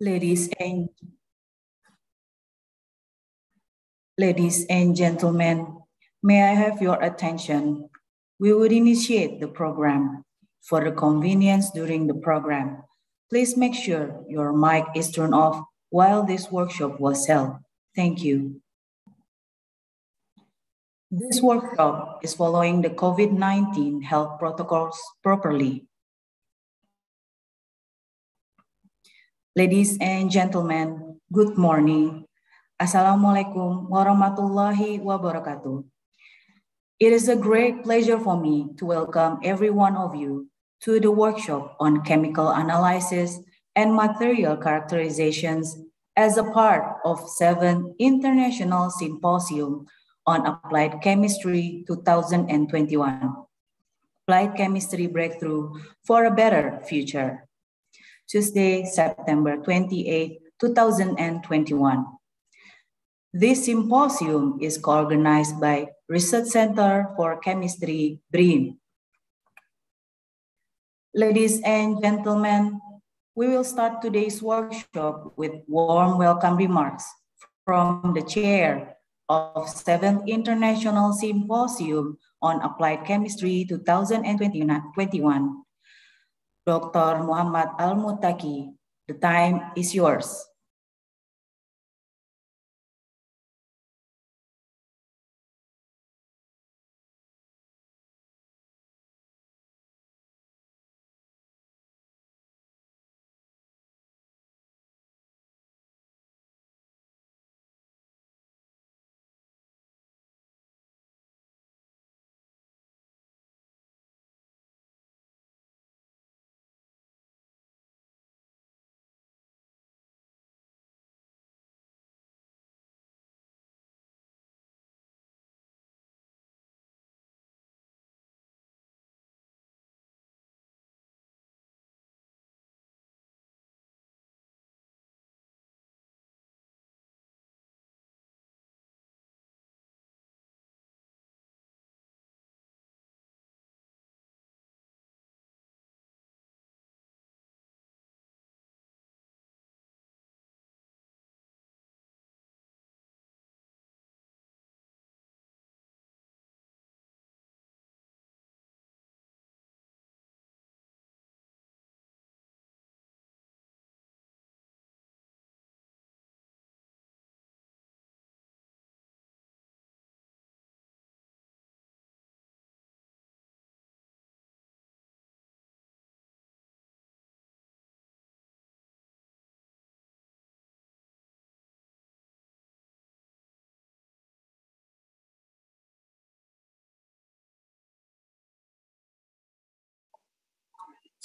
Ladies and Ladies and gentlemen, may I have your attention? We would initiate the program. For the convenience during the program, please make sure your mic is turned off while this workshop was held. Thank you. This workshop is following the COVID-19 health protocols properly. Ladies and gentlemen, good morning. Assalamualaikum warahmatullahi wabarakatuh. It is a great pleasure for me to welcome every one of you to the workshop on chemical analysis and material characterizations as a part of 7 International Symposium on Applied Chemistry 2021. Applied Chemistry Breakthrough for a Better Future. Tuesday, September 28, 2021. This symposium is co-organized by Research Center for Chemistry, BRIN. Ladies and gentlemen, we will start today's workshop with warm welcome remarks from the chair of 7th International Symposium on Applied Chemistry 2021, Dr. Muhammad Al-Mutaki. The time is yours.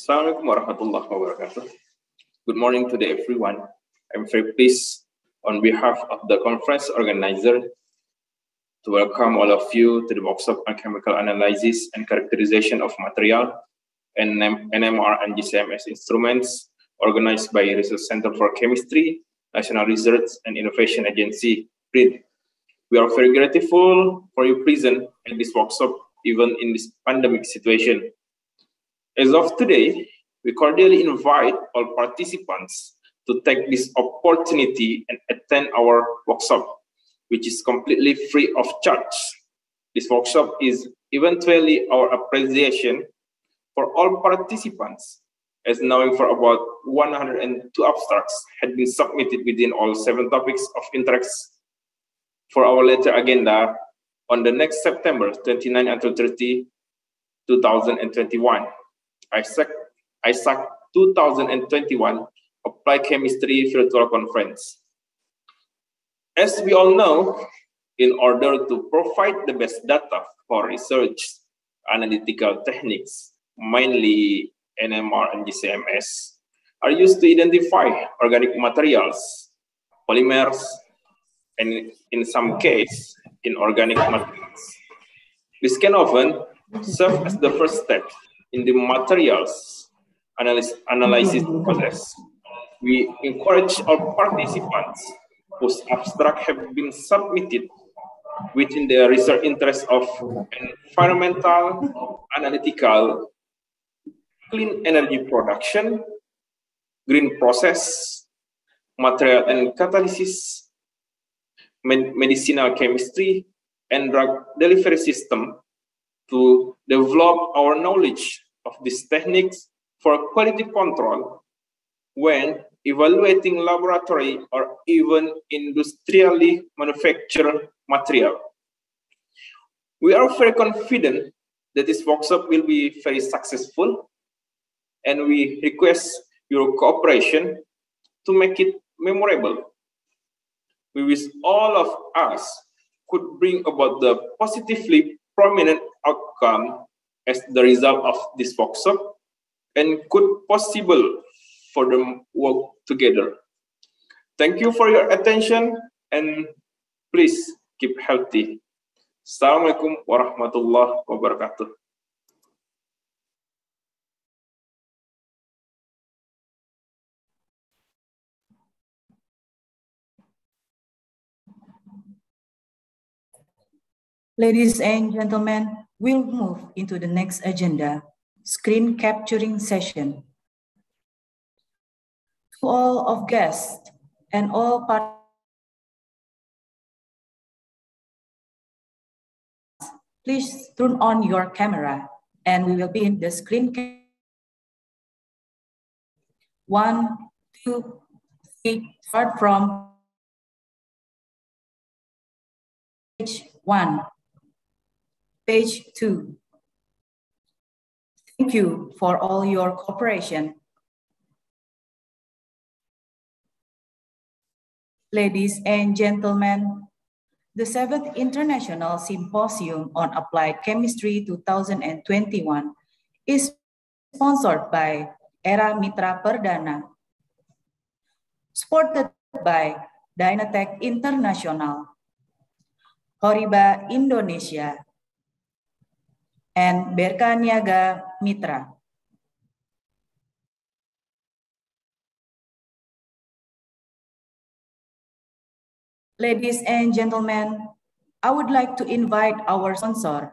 Assalamualaikum warahmatullahi wabarakatuh. Good morning to everyone. I'm very pleased on behalf of the conference organizer to welcome all of you to the workshop on chemical analysis and characterization of material and NMR and GCMS instruments organized by Research Center for Chemistry, National Research and Innovation Agency. We are very grateful for your presence at this workshop, even in this pandemic situation. As of today, we cordially invite all participants to take this opportunity and attend our workshop, which is completely free of charge. This workshop is eventually our appreciation for all participants, as knowing for about 102 abstracts had been submitted within all seven topics of interest for our later agenda on the next September 29 until 30, 2021. ISAC, ISAC 2021 Applied Chemistry Virtual Conference. As we all know, in order to provide the best data for research, analytical techniques, mainly NMR and GCMS, are used to identify organic materials, polymers, and in some case, inorganic materials. This can often serve as the first step in the materials analysis, analysis mm-hmm. process. We encourage our participants whose abstract have been submitted within the research interest of environmental, analytical, clean energy production, green process, material and catalysis, medicinal chemistry, and drug delivery system to develop our knowledge of these techniques for quality control when evaluating laboratory or even industrially manufactured material. We are very confident that this workshop will be very successful and we request your cooperation to make it memorable. We wish all of us could bring about the positively prominent outcome as the result of this workshop and could possible for them work together. Thank you for your attention and please keep healthy. Assalamualaikum warahmatullahi wabarakatuh. Ladies and gentlemen, we'll move into the next agenda, screen capturing session. To all of guests and all participants, please turn on your camera and we will begin the screen. One, two, three, start from page one. Page two. Thank you for all your cooperation. Ladies and gentlemen, the seventh International Symposium on Applied Chemistry 2021 is sponsored by Era Mitra Perdana, supported by Dynatech International, Horiba Indonesia, and Berkaniaga Mitra. Ladies and gentlemen, I would like to invite our sponsor,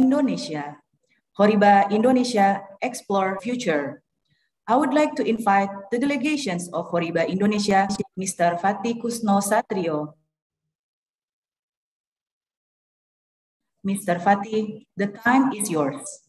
Indonesia, Horiba Indonesia Explore Future. I would like to invite the delegations of Horiba Indonesia, Mr. Fatih Kusno Satrio, Mr. Fatih, the time is yours.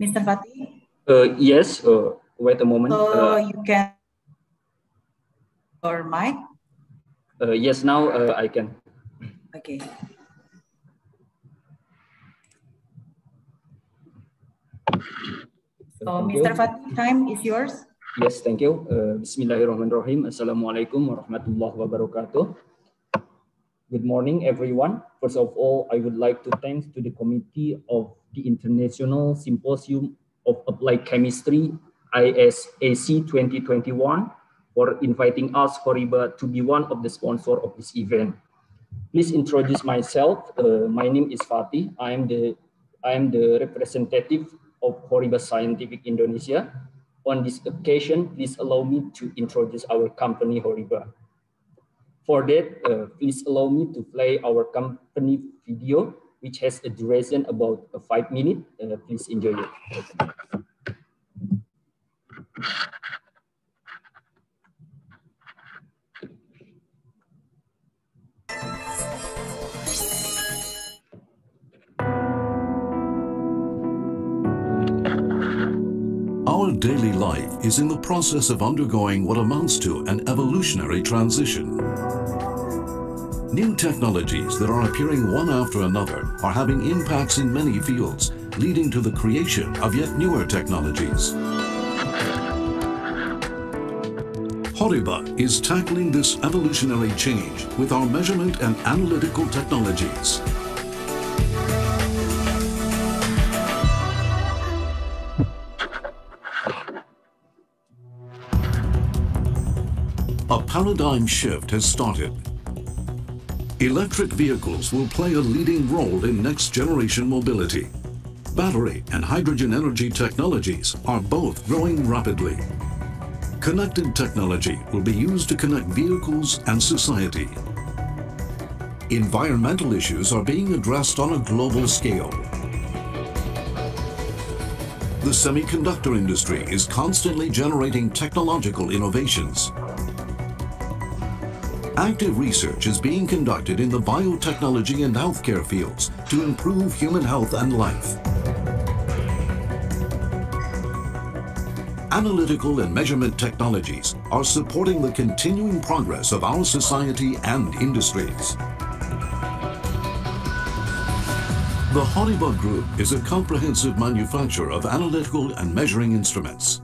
Mr. Fatih? Uh, yes, uh, wait a moment. So uh, you can or mic? Uh, yes, now uh, I can. Okay. So, thank Mr. Fatih, time is yours. Yes, thank you. Uh, Bismillahirrahmanirrahim. Assalamualaikum warahmatullahi wabarakatuh. Good morning, everyone. First of all, I would like to thank to the Committee of the International Symposium of Applied Chemistry, ISAC 2021, for inviting us, Horiba, to be one of the sponsor of this event. Please introduce myself. Uh, my name is Fatih. I am the I am the representative of Horiba Scientific Indonesia. On this occasion, please allow me to introduce our company, Horiba. For that, uh, please allow me to play our company video which has a duration about uh, five minutes. Uh, please enjoy it. Our daily life is in the process of undergoing what amounts to an evolutionary transition. New technologies that are appearing one after another are having impacts in many fields, leading to the creation of yet newer technologies. HORIBA is tackling this evolutionary change with our measurement and analytical technologies. A paradigm shift has started. Electric vehicles will play a leading role in next generation mobility. Battery and hydrogen energy technologies are both growing rapidly. Connected technology will be used to connect vehicles and society. Environmental issues are being addressed on a global scale. The semiconductor industry is constantly generating technological innovations. Active research is being conducted in the biotechnology and healthcare fields to improve human health and life. Analytical and measurement technologies are supporting the continuing progress of our society and industries. The HORIBA Group is a comprehensive manufacturer of analytical and measuring instruments.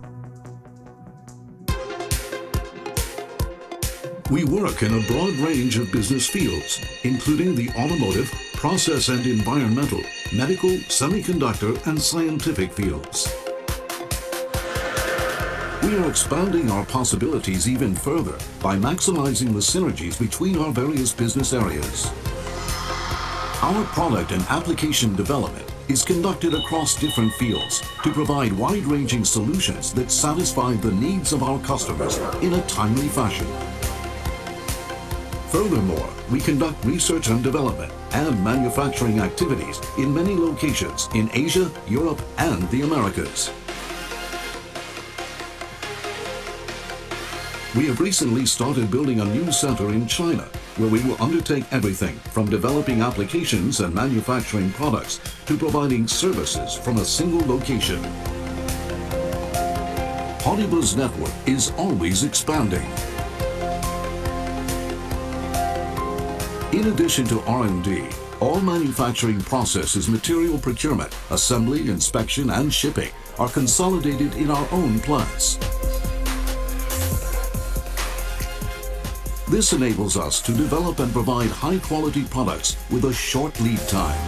We work in a broad range of business fields, including the automotive, process and environmental, medical, semiconductor, and scientific fields. We are expanding our possibilities even further by maximizing the synergies between our various business areas. Our product and application development is conducted across different fields to provide wide-ranging solutions that satisfy the needs of our customers in a timely fashion. Furthermore, we conduct research and development and manufacturing activities in many locations in Asia, Europe, and the Americas. We have recently started building a new center in China where we will undertake everything from developing applications and manufacturing products to providing services from a single location. HORIBA's network is always expanding. In addition to R&D, all manufacturing processes, material procurement, assembly, inspection, and shipping are consolidated in our own plants. This enables us to develop and provide high-quality products with a short lead time.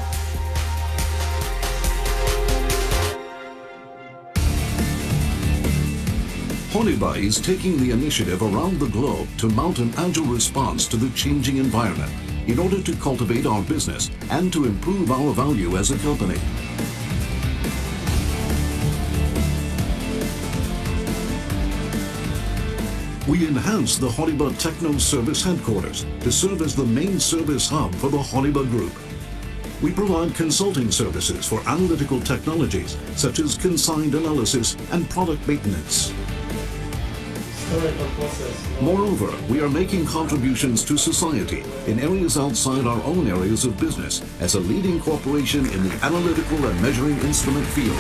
HORIBA is taking the initiative around the globe to mount an agile response to the changing environment in order to cultivate our business and to improve our value as a company. We enhanced the HORIBA Techno Service Headquarters to serve as the main service hub for the HORIBA Group. We provide consulting services for analytical technologies such as consigned analysis and product maintenance. Moreover, we are making contributions to society in areas outside our own areas of business as a leading corporation in the analytical and measuring instrument field.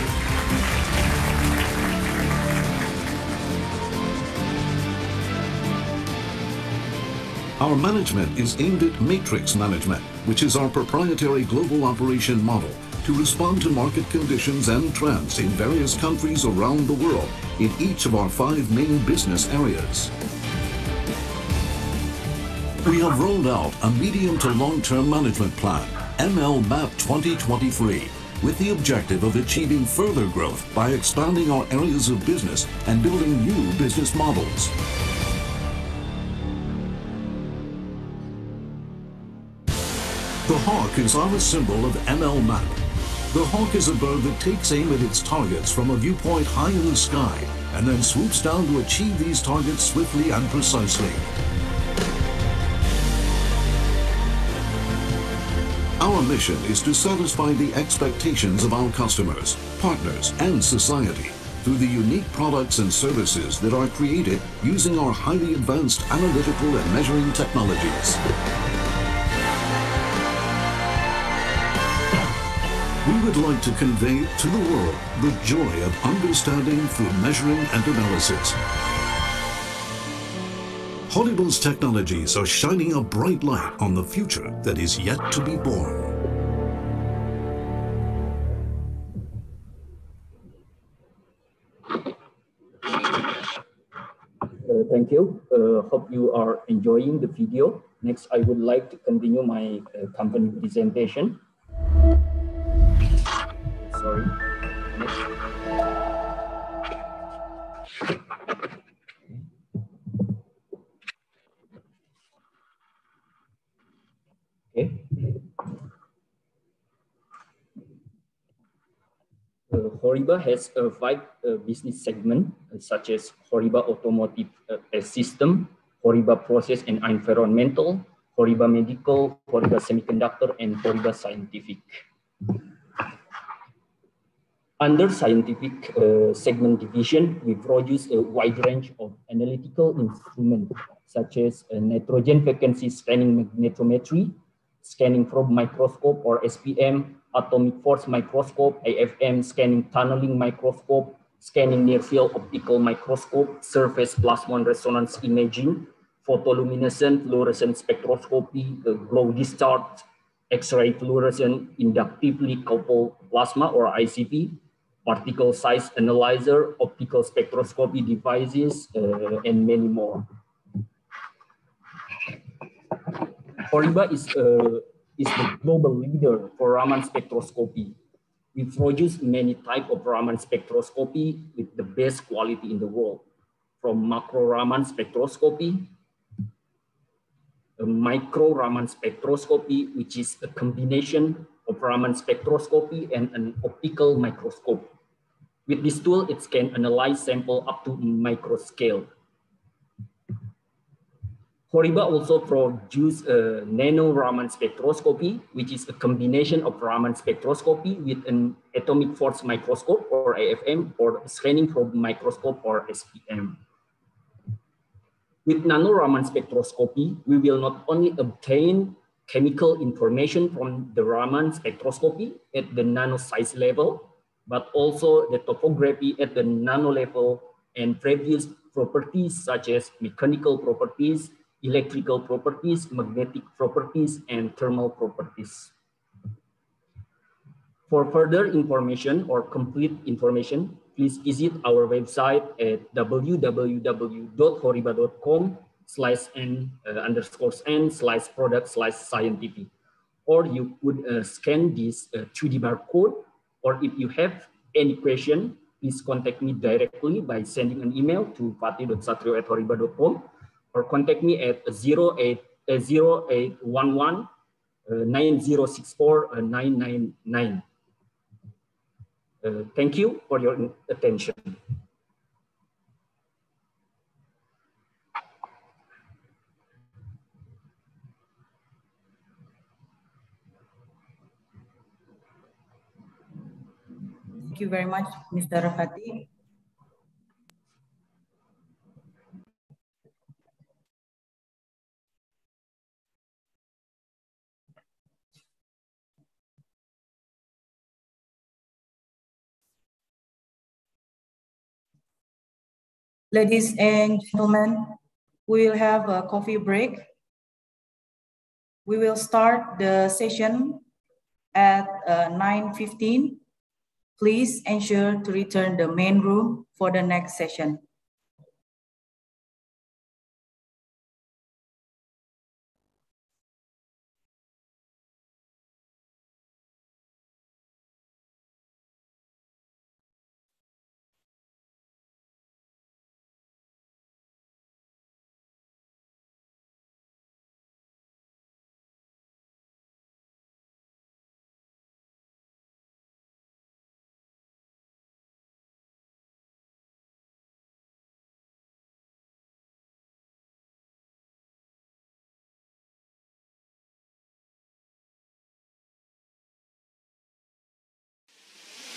Our management is aimed at matrix management, which is our proprietary global operation model to respond to market conditions and trends in various countries around the world in each of our five main business areas. We have rolled out a medium to long-term management plan, ML MAP 2023, with the objective of achieving further growth by expanding our areas of business and building new business models. The hawk is our symbol of ML MAP. The hawk is a bird that takes aim at its targets from a viewpoint high in the sky and then swoops down to achieve these targets swiftly and precisely. Our mission is to satisfy the expectations of our customers, partners, and society through the unique products and services that are created using our highly advanced analytical and measuring technologies. We would like to convey to the world the joy of understanding through measuring and analysis. HORIBA's technologies are shining a bright light on the future that is yet to be born. uh, thank you. Uh, hope you are enjoying the video. Next, I would like to continue my uh, company presentation. Sorry. Okay. Uh, Horiba has a five uh, business segment uh, such as Horiba Automotive uh, System, Horiba Process and Environmental, Horiba Medical, Horiba Semiconductor, and Horiba Scientific. Under scientific uh, segment division, we produce a wide range of analytical instruments such as nitrogen vacancy scanning magnetometry, scanning probe microscope or SPM, atomic force microscope, AFM, scanning tunneling microscope, scanning near field optical microscope, surface plasmon resonance imaging, photoluminescent fluorescent spectroscopy, glow discharge, X-ray fluorescent inductively coupled plasma or ICP, particle size analyzer, optical spectroscopy devices, uh, and many more. Horiba is, uh, is the global leader for Raman spectroscopy. We produce many types of Raman spectroscopy with the best quality in the world, from macro Raman spectroscopy, micro Raman spectroscopy, which is a combination of Raman spectroscopy and an optical microscope. With this tool, it can analyze sample up to micro scale. Horiba also produce a nano Raman spectroscopy, which is a combination of Raman spectroscopy with an atomic force microscope or AFM or scanning probe microscope or SPM. With nano Raman spectroscopy, we will not only obtain chemical information from the Raman spectroscopy at the nano size level, but also the topography at the nano level and previous properties such as mechanical properties, electrical properties, magnetic properties, and thermal properties. For further information or complete information, please visit our website at www.horiba.com slash n uh, underscores n slash product slash scientific. Or you could uh, scan this uh, 2D barcode, or if you have any question, please contact me directly by sending an email to pati.satrio at horiba.com or contact me at 08, uh, 0811 uh, 9064 uh, 999. Uh, thank you for your attention. Thank you very much, Mr. Rafati. Ladies and gentlemen, we will have a coffee break. We will start the session at uh, 9.15. Please ensure to return the main room for the next session.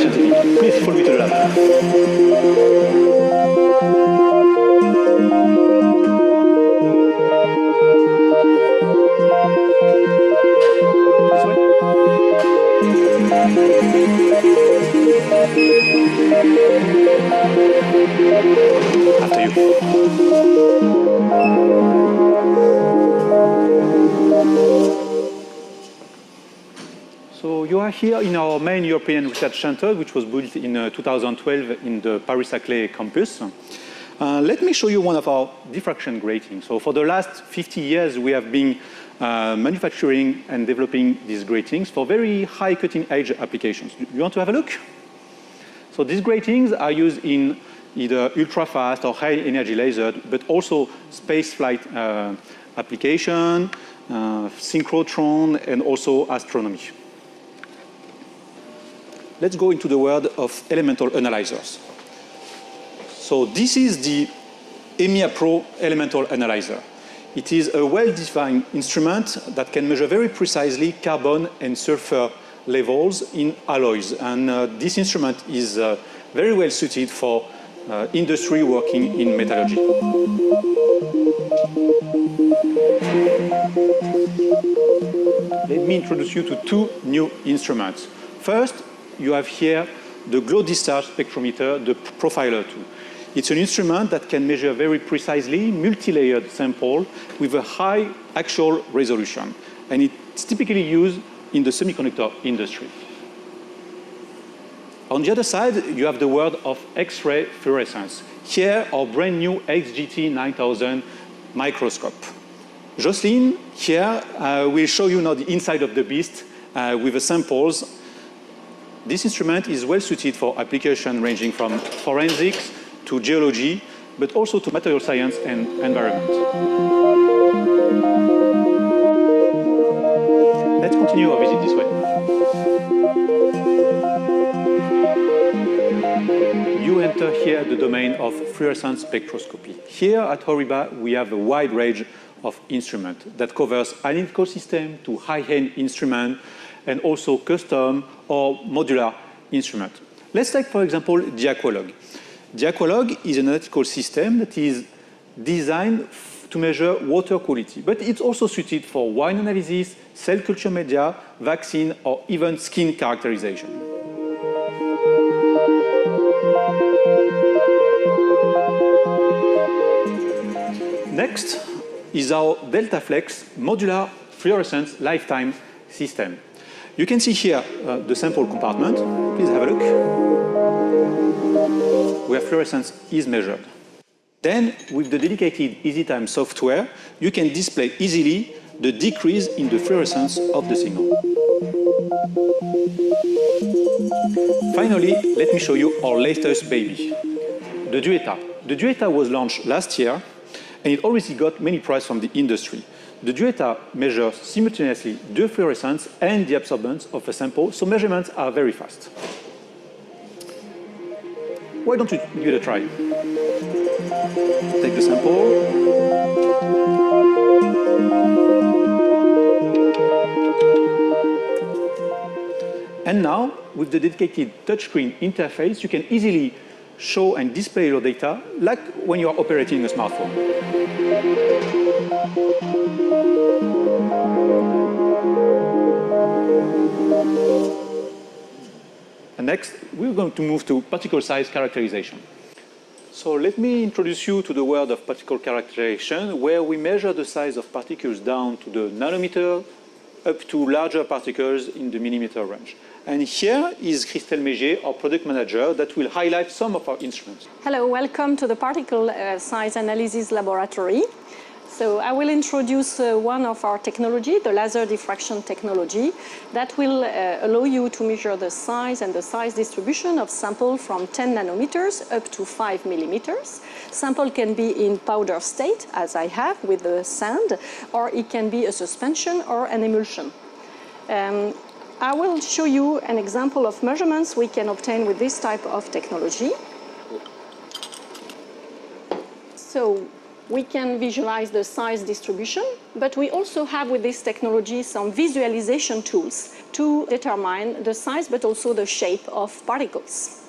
should be. Please follow me to the left. After you. So you are here in our main European Research Center, which was built in uh, 2012 in the Paris-Saclay campus. Uh, let me show you one of our diffraction gratings. So for the last 50 years, we have been uh, manufacturing and developing these gratings for very high cutting edge applications. You want to have a look? So these gratings are used in either ultra fast or high energy laser, but also space flight uh, application, uh, synchrotron, and also astronomy. Let's go into the world of elemental analyzers. So this is the EMIA Pro Elemental Analyzer. It is a well-defined instrument that can measure very precisely carbon and sulfur levels in alloys. And uh, this instrument is uh, very well suited for uh, industry working in metallurgy. Let me introduce you to two new instruments. First, you have here the glow discharge spectrometer, the Profiler 2. It's an instrument that can measure very precisely multi-layered sample with a high actual resolution. And it's typically used in the semiconductor industry. On the other side, you have the world of X-ray fluorescence. Here, our brand new XGT 9000 microscope. Jocelyn here uh, will show you now the inside of the beast uh, with the samples this instrument is well suited for application ranging from forensics to geology, but also to material science and environment. Let's continue our visit this way. You enter here the domain of fluorescence spectroscopy. Here at HORIBA, we have a wide range of instruments that covers analytical system to high-end instrument and also custom or modular instrument. Let's take, for example, the Aqualog. Diaqualog is an analytical system that is designed to measure water quality, but it's also suited for wine analysis, cell culture media, vaccine, or even skin characterization. Next is our DeltaFlex modular fluorescence lifetime system. You can see here uh, the sample compartment. Please have a look. Where fluorescence is measured. Then, with the dedicated EasyTime software, you can display easily the decrease in the fluorescence of the signal. Finally, let me show you our latest baby, the Duetta. The Duetta was launched last year, and it already got many prizes from the industry. The Duetta measures simultaneously the fluorescence and the absorbance of a sample, so measurements are very fast. Why don't you give it a try? Take the sample. And now, with the dedicated touchscreen interface, you can easily show and display your data like when you are operating a smartphone. And next, we're going to move to particle size characterization. So let me introduce you to the world of particle characterization, where we measure the size of particles down to the nanometer up to larger particles in the millimeter range. And here is Christelle Mégier, our product manager, that will highlight some of our instruments. Hello, welcome to the particle uh, size analysis laboratory. So I will introduce uh, one of our technology, the laser diffraction technology, that will uh, allow you to measure the size and the size distribution of sample from 10 nanometers up to 5 millimeters. Sample can be in powder state, as I have with the sand, or it can be a suspension or an emulsion. Um, I will show you an example of measurements we can obtain with this type of technology. So we can visualize the size distribution, but we also have with this technology some visualization tools to determine the size but also the shape of particles.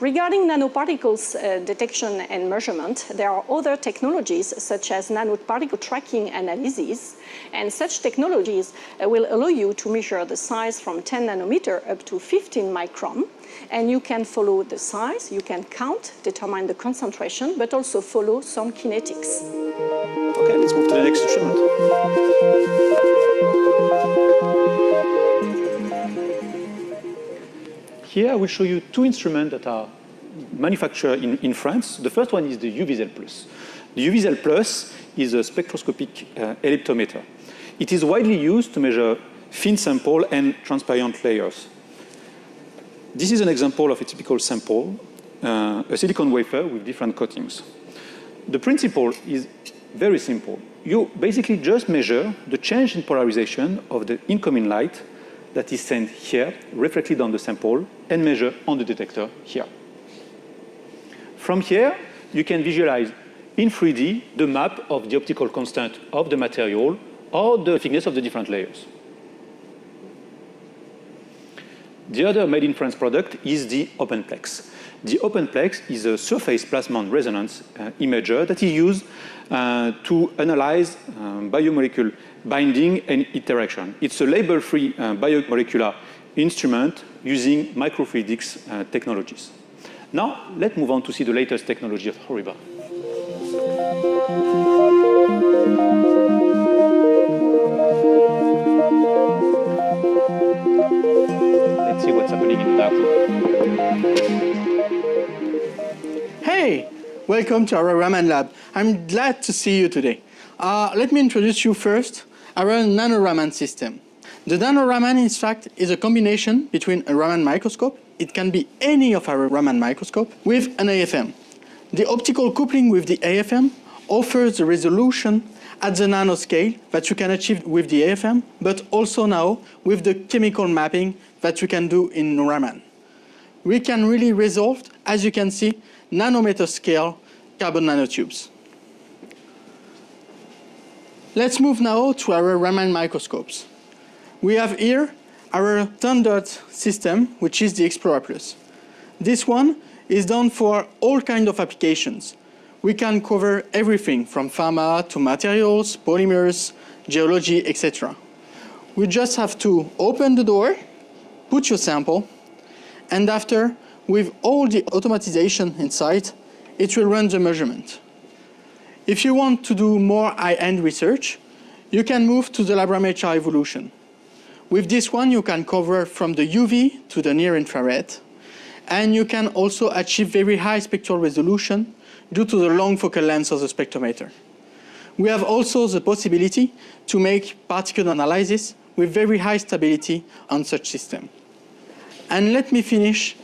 Regarding nanoparticles uh, detection and measurement, there are other technologies such as nanoparticle tracking analysis, and such technologies uh, will allow you to measure the size from 10 nanometer up to 15 micron, and you can follow the size, you can count, determine the concentration, but also follow some kinetics. Okay, let's move to the next instrument. Here I will show you two instruments that are manufactured in, in France. The first one is the UVISEL Plus. The UVISEL Plus is a spectroscopic uh, ellipsometer. It is widely used to measure thin sample and transparent layers. This is an example of a typical sample, uh, a silicon wafer with different coatings. The principle is very simple. You basically just measure the change in polarization of the incoming light that is sent here, reflected on the sample, and measure on the detector here. From here, you can visualize in 3D the map of the optical constant of the material or the thickness of the different layers. The other made in France product is the OpenPlex. The OpenPlex is a surface plasmon resonance uh, imager that is used uh, to analyze um, biomolecule binding and interaction. It's a label-free uh, biomolecular instrument using microfluidics uh, technologies. Now, let's move on to see the latest technology of HORIBA. Hey, welcome to our Raman lab. I'm glad to see you today. Uh, let me introduce you first our NanoRaman system. The NanoRaman, in fact, is a combination between a Raman microscope, it can be any of our Raman microscope, with an AFM. The optical coupling with the AFM offers the resolution at the nanoscale that you can achieve with the AFM, but also now with the chemical mapping that you can do in Raman. We can really resolve, as you can see, nanometer scale carbon nanotubes. Let's move now to our Raman microscopes. We have here our standard system, which is the XploRA Plus. This one is done for all kinds of applications. We can cover everything from pharma to materials, polymers, geology, etc. We just have to open the door, put your sample, and after, with all the automatization inside, it will run the measurement. If you want to do more high-end research, you can move to the LabRAM HR evolution. With this one, you can cover from the UV to the near infrared, and you can also achieve very high spectral resolution due to the long focal length of the spectrometer. We have also the possibility to make particle analysis with very high stability on such system. And let me finish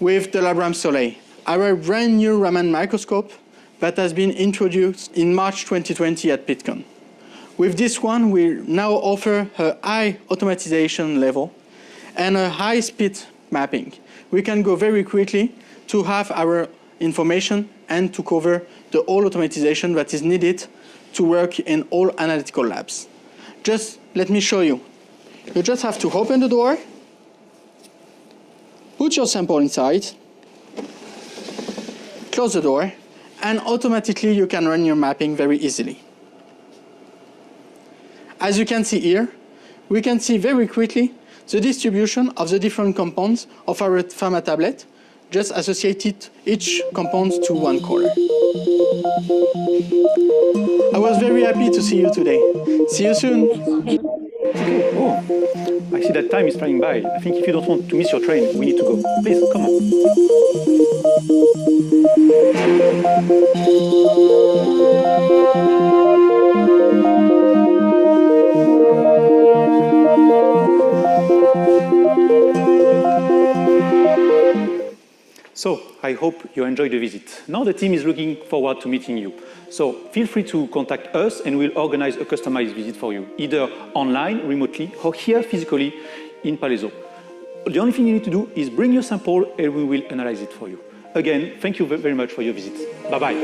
with the LabRAM Soleil, our brand new Raman microscope that has been introduced in March 2020 at Pittcon. With this one, we now offer a high automatization level and a high speed mapping. We can go very quickly to have our information and to cover the all automatization that is needed to work in all analytical labs. Just let me show you. You just have to open the door, put your sample inside, close the door, and automatically you can run your mapping very easily. As you can see here, we can see very quickly the distribution of the different compounds of our pharma tablet, just associated each compound to one color. I was very happy to see you today. See you soon. Oh, I see that time is flying by. I think if you don't want to miss your train, we need to go. Please, come on. I hope you enjoyed the visit. Now the team is looking forward to meeting you. So feel free to contact us and we'll organize a customized visit for you, either online, remotely, or here physically in Palaiseau. The only thing you need to do is bring your sample and we will analyze it for you. Again, thank you very much for your visit. Bye-bye.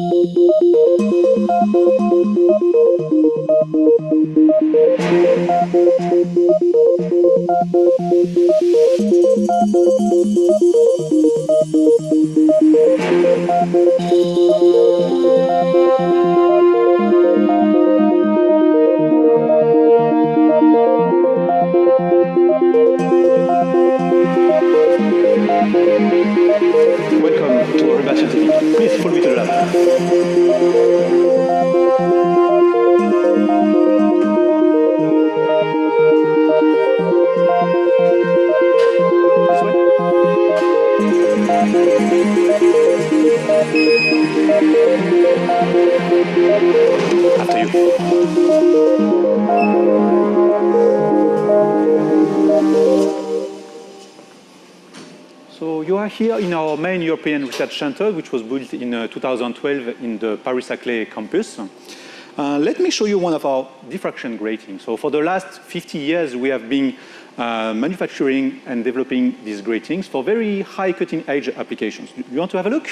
Welcome to Horiba Scientific. Please follow me to the lab. Here in our main European Research Center, which was built in uh, 2012 in the Paris-Saclay campus. Uh, let me show you one of our diffraction gratings. So for the last 50 years, we have been uh, manufacturing and developing these gratings for very high cutting-edge applications. You want to have a look?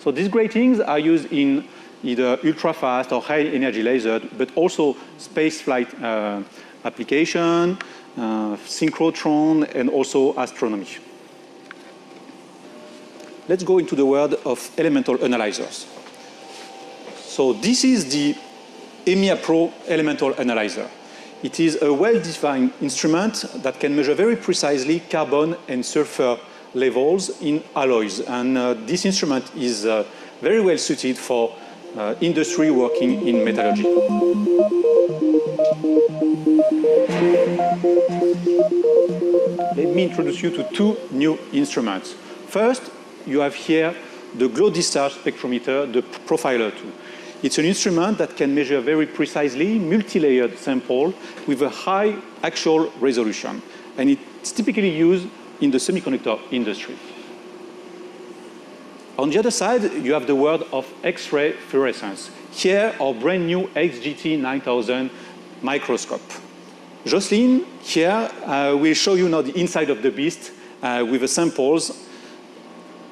So these gratings are used in either ultra-fast or high-energy laser, but also space flight uh, application, uh, synchrotron, and also astronomy. Let's go into the world of elemental analyzers. So this is the EMIA Pro Elemental Analyzer. It is a well-defined instrument that can measure very precisely carbon and sulfur levels in alloys. And uh, this instrument is uh, very well suited for uh, industry working in metallurgy. Let me introduce you to two new instruments. First, you have here the glow discharge spectrometer, the Profiler 2. It's an instrument that can measure very precisely multi-layered sample with a high actual resolution. And it's typically used in the semiconductor industry. On the other side, you have the world of X-ray fluorescence. Here, our brand new XGT 9000 microscope. Jocelyn here uh, will show you now the inside of the beast uh, with the samples.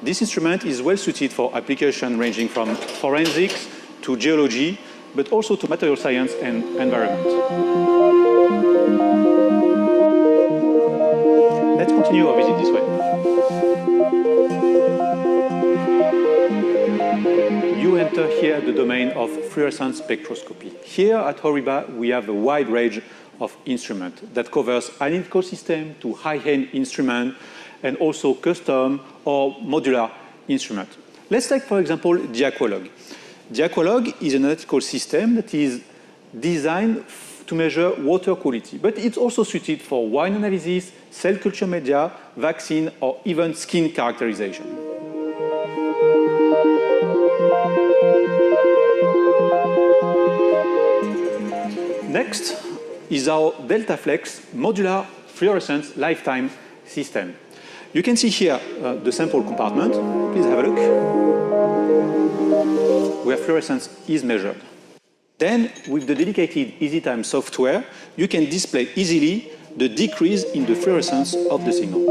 This instrument is well suited for application ranging from forensics to geology, but also to material science and environment. Let's continue our visit this way. You enter here the domain of fluorescence spectroscopy. Here at Horiba, we have a wide range of instruments that covers analytical system to high-end instrument and also custom or modular instrument. Let's take, for example, the Aqualog. Diaqualog is an analytical system that is designed to measure water quality, but it's also suited for wine analysis, cell culture media, vaccine, or even skin characterization. Next is our DeltaFlex modular fluorescence lifetime system. You can see here uh, the sample compartment. Please have a look. Where fluorescence is measured. Then, with the dedicated EzTime software, you can display easily the decrease in the fluorescence of the signal.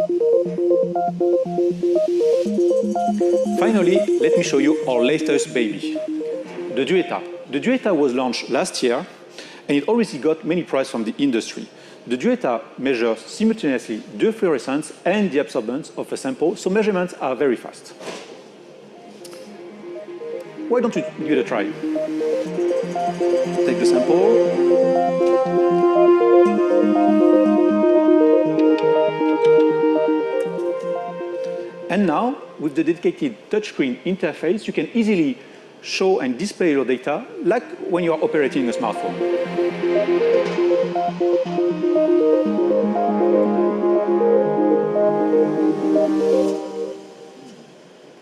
Finally, let me show you our latest baby, the Duetta. The Duetta was launched last year, and it already got many prizes from the industry. The Duetta measures simultaneously the fluorescence and the absorbance of a sample, so measurements are very fast. Why don't you give it a try? Take the sample. And now, with the dedicated touchscreen interface, you can easily show and display your data like when you are operating a smartphone. And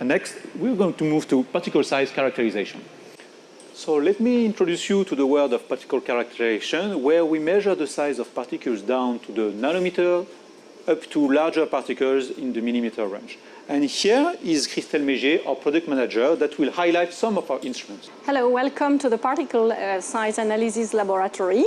next, we're going to move to particle size characterization. So let me introduce you to the world of particle characterization, where we measure the size of particles down to the nanometer up to larger particles in the millimeter range. And here is Christelle Mégier, our product manager, that will highlight some of our instruments. Hello, welcome to the Particle uh, Size Analysis Laboratory.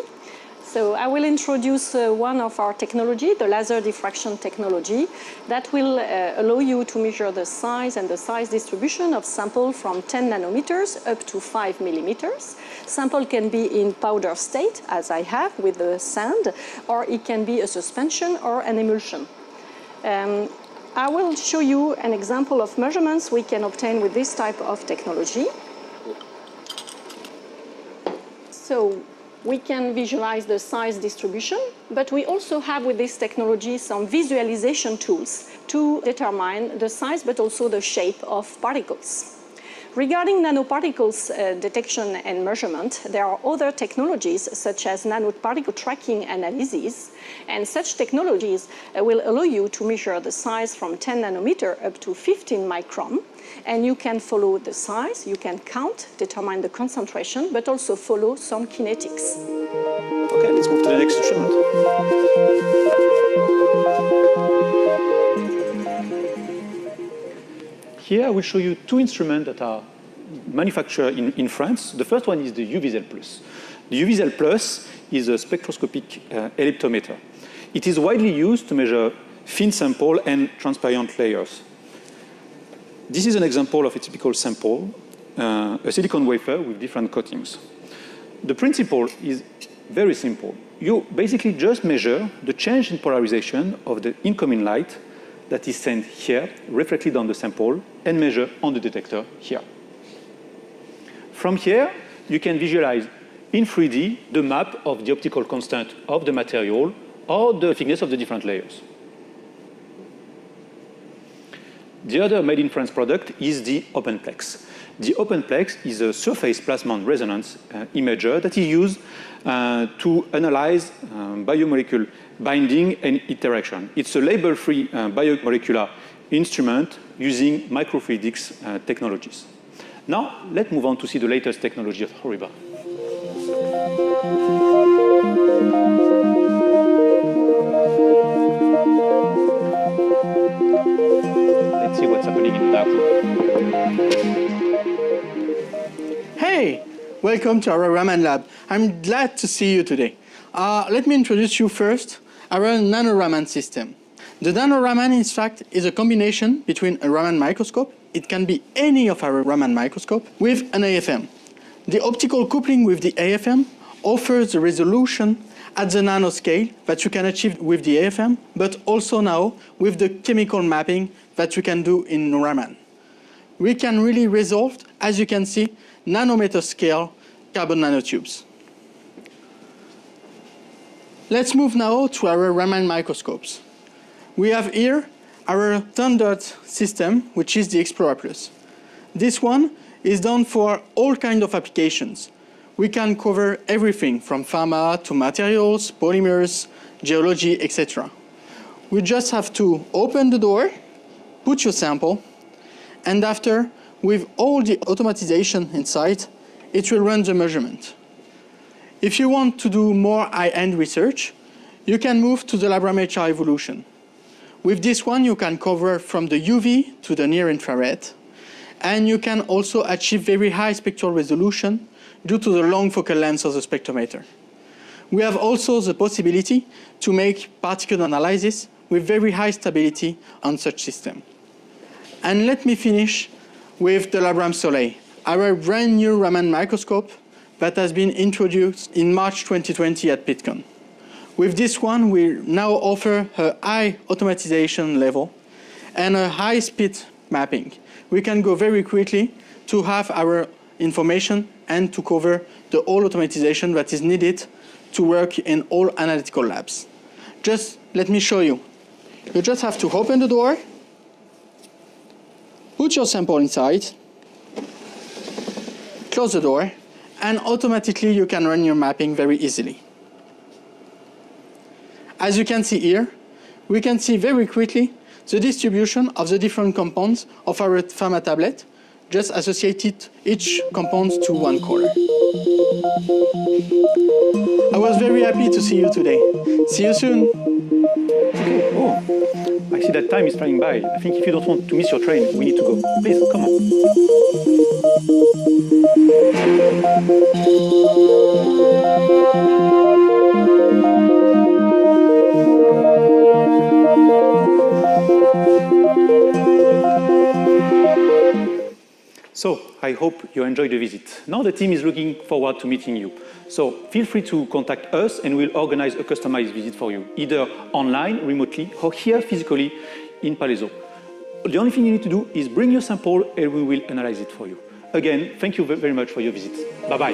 So I will introduce uh, one of our technology, the laser diffraction technology, that will uh, allow you to measure the size and the size distribution of sample from 10 nanometers up to 5 millimeters. Sample can be in powder state, as I have with the sand, or it can be a suspension or an emulsion. Um, I will show you an example of measurements we can obtain with this type of technology. So we can visualize the size distribution, but we also have with this technology some visualization tools to determine the size but also the shape of particles. Regarding nanoparticles uh, detection and measurement, there are other technologies such as nanoparticle tracking analysis, and such technologies uh, will allow you to measure the size from 10 nanometer up to 15 micron, and you can follow the size, you can count, determine the concentration, but also follow some kinetics. Okay, let's move to the next instrument. Here I will show you two instruments that are manufactured in, in France. The first one is the UVISEL Plus. The UVISEL Plus is a spectroscopic uh, ellipsometer. It is widely used to measure thin sample and transparent layers. This is an example of a typical sample, uh, a silicon wafer with different coatings. The principle is very simple. You basically just measure the change in polarization of the incoming light that is sent here, reflected on the sample, and measure on the detector here. From here, you can visualize in 3D the map of the optical constant of the material or the thickness of the different layers. The other made in France product is the OpenPlex. The OpenPlex is a surface plasmon resonance uh, imager that is used uh, to analyze um, biomolecule binding and interaction. It's a label-free uh, biomolecular instrument using microfluidics uh, technologies. Now, let's move on to see the latest technology of HORIBA. Hey, welcome to our Raman lab. I'm glad to see you today. Uh, let me introduce you first our NanoRaman system. The NanoRaman, in fact, is a combination between a Raman microscope, it can be any of our Raman microscope, with an AFM. The optical coupling with the AFM offers the resolution at the nanoscale that you can achieve with the AFM, but also now with the chemical mapping that you can do in Raman. We can really resolve, as you can see, nanometer scale carbon nanotubes. Let's move now to our Raman microscopes. We have here our standard system, which is the XploRA Plus. This one is done for all kinds of applications. We can cover everything from pharma to materials, polymers, geology, etc. We just have to open the door, put your sample, and after, with all the automatization inside, it will run the measurement. If you want to do more high-end research, you can move to the LabRAM evolution. With this one, you can cover from the UV to the near infrared, and you can also achieve very high spectral resolution due to the long focal length of the spectrometer. We have also the possibility to make particle analysis with very high stability on such system. And let me finish with the LabRAM Soleil, our brand new Raman microscope that has been introduced in March 2020 at Pittcon. With this one, we now offer a high automatization level and a high speed mapping. We can go very quickly to have our information and to cover the all automatization that is needed to work in all analytical labs. Just let me show you. You just have to open the door, put your sample inside, close the door, and automatically you can run your mapping very easily. As you can see here, we can see very quickly the distribution of the different compounds of our pharma tablet, just associated each compound to one color. I was very happy to see you today. See you soon. Okay. Oh, I see that time is flying by. I think if you don't want to miss your train, we need to go. Please, come on. So I hope you enjoyed the visit. Now the team is looking forward to meeting you. So feel free to contact us and we'll organize a customized visit for you, either online, remotely, or here physically in Palaiseau. The only thing you need to do is bring your sample and we will analyze it for you. Again, thank you very much for your visit. Bye-bye.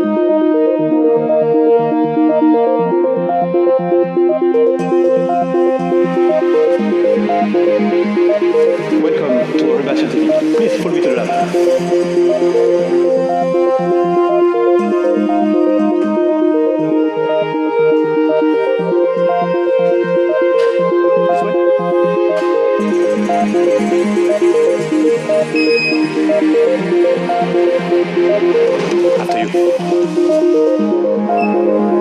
Please follow me to the lab. After you.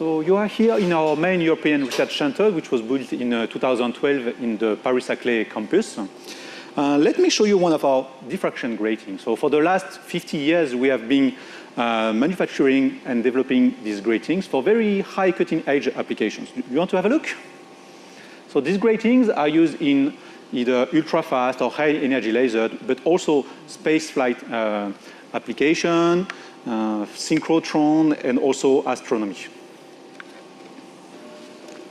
So you are here in our main European research center, which was built in uh, 2012 in the Paris-Saclay campus. Uh, let me show you one of our diffraction gratings. So for the last 50 years, we have been uh, manufacturing and developing these gratings for very high cutting-edge applications. You want to have a look? So these gratings are used in either ultra-fast or high-energy laser, but also space flight uh, application, uh, synchrotron, and also astronomy.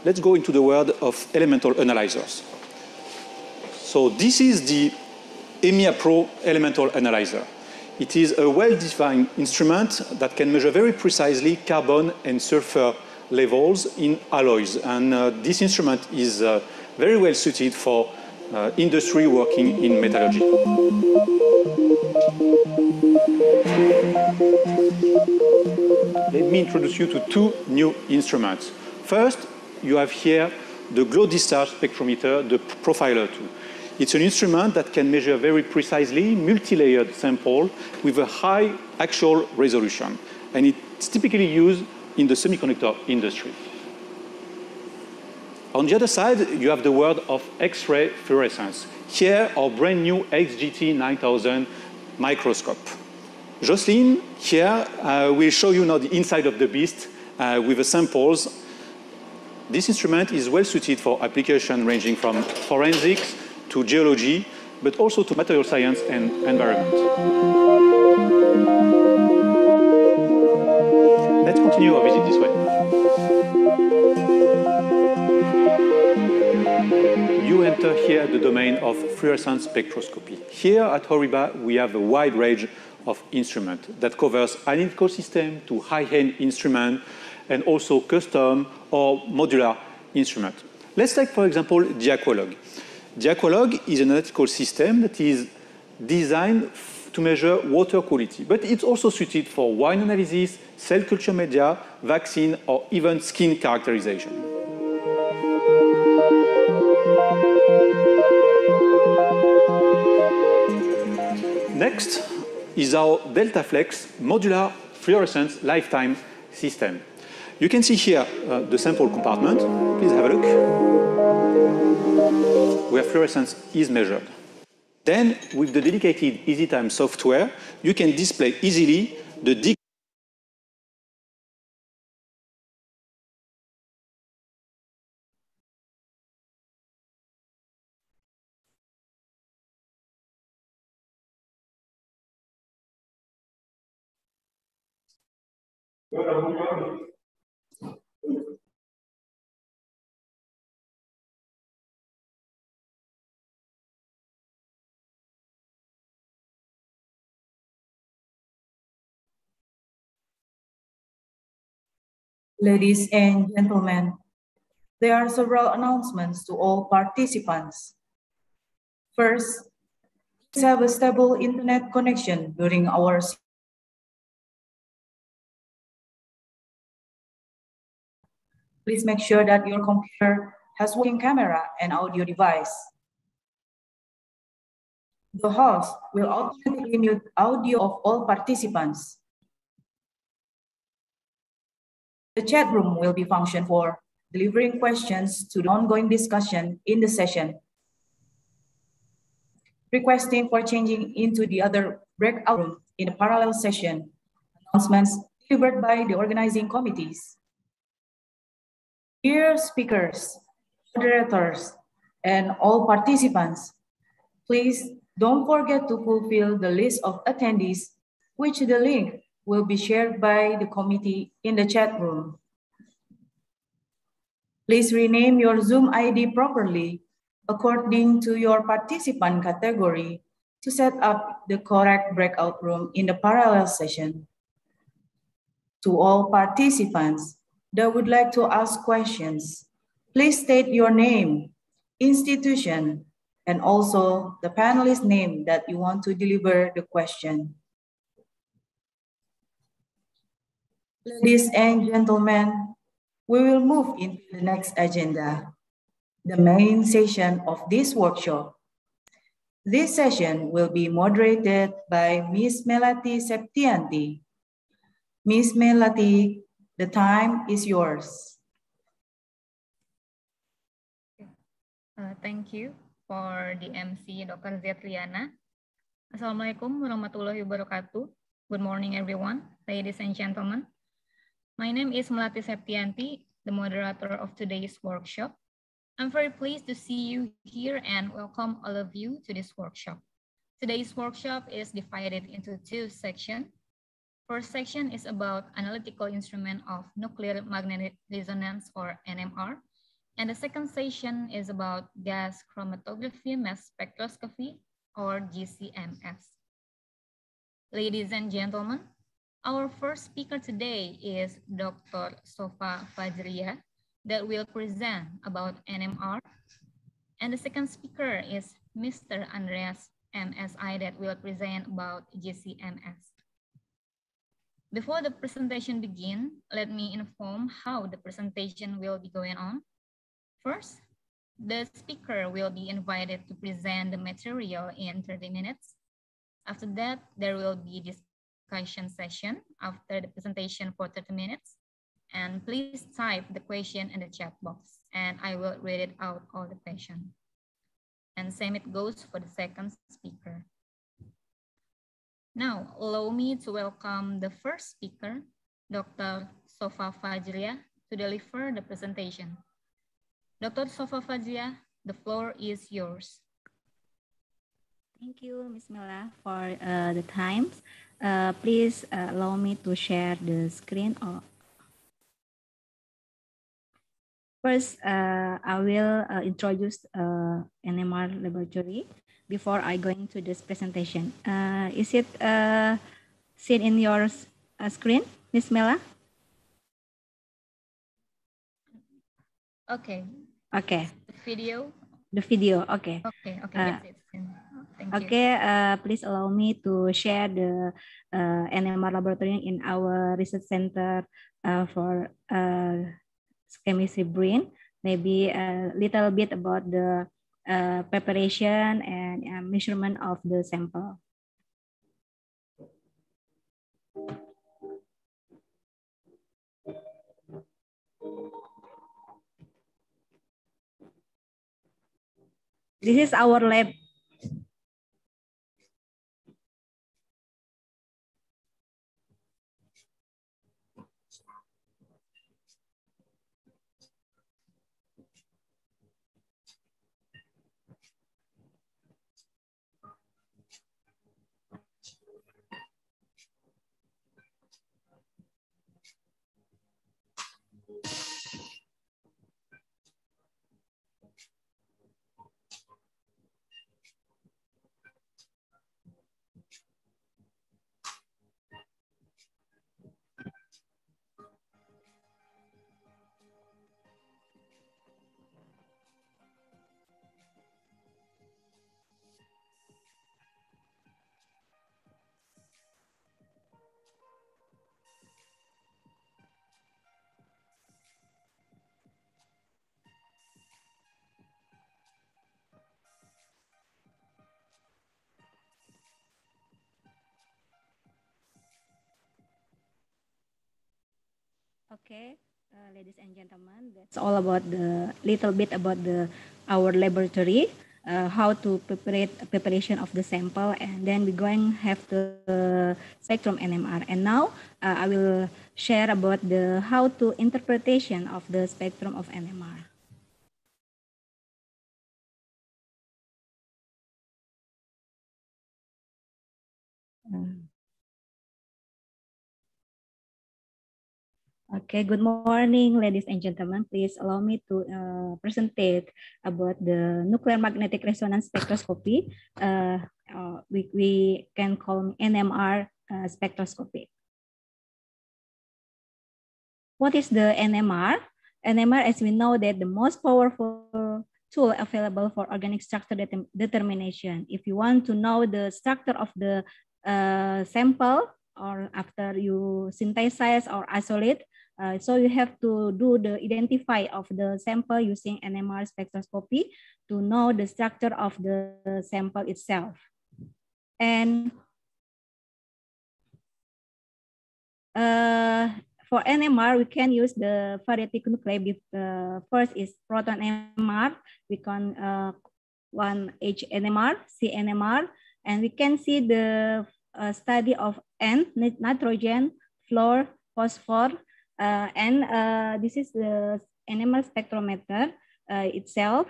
Let's go into the world of elemental analyzers. So this is the EMIA Pro Elemental Analyzer. It is a well-defined instrument that can measure very precisely carbon and sulfur levels in alloys. And uh, this instrument is uh, very well suited for uh, industry working in metallurgy. Let me introduce you to two new instruments. First, you have here the glow discharge spectrometer, the Profiler 2. It's an instrument that can measure very precisely multi-layered sample with a high actual resolution. And it's typically used in the semiconductor industry. On the other side, you have the world of X-ray fluorescence. Here, our brand new XGT 9000 microscope. Jocelyn here uh, will show you now the inside of the beast uh, with the samples. This instrument is well suited for application ranging from forensics to geology, but also to material science and environment. Let's continue our visit this way. You enter here the domain of fluorescence spectroscopy. Here at Horiba, we have a wide range of instruments that covers analytical system to high-end instrument and also custom or modular instrument. Let's take, for example. The Aqualog is an analytical system that is designed to measure water quality, but it's also suited for wine analysis, cell culture media, vaccine, or even skin characterization. Next is our DeltaFlex modular fluorescence lifetime system. You can see here uh, the sample compartment. Please have a look. Where fluorescence is measured. Then, with the dedicated EzTime software, you can display easily the Ladies and gentlemen, there are several announcements to all participants. First, let's have a stable internet connection during our Please make sure that your computer has working camera and audio device. The host will automatically mute audio of all participants. The chat room will be function for delivering questions to the ongoing discussion in the session. Requesting for changing into the other breakout room in the parallel session. Announcements delivered by the organizing committees. Dear speakers, moderators, and all participants, please don't forget to fulfill the list of attendees, which the link will be shared by the committee in the chat room. Please rename your Zoom ID properly according to your participant category to set up the correct breakout room in the parallel session. To all participants that would like to ask questions, please state your name, institution, and also the panelist name that you want to deliver the question. Ladies and gentlemen, we will move into the next agenda, the main session of this workshop. This session will be moderated by Ms. Melati Septianti. Ms. Melati, the time is yours. Uh, thank you for the MC, Dr. Zetriana. Assalamualaikum warahmatullahi wabarakatuh. Good morning, everyone, ladies and gentlemen. My name is Melati Septianti, the moderator of today's workshop. I'm very pleased to see you here and welcome all of you to this workshop. Today's workshop is divided into two sections. First section is about analytical instrument of nuclear magnetic resonance or NMR. And the second session is about gas chromatography mass spectroscopy or GCMS. Ladies and gentlemen, our first speaker today is Dr. Sofa Fajria that will present about NMR. And the second speaker is Mr. Andreas MSI that will present about GCMS. Before the presentation begin, let me inform how the presentation will be going on. First, the speaker will be invited to present the material in 30 minutes. After that, there will be this discussion session after the presentation for 30 minutes. And please type the question in the chat box and I will read it out all the question. And same it goes for the second speaker. Now, allow me to welcome the first speaker, Dr. Sofa Fajria, to deliver the presentation. Dr. Sofa Fajria, the floor is yours. Thank you, Ms. Mela, for uh, the times. Uh, please uh, allow me to share the screen. Or... First, uh, I will uh, introduce uh, NMR laboratory before I go into this presentation. Uh, is it seen in your screen, Ms. Mela? Okay. Okay. The video? The video, okay. Okay, okay, okay, uh, please allow me to share the uh, NMR laboratory in our research center uh, for uh, chemistry brain. Maybe a little bit about the uh, preparation and uh, measurement of the sample. This is our lab Okay, uh, ladies and gentlemen, that's all about the little bit about the our laboratory, uh, how to prepare preparation of the sample, and then we're going have the spectrum NMR. And now uh, I will share about the how to interpretation of the spectrum of NMR. Okay, good morning, ladies and gentlemen. Please allow me to uh, present about the nuclear magnetic resonance spectroscopy. Uh, uh, we, we can call NMR uh, spectroscopy. What is the NMR? NMR, as we know, that the most powerful tool available for organic structure det determination. If you want to know the structure of the uh, sample or after you synthesize or isolate, uh, so you have to do the identify of the sample using NMR spectroscopy to know the structure of the sample itself. And uh, for NMR, we can use the variety nuclei. Uh, first is proton NMR. We can uh, one H NMR, C NMR, and we can see the uh, study of N, nitrogen, fluor, phosphor, and uh, this is the NMR spectrometer uh, itself.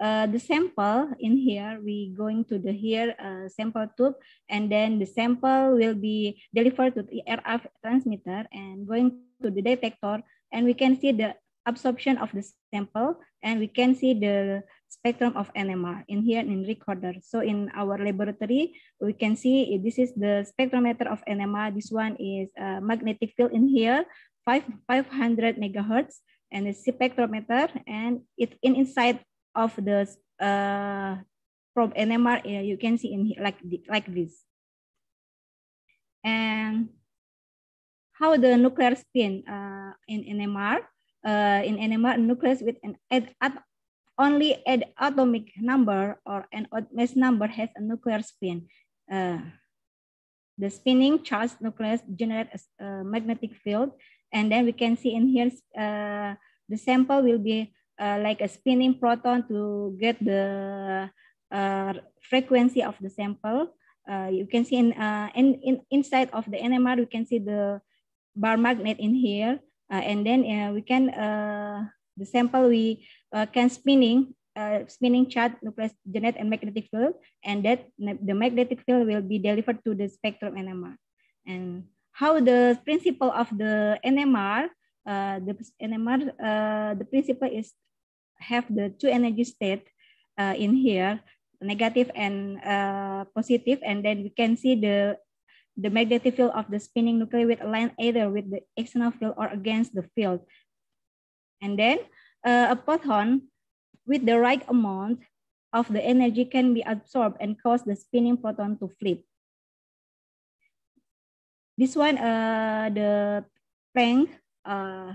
the sample in here, we going to the here sample tube, and then the sample will be delivered to the RF transmitter and going to the detector, and we can see the absorption of the sample, and we can see the spectrum of NMR in here in recorder. So in our laboratory, we can see this is the spectrometer of NMR. This one is magnetic field in here. 500 megahertz and a spectrometer and it in inside of the uh, probe NMR uh, you can see in here like like this. And how the nuclear spin uh, in NMR uh, in NMR nucleus with an at, at only an atomic number or an odd mass number has a nuclear spin. Uh, the spinning charged nucleus generates a magnetic field and then we can see in here, uh, the sample will be uh, like a spinning proton to get the uh, frequency of the sample. Uh, you can see in, uh, in, in inside of the NMR, we can see the bar magnet in here. Uh, and then we can, the sample we can spinning uh, spinning charge nucleus generate and magnetic field and that the magnetic field will be delivered to the spectrum NMR and how the principle of the NMR, uh, the NMR, uh, the principle is have the two energy state uh, in here, negative and uh, positive, and then we can see the the magnetic field of the spinning nuclei will align either with the external field or against the field. And then uh, a photon with the right amount of the energy can be absorbed and cause the spinning proton to flip. This one, uh, the Planck uh,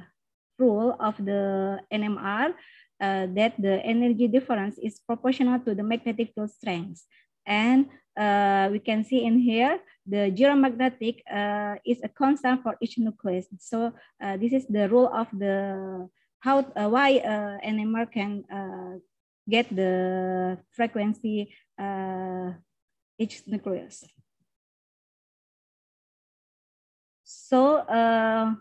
rule of the NMR, uh, that the energy difference is proportional to the magnetic field strength. And uh, we can see in here, the gyromagnetic uh, is a constant for each nucleus. So uh, this is the rule of the, how, uh, why uh, NMR can uh, get the frequency uh, each nucleus. So uh,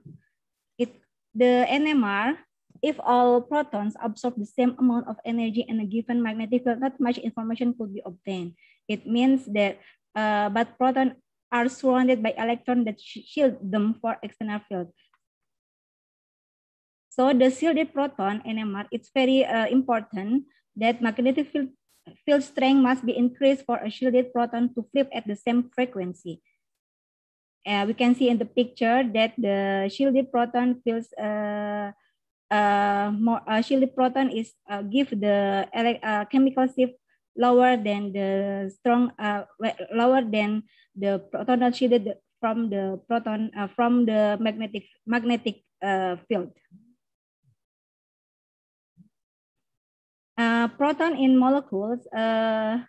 it the NMR, if all protons absorb the same amount of energy in a given magnetic field, not much information could be obtained. It means that, uh, but protons are surrounded by electrons that shield them for external field. So the shielded proton NMR, it's very uh, important that magnetic field, field strength must be increased for a shielded proton to flip at the same frequency uh, we can see in the picture that the shielded proton feels uh, uh, more uh, shielded proton is uh, give the uh, chemical shift lower than the strong uh, lower than the proton shielded from the proton uh, from the magnetic magnetic uh, field. Uh, proton in molecules uh,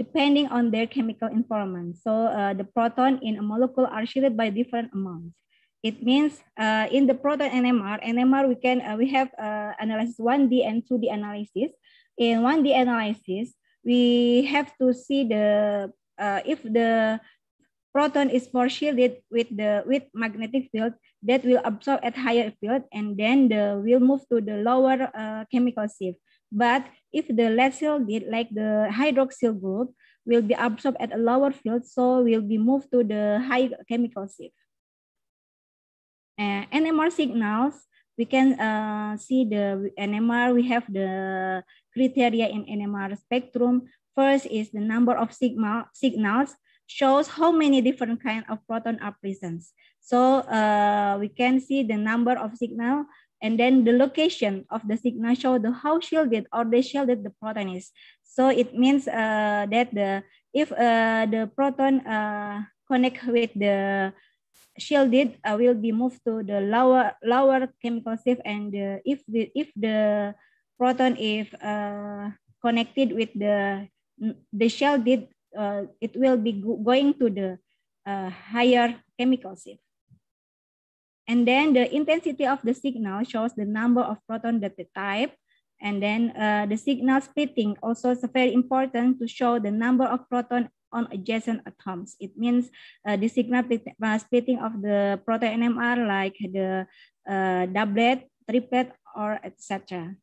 depending on their chemical informant. So uh, the proton in a molecule are shielded by different amounts. It means uh, in the proton NMR, NMR we can uh, we have uh, analysis 1D and 2D analysis. In 1D analysis, we have to see the uh, if the proton is more shielded with the with magnetic field that will absorb at higher field and then the will move to the lower uh, chemical shift. But if the less shielded, like the hydroxyl group, will be absorbed at a lower field, so will be moved to the high chemical shift uh, NMR signals, we can uh, see the NMR, we have the criteria in NMR spectrum. First is the number of sigma, signals, shows how many different kind of proton are present. So uh, we can see the number of signal and then the location of the signal show the how shielded or the shielded the proton is. So it means uh, that the if uh, the proton uh, connect with the shielded uh, will be moved to the lower lower chemical shift and uh, if the if the proton is uh, connected with the the shielded uh, it will be go going to the uh, higher chemical shift and then the intensity of the signal shows the number of proton that the type and then uh, the signal splitting also is very important to show the number of proton on adjacent atoms. It means uh, the signal uh, splitting of the proton NMR like the uh, doublet, triplet, or etc.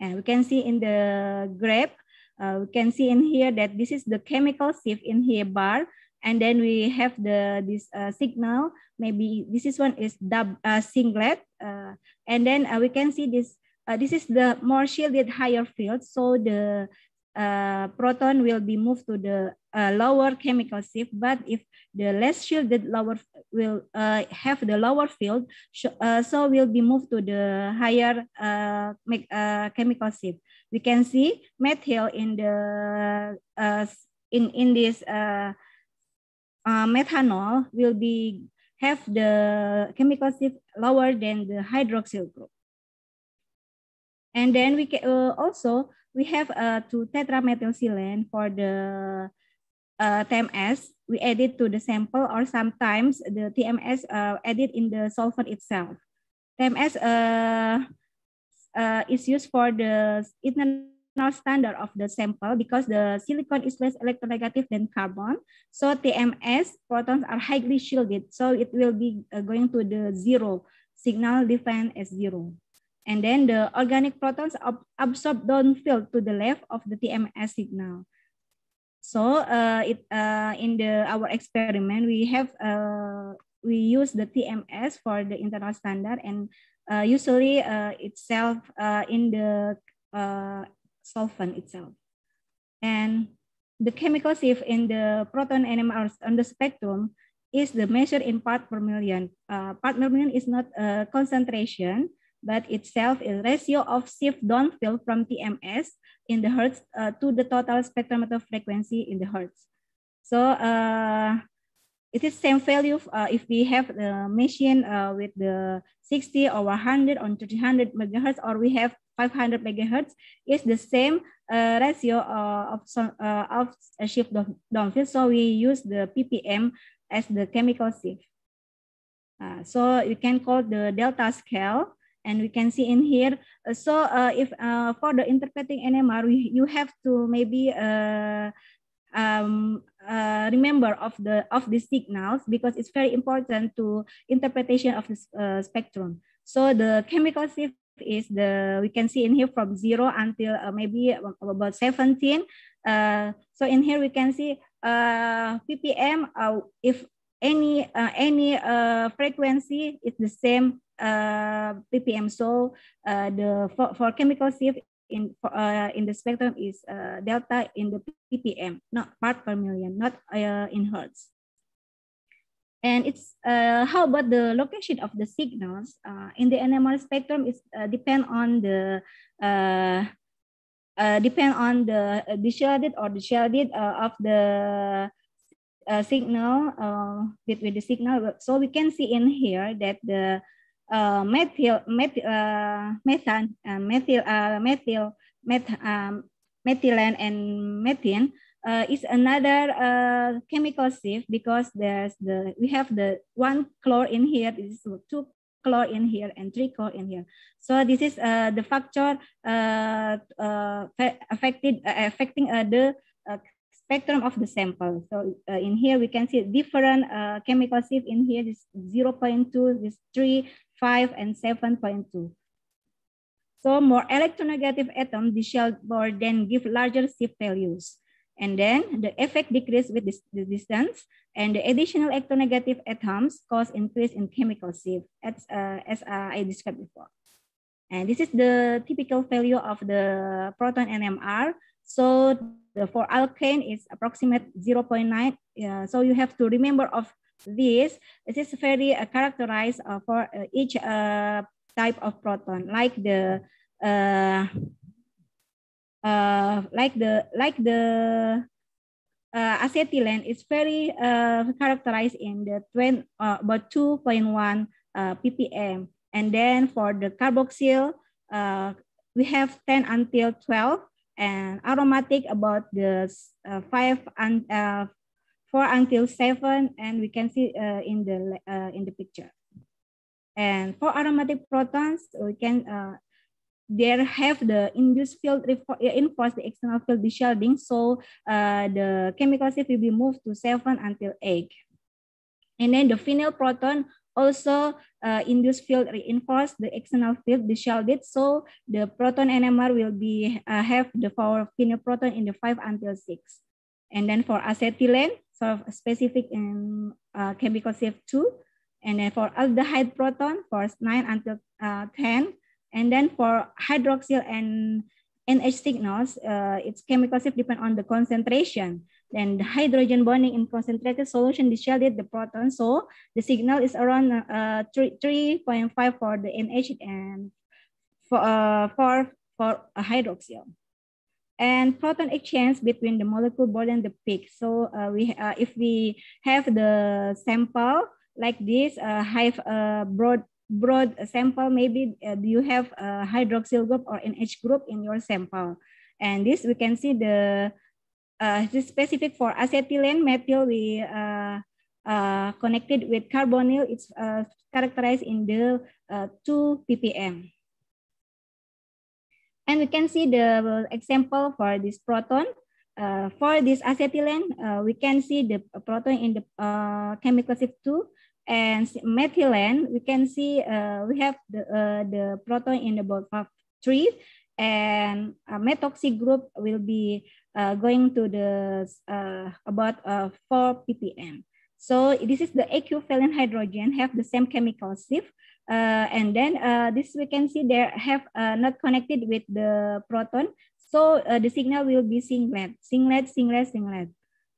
And we can see in the graph, uh, we can see in here that this is the chemical shift in here bar. And then we have the this uh, signal. Maybe this is one is dub uh, singlet. and then we can see this. this is the more shielded higher field. So the uh, proton will be moved to the uh, lower chemical shift, but if the less shielded lower will uh, have the lower field, uh, so will be moved to the higher uh, uh, chemical shift. We can see methyl in the in in this methanol will be have the chemical shift lower than the hydroxyl group. And then we can also we have uh, to tetramethylsilane for the uh, TMS. We add it to the sample or sometimes the TMS uh, added in the solvent itself. TMS uh, uh, is used for the internal standard of the sample because the silicon is less electronegative than carbon. So TMS protons are highly shielded. So it will be uh, going to the zero signal defined as zero. And then the organic protons ab absorb downfield to the left of the TMS signal. So uh, it uh, in the our experiment we have uh, we use the TMS for the internal standard and uh, usually uh, itself in the solvent itself. And the chemical shift in the proton NMR on the spectrum is the measure in part per million. Uh, part per million is not a concentration, but itself is ratio of shift downfield from TMS in the hertz uh, to the total spectrometer frequency in the hertz. So uh, it is same value uh, if we have the machine uh, with the 60 or 100 or 300 megahertz or we have 500 megahertz is the same uh, ratio uh, of, uh, of a shift downfield. So we use the ppm as the chemical shift. Uh, so you can call the delta scale and we can see in here. So uh, if uh, for the interpreting NMR, we, you have to maybe uh, um, remember of the of the signals because it's very important to interpretation of the spectrum. So the chemical shift is the we can see in here from zero until maybe about 17. so in here we can see ppm if any any frequency is the same uh, ppm. So uh, the for, for chemical shift in uh, in the spectrum is uh, delta in the ppm, not part per million, not uh, in hertz. And it's uh, how about the location of the signals uh, in the NMR spectrum? Is uh, depend on the uh, uh, depend on the uh, shielded or the shielded uh, of the signal with, with the signal. So we can see in here that the methyl, met, methan, uh, methyl, methyl, met, um, methylene and methane uh, is another uh, chemical shift because there's the we have the one chlor in here is two chlor in here and three chlor in here. So this is uh, the factor uh, uh, affected uh, affecting the spectrum of the sample. So in here we can see different chemical shift in here. This 0 0.2, this 3, 5, and 7.2. So more electronegative atom, the shell bore then give larger shift values. And then the effect decrease with this, the distance and the additional electronegative atoms cause increase in chemical shift as, uh, as uh, I described before. And this is the typical value of the proton NMR. So the, for alkane is approximate 0.9. Uh, so you have to remember of this. This is very uh, characterized uh, for uh, each uh, type of proton, like the uh, like the like the uh, acetylene is very uh, characterized in the 20, uh, about 2.1 uh, ppm. And then for the carboxyl, uh, we have 10 until 12 and aromatic about the uh, 5 and uh, 4 until 7 and we can see uh, in the uh, in the picture. And for aromatic protons, we can uh, there have the induced field reinforce the external field shielding, So uh, the chemical shift will be moved to 7 until 8. And then the phenyl proton also uh, induced field reinforce the external field deshielded. So the proton NMR will be uh, have the for phenyl proton in the 5 until 6. And then for acetylene, so specific in uh, chemical shift 2. And then for aldehyde proton for 9 until uh, 10. And then for hydroxyl and NH signals, uh, its chemical shift depend on the concentration. Then the hydrogen bonding in concentrated solution deshielded the proton. So the signal is around uh, 3.5 for the NH and for, uh, for, for a hydroxyl. And proton exchange between the molecule board and the peak. So uh, we, uh, if we have the sample like this, uh, have a broad broad sample, maybe uh, you have a hydroxyl group or NH group in your sample. And this we can see the uh, this specific for acetylene methyl we uh, uh, connected with carbonyl. It's uh, characterized in the uh, 2 ppm. And we can see the example for this proton. Uh, for this acetylene, uh, we can see the proton in the uh, chemical shift 2 and methylene, we can see uh, we have the, uh, the proton in the of three and a methoxy group will be uh, going to the uh, about uh, 4 ppm. So this is the equivalent hydrogen have the same chemical shift. Uh, and then this we can see they have not connected with the proton. So the signal will be singlet, singlet, singlet, singlet,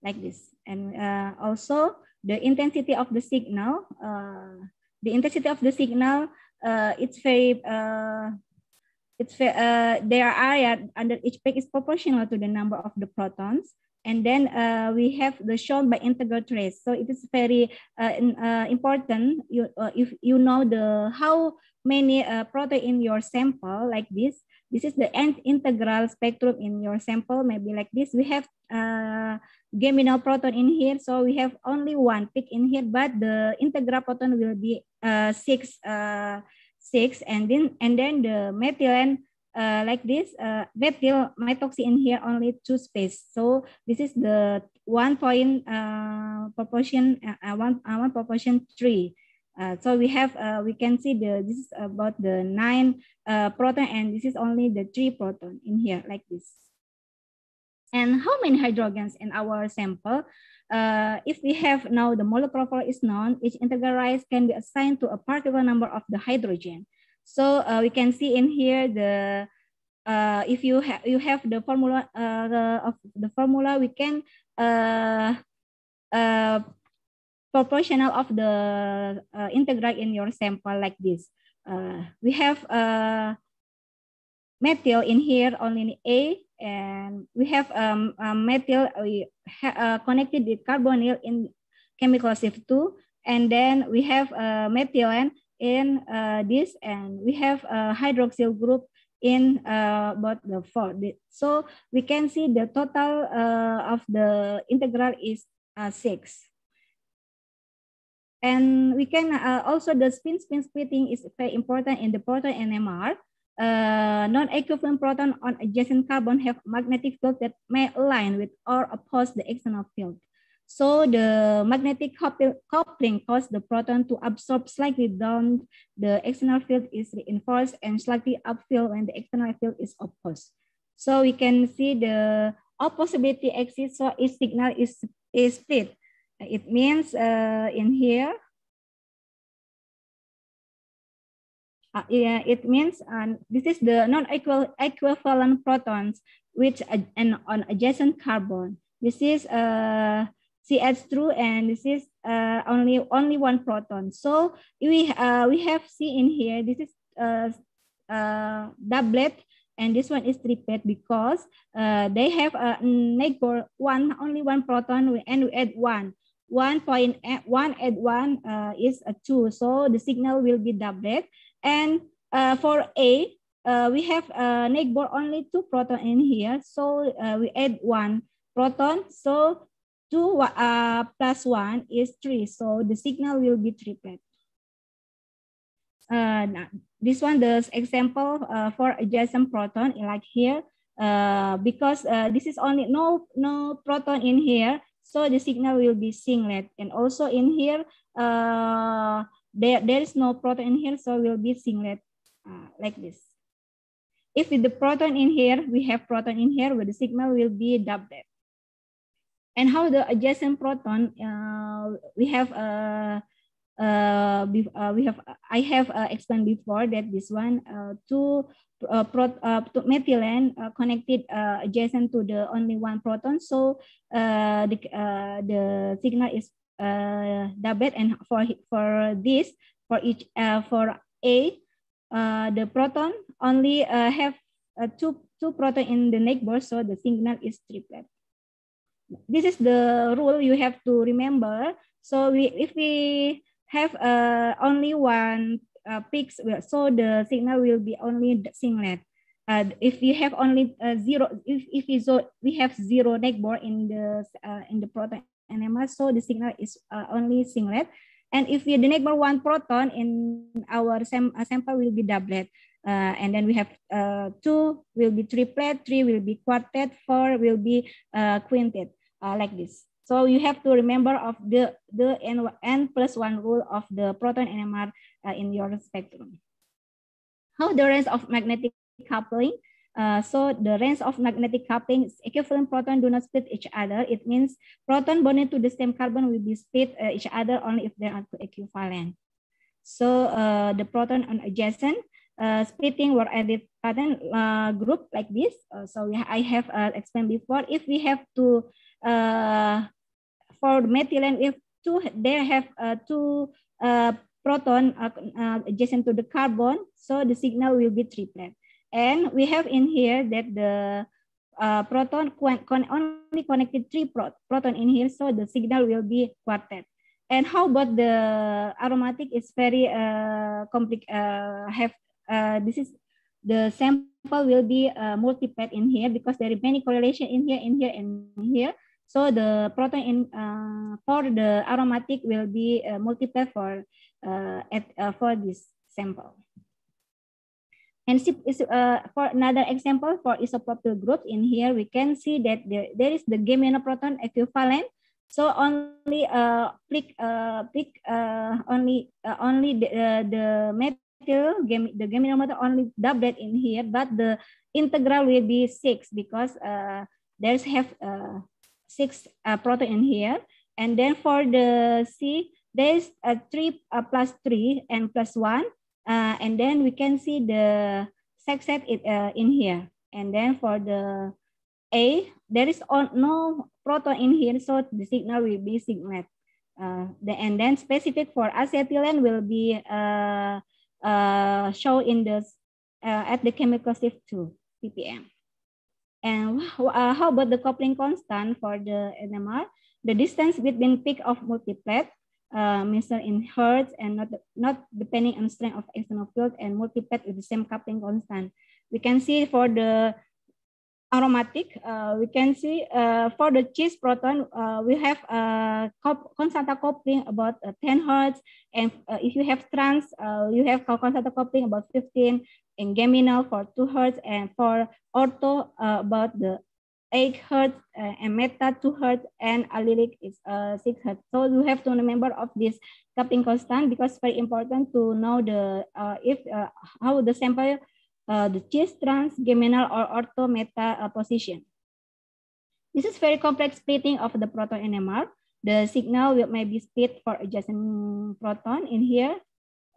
like this. And also the intensity of the signal, uh, the intensity of the signal, uh, it's very, uh, it's uh, their area under each peak is proportional to the number of the protons. And then uh, we have the shown by integral trace. So it is very uh, uh, important you, uh, if you know the how many uh, protein in your sample like this. This is the nth integral spectrum in your sample, maybe like this. We have uh, geminal proton in here. So we have only one peak in here, but the integral proton will be uh, six, uh, six, and then and then the methylene uh, like this, uh, methyl methoxy in here only two space. So this is the one point uh, proportion, uh, one uh, one proportion three. Uh, so we have uh, we can see the this is about the nine uh, proton and this is only the three proton in here like this and how many hydrogens in our sample. Uh, if we have now the molecular profile is known, each integral rise can be assigned to a particular number of the hydrogen. So uh, we can see in here the uh, if you have you have the formula uh, of the formula, we can uh, uh, proportional of the integral in your sample like this. We have methyl in here only A and we have um, um methyl we uh, connected with carbonyl in chemical shift 2 and then we have uh, methylene in uh, this and we have a hydroxyl group in uh, the four. So we can see the total uh, of the integral is uh, six. And we can uh, also the spin-spin splitting is very important in the proton NMR. Uh, non-equivalent proton on adjacent carbon have magnetic field that may align with or oppose the external field. So the magnetic coupling causes the proton to absorb slightly down. The external field is reinforced and slightly upfield when the external field is opposed. So we can see the opposability exists. So its signal is, is split. It means uh, in here, uh, it means uh, this is the non-equivalent protons which and on adjacent carbon. This is uh, CH true and this is uh, only only one proton. So we uh, we have C in here. This is uh, uh, doublet and this one is triplet because uh, they have a neighbor one only one proton and we add one. One point one add one uh, is a two. So the signal will be doublet. And uh, for A, uh, we have a neighbor only two proton in here. So uh, we add one proton. So 2 uh, plus 1 is 3. So the signal will be triplet. Uh, this one, the example uh, for adjacent proton, like here, uh, because uh, this is only no, no proton in here, so the signal will be singlet. And also in here, uh, there, there is no proton in here, so will be singlet uh, like this. If the proton in here, we have proton in here, where the signal will be doublet and how the adjacent proton uh, we have uh, uh, uh, we have I have uh, explained before that this one uh, two uh, pro, to methylene connected adjacent to the only one proton so the the signal is uh, and for for this for each uh, for A uh, the proton only uh, have uh, two two proton in the neighbor so the signal is triplet this is the rule you have to remember. So we, if we have uh, only one uh, peaks, so the signal will be only singlet. Uh, if you have only uh, zero, if, if we, so we have zero neighbor in the uh, in the proton NMR, so the signal is uh, only singlet. And if we neighbor one proton in our sam uh, sample will be doublet. Uh, and then we have uh, two will be triplet, three will be quartet, four will be uh, quintet uh, like this. So you have to remember of the, the n, n plus one rule of the proton NMR uh, in your spectrum. How the range of magnetic coupling? Uh, so the range of magnetic coupling is equivalent proton do not split each other. It means proton bonded to the same carbon will be split uh, each other only if they are equivalent. So uh, the proton on adjacent uh, splitting were added pattern uh, group like this. So we, I have explained before, if we have to for methylene, if two they have two proton adjacent to the carbon, so the signal will be triplet. And we have in here that the uh, proton only connected three pro proton in here, so the signal will be quartet. And how about the aromatic? is very uh, complex. Uh, have uh, this is the sample will be uh, in here because there is many correlation in here, in here, and here. So the proton in uh, for the aromatic will be uh, for uh, at uh, for this sample. And uh, for another example for isopropyl group in here we can see that there, there is the proton equivalent. So only uh pick uh pick uh only uh, only the uh, the methyl game the proton only doublet in here, but the integral will be six because uh there's have uh six uh, proton in here. And then for the C, there's a three uh, plus three and plus one. Uh, and then we can see the sex set it, uh, in here. And then for the A, there is no proton in here, so the signal will be signet. Uh, the, and then specific for acetylene will be uh, uh, shown in the uh, at the chemical shift 2 ppm. And uh, how about the coupling constant for the NMR? The distance between peak of multiplet uh, measured in hertz and not, not depending on strength of external field and multiplet with the same coupling constant. we can see for the aromatic, uh, we can see uh, for the cis proton, uh, we have uh, constanta coupling about uh, 10 hertz. And uh, if you have trans, uh, you have constanta coupling about 15 and geminal for 2 hertz. And for ortho, about the 8 hertz and meta 2 hertz and allylic is 6 hertz. So you have to remember of this coupling constant because very important to know the if how the sample uh, the cis trans geminal or ortho meta uh, position. This is very complex splitting of the proton NMR. The signal will maybe split for adjacent proton in here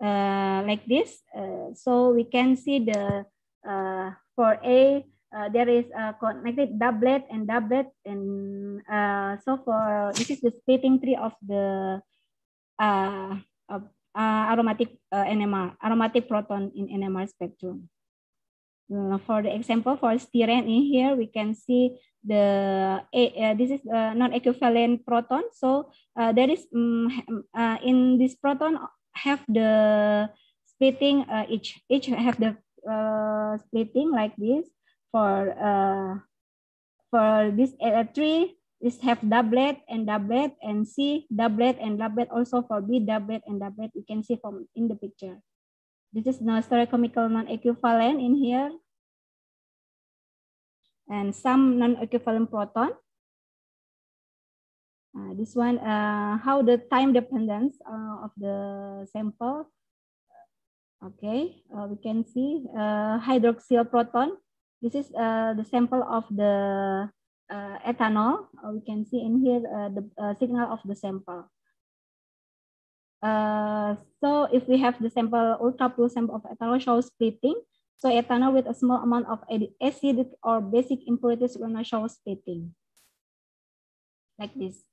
uh, like this. Uh, so we can see the uh, for A, uh, there is a connected doublet and doublet. And so for this is the splitting tree of the of, aromatic NMR, aromatic proton in NMR spectrum. Uh, for the example, for styrene in here, we can see the uh, this is uh, non-equivalent proton. So uh, there is um, uh, in this proton have the splitting uh, each each have the uh, splitting like this. For uh, for this uh, three is have doublet and doublet and C doublet and doublet also for B doublet and doublet. You can see from in the picture. This is no stereochemical non-equivalent in here. And some non-equivalent proton. Uh, this one, uh, how the time dependence uh, of the sample. Okay, uh, we can see uh, hydroxyl proton. This is uh, the sample of the ethanol. we can see in here the signal of the sample. Uh, so if we have the sample, ultra pure sample of ethanol shows splitting. So ethanol with a small amount of acidic or basic impurities will not show splitting. Like this.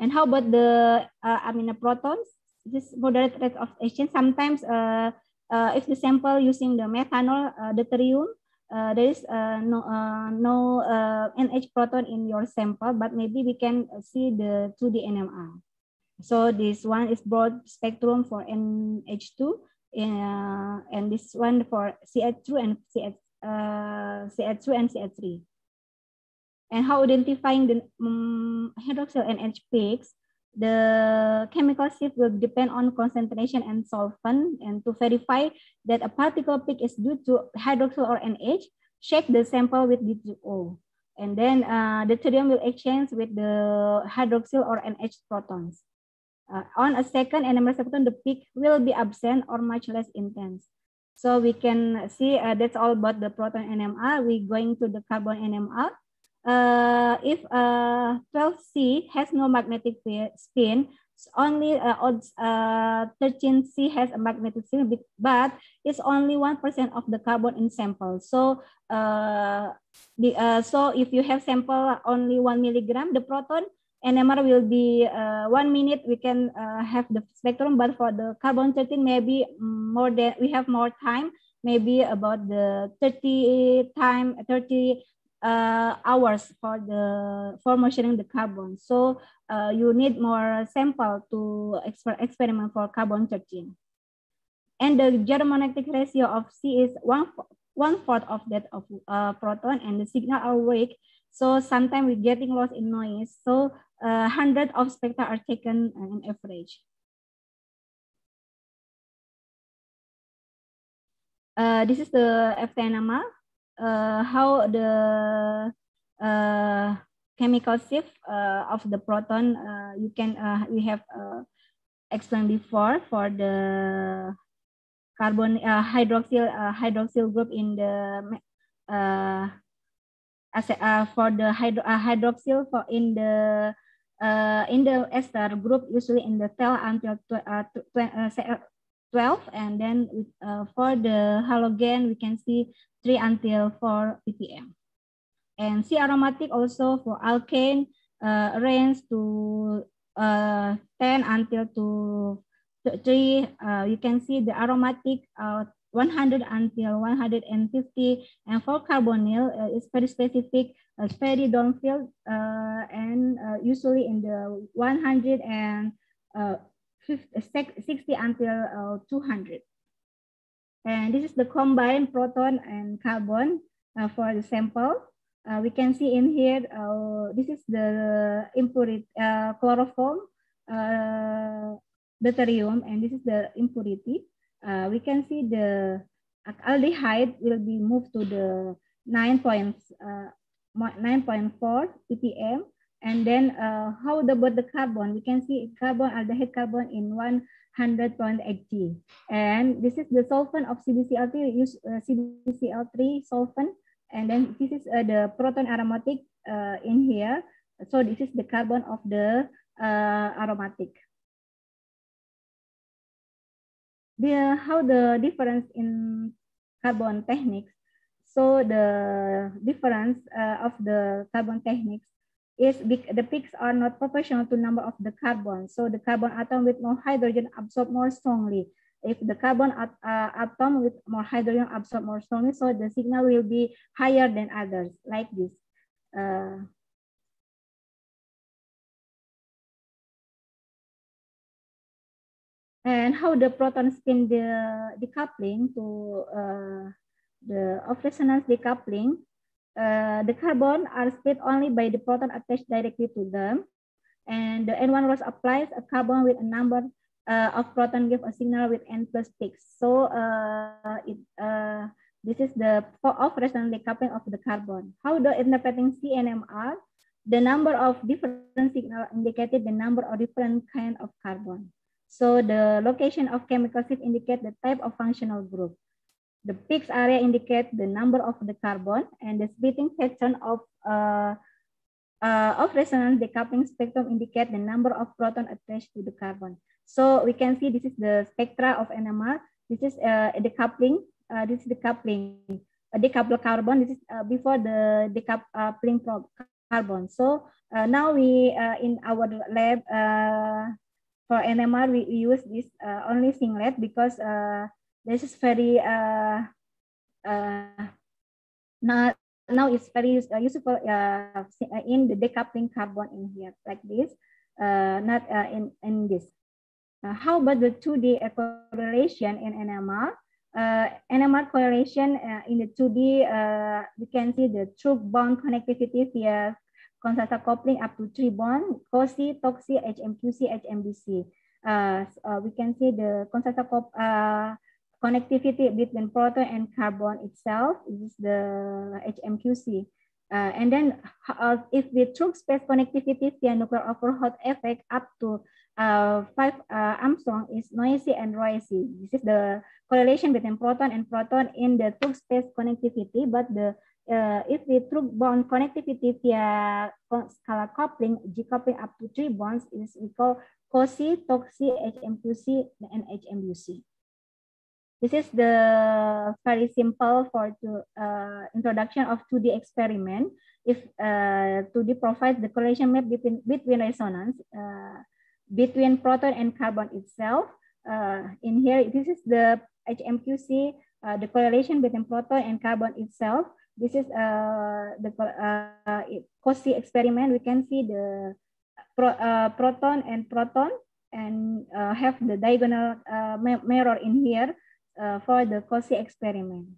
And how about the uh, amino protons? This moderate rate of exchange. Sometimes uh, uh, if the sample using the methanol uh, deuterium, uh, there is uh, no uh, no uh, NH proton in your sample, but maybe we can see the 2D NMR. So this one is broad spectrum for NH2, uh, and this one for CH2 and CH, uh, CH2 and CH3. And how identifying the um, hydroxyl NH peaks, the chemical shift will depend on concentration and solvent. And to verify that a particle peak is due to hydroxyl or NH, shake the sample with D2O. And then uh, the deuterium will exchange with the hydroxyl or NH protons. Uh, on a second NMR spectrum, the peak will be absent or much less intense. So we can see uh, that's all about the proton NMR. We're going to the carbon NMR. Uh, if uh, 12C has no magnetic spin, only uh, odds uh, 13C has a magnetic spin, but it's only 1% of the carbon in sample. So, uh, the, uh, so if you have sample only one milligram, the proton NMR will be uh, one minute we can uh, have the spectrum, but for the carbon 13, maybe more than we have more time, maybe about the 30 time, 30 uh, hours for the for measuring the carbon. So uh, you need more sample to exper experiment for carbon 13. And the gyromagnetic ratio of C is one, one fourth of that of uh, proton and the signal are weak. So sometimes we're getting lost in noise. So uh, 100 of spectra are taken on average. Uh, this is the FTNMR, uh, how the uh, chemical shift uh, of the proton uh, you can uh, we have uh, explained before for the carbon hydroxyl hydroxyl group in the uh, as for the hydro, hydroxyl for in the in the ester group, usually in the tail until 12, and then with, uh, for the halogen, we can see 3 until 4 ppm. And C aromatic also for alkane uh, range to uh, 10 until to 3. Uh, you can see the aromatic uh, 100 until 150. And for carbonyl, uh, it's very specific, uh, very downfield, uh, and uh, usually in the 100 and uh, 50, 60 until uh, 200. And this is the combined proton and carbon uh, for the sample. Uh, we can see in here, uh, this is the impurity, uh, chloroform, uh, deuterium, and this is the impurity. We can see the aldehyde will be moved to the 9.4 ppm. And then how about the carbon? We can see carbon, aldehyde carbon in 100.8G. And this is the solvent of CDCl3, use CDCl3 solvent and then this is uh, the proton aromatic uh, in here. So this is the carbon of the uh, aromatic. The, how the difference in carbon techniques. So the difference uh, of the carbon techniques is the peaks are not proportional to number of the carbon. So the carbon atom with more hydrogen absorb more strongly if the carbon at, uh, atom with more hydrogen absorb more strongly, so the signal will be higher than others, like this. Uh, and how the proton spin the decoupling to uh, the off resonance decoupling, uh, the carbon are split only by the proton attached directly to them. And the N1 Ross applies a carbon with a number uh, of proton give a signal with n plus peaks. So uh, it, uh, this is the off resonance decoupling of the carbon. How the interpreting CNMR? The number of different signal indicated the number of different kind of carbon. So the location of chemical shift indicate the type of functional group. The peaks area indicate the number of the carbon and the splitting pattern of uh, uh, of resonance decoupling spectrum indicate the number of proton attached to the carbon. So we can see this is the spectra of NMR. This is uh, decoupling. Uh, this is decoupling. A decoupled carbon. This is uh, before the decoupling carbon. So uh, now we uh, in our lab uh, for NMR we, we use this uh, only singlet because uh, this is very uh, uh, not now it's very uh, useful uh, in the decoupling carbon in here like this, uh, not uh, in, in this. Uh, how about the 2D correlation in NMR? Uh, NMR correlation uh, in the 2D, uh, we can see the true bond connectivity via consensus coupling up to three bond, COSY, TOCSY, HMQC, HMBC. Uh, uh, we can see the consensus uh, connectivity between proton and carbon itself. Is the HMQC. Uh, and then uh, if we true space connectivity via nuclear Overhauser effect up to uh, 5 uh, Armstrong is NOESY and noisy. This is the correlation between proton and proton in the true space connectivity, but the uh, if we true bond connectivity via scalar coupling, G coupling up to three bonds is we call COSY, TOCSY, HMQC, and HMBC. This is the very simple for to, uh, introduction of 2D experiment. If uh, 2D provides the correlation map between, between resonance, uh, between proton and carbon itself. Uh, in here, this is the HMQC, uh, the correlation between proton and carbon itself. This is uh, the COSY experiment. We can see the pro, proton and proton and have the diagonal mirror in here uh, for the COSY experiment.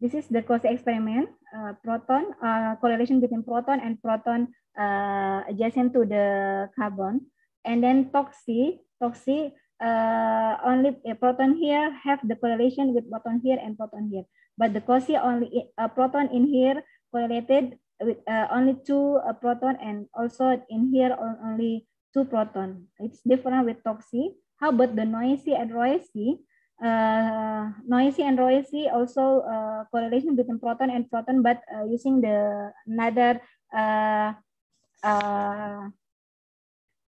This is the COSY experiment, uh, proton, uh, correlation between proton and proton uh, adjacent to the carbon. And then TOCSY, TOCSY, uh, only a proton here have the correlation with proton here and proton here. But the COSY only a proton in here correlated with uh, only two uh, proton and also in here only two proton. It's different with TOCSY. How about the NOESY and noisy? Uh, noisy and noisy also uh, correlation between proton and proton, but uh, using the another uh, uh,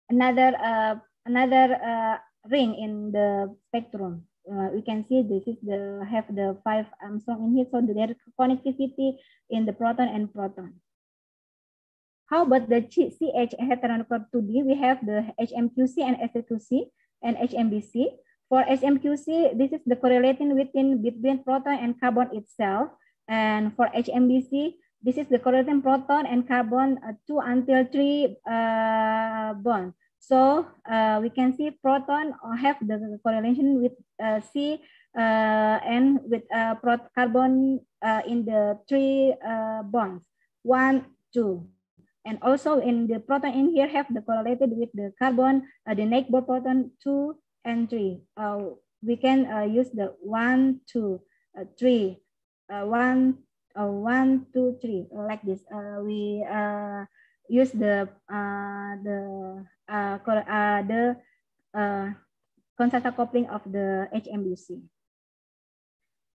another uh, another uh, ring in the spectrum. Uh, we can see this is the have the five Armstrong in here, so there is connectivity in the proton and proton. How about the CH heteronuclear 2D? We have the HMQC and SQ2C and HMBC. For HMQC, this is the correlating within between proton and carbon itself. And for HMBC, this is the correlating proton and carbon uh, two until three uh, bond. So uh, we can see proton have the correlation with uh, C and with carbon in the three bonds, one, two. And also in the proton in here have the correlated with the carbon, uh, the neighbor proton two and three. Uh, we can uh, use the one, two, three, one, one, two, three, like this. we use the the the uh, coupling of the HMBC.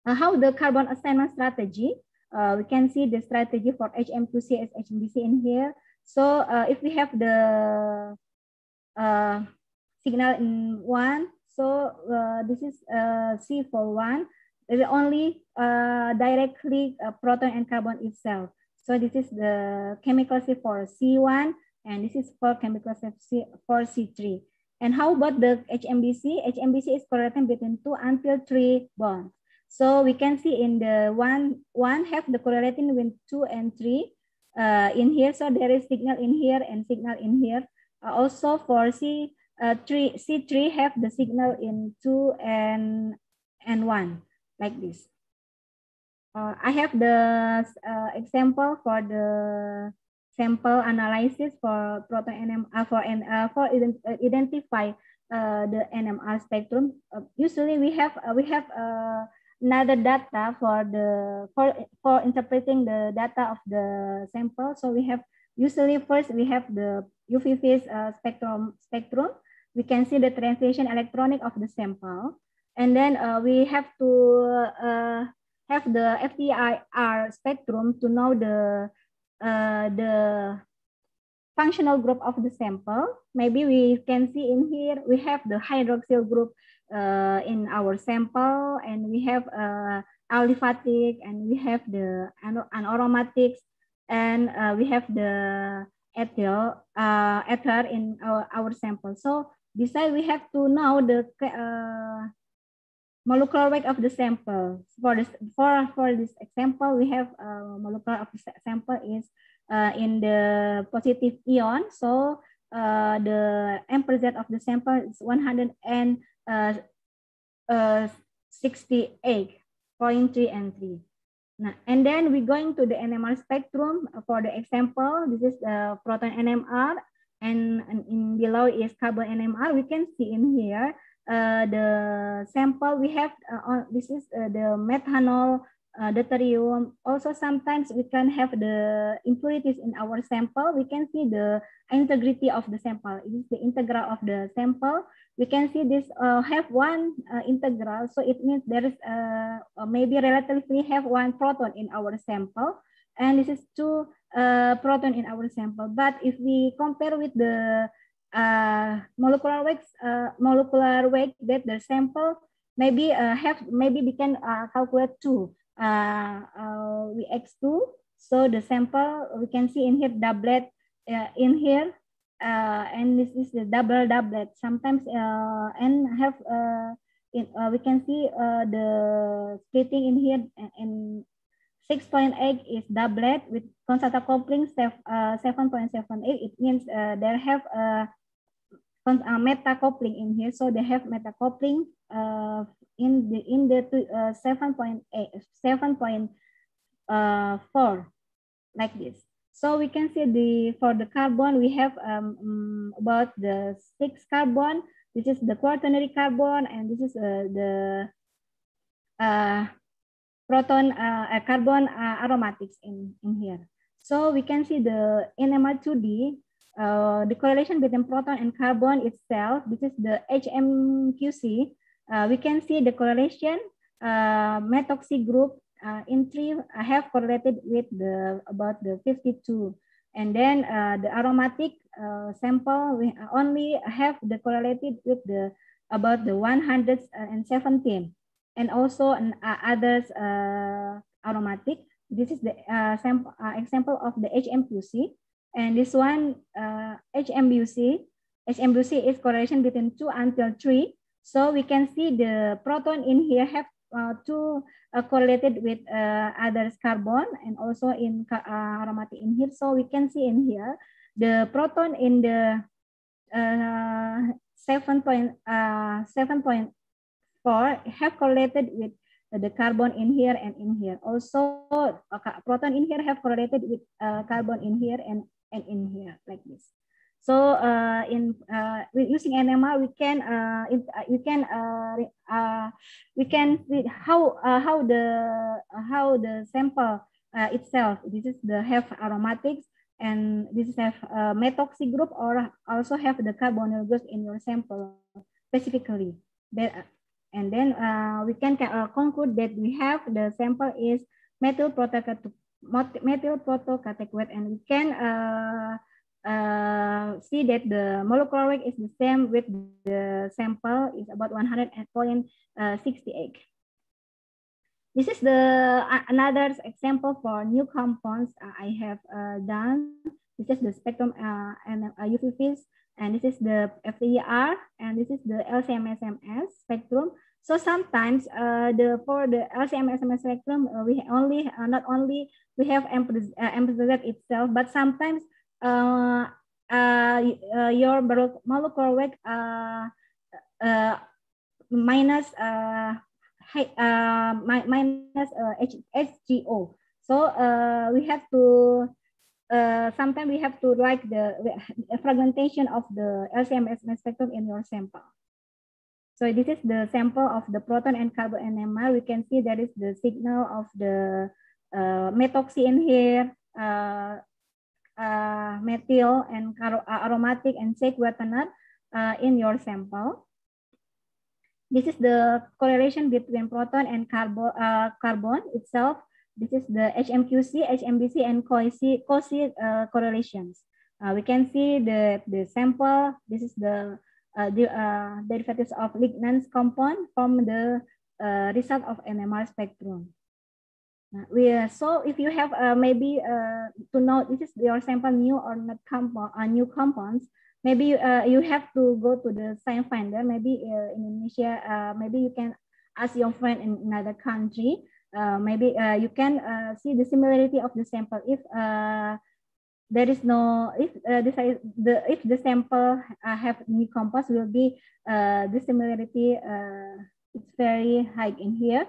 Uh, how the carbon assignment strategy? Uh, we can see the strategy for HMQC as HMBC in here. So uh, if we have the uh, signal in one, so this is C for one, only directly proton and carbon itself. So this is the chemical C for C1, and this is for chemical C for C3. And how about the HMBC? HMBC is correlating between two until three bonds. So we can see in the one, one have the correlating with two and three uh, in here. So there is signal in here and signal in here. Uh, also for C, uh, three, C3 have the signal in two and, and one like this. Uh, I have the uh, example for the sample analysis for proton NMR for uh, for ident uh, identify uh, the NMR spectrum. Uh, usually we have uh, we have uh, another data for the for for interpreting the data of the sample. So we have usually first we have the UV phase uh, spectrum spectrum. We can see the translation electronic of the sample, and then uh, we have to uh, have the FTIR spectrum to know the uh, the functional group of the sample. Maybe we can see in here, we have the hydroxyl group uh, in our sample, and we have uh, aliphatic, and we have the anaromatics, and uh, we have the ethyl uh, ether in our, our sample. So besides, we have to know the uh, molecular weight of the sample. For this, for, for this example, we have uh, molecular of the sample is uh, in the positive ion. So uh, the MPZ of the sample is 168.3 uh, uh, 68, point 3 and 3. Now, and then we're going to the NMR spectrum for the example. This is the proton NMR and, and in below is carbon NMR. We can see in here uh, the sample we have uh, this is uh, the methanol uh, deuterium. Also, sometimes we can have the impurities in our sample. We can see the integrity of the sample. It is the integral of the sample. We can see this uh, have one uh, integral. So it means there is uh, maybe relatively have one proton in our sample. And this is two uh, proton in our sample. But if we compare with the uh, molecular weight uh, molecular weight that the sample maybe uh, have maybe we can uh, calculate two uh, uh, we x2 so the sample we can see in here doublet uh, in here uh, and this is the double doublet sometimes uh, and have uh, in, uh, we can see uh, the splitting in here and 6.8 is doublet with concerta coupling uh, 7.78. It means uh, they have a uh, meta coupling in here. So they have meta coupling uh, in the in the uh, 7.8 7.4 uh, like this. So we can see the for the carbon we have um, um, about the six carbon. This is the quaternary carbon, and this is uh, the uh, proton uh, carbon uh, aromatics in in here. So we can see the NMR 2D uh, the correlation between proton and carbon itself, this is the HMQC, uh, we can see the correlation uh, methoxy group uh, in three I have correlated with the about the 52. And then uh, the aromatic uh, sample, we only have the correlated with the about the 117. And also uh, others aromatic. This is the sample, example of the HMQC. And this one, uh, HMBC, HMBC is correlation between two until three. So we can see the proton in here have uh, two uh, correlated with uh, others carbon and also in uh, aromatic in here. So we can see in here the proton in the uh, 7.7.4 four have correlated with the carbon in here and in here. Also, uh, proton in here have correlated with uh, carbon in here and, and in here like this. So uh, in uh, using NMR, we can uh, uh, we can we can how how the how the sample itself. This is the have aromatics and this is have a methoxy group or also have the carbonyl groups in your sample specifically. That, and then uh, we can uh, conclude that we have the sample is methyl methyl protocatechuate and we can uh, uh, see that the molecular weight is the same with the sample is about 100.68. This is the uh, another example for new compounds uh, I have uh, done. This is the spectrum uh, and UV vis, and this is the FTIR, and this is the LCMSMS spectrum. So sometimes uh, the for the LCMSMS spectrum, uh, we only uh, not only we have emphasized itself, but sometimes uh, uh, uh, your molecular weight uh, uh, minus uh, uh, minus uh, HGO. So uh, we have to uh, sometimes we have to write the fragmentation of the LCMS spectrum in your sample. So this is the sample of the proton and carbon NMR. We can see there is the signal of the uh, methoxy in here, uh, uh, methyl and uh, aromatic and sequetanol uh, in your sample. This is the correlation between proton and carbo, uh, carbon itself. This is the HMQC, HMBC, and COSY, COSY uh, correlations. Uh, we can see the, the sample. This is the, uh, the derivatives of lignans compound from the result of NMR spectrum. We uh, so if you have uh, maybe uh, to know this is your sample new or not compound uh, new compounds maybe uh, you have to go to the SciFinder. Maybe uh, in Indonesia uh, maybe you can ask your friend in another country. Uh, maybe uh, you can uh, see the similarity of the sample. If uh, there is no if uh, the, the if the sample uh, have new compounds will be uh, the similarity uh, it's very high in here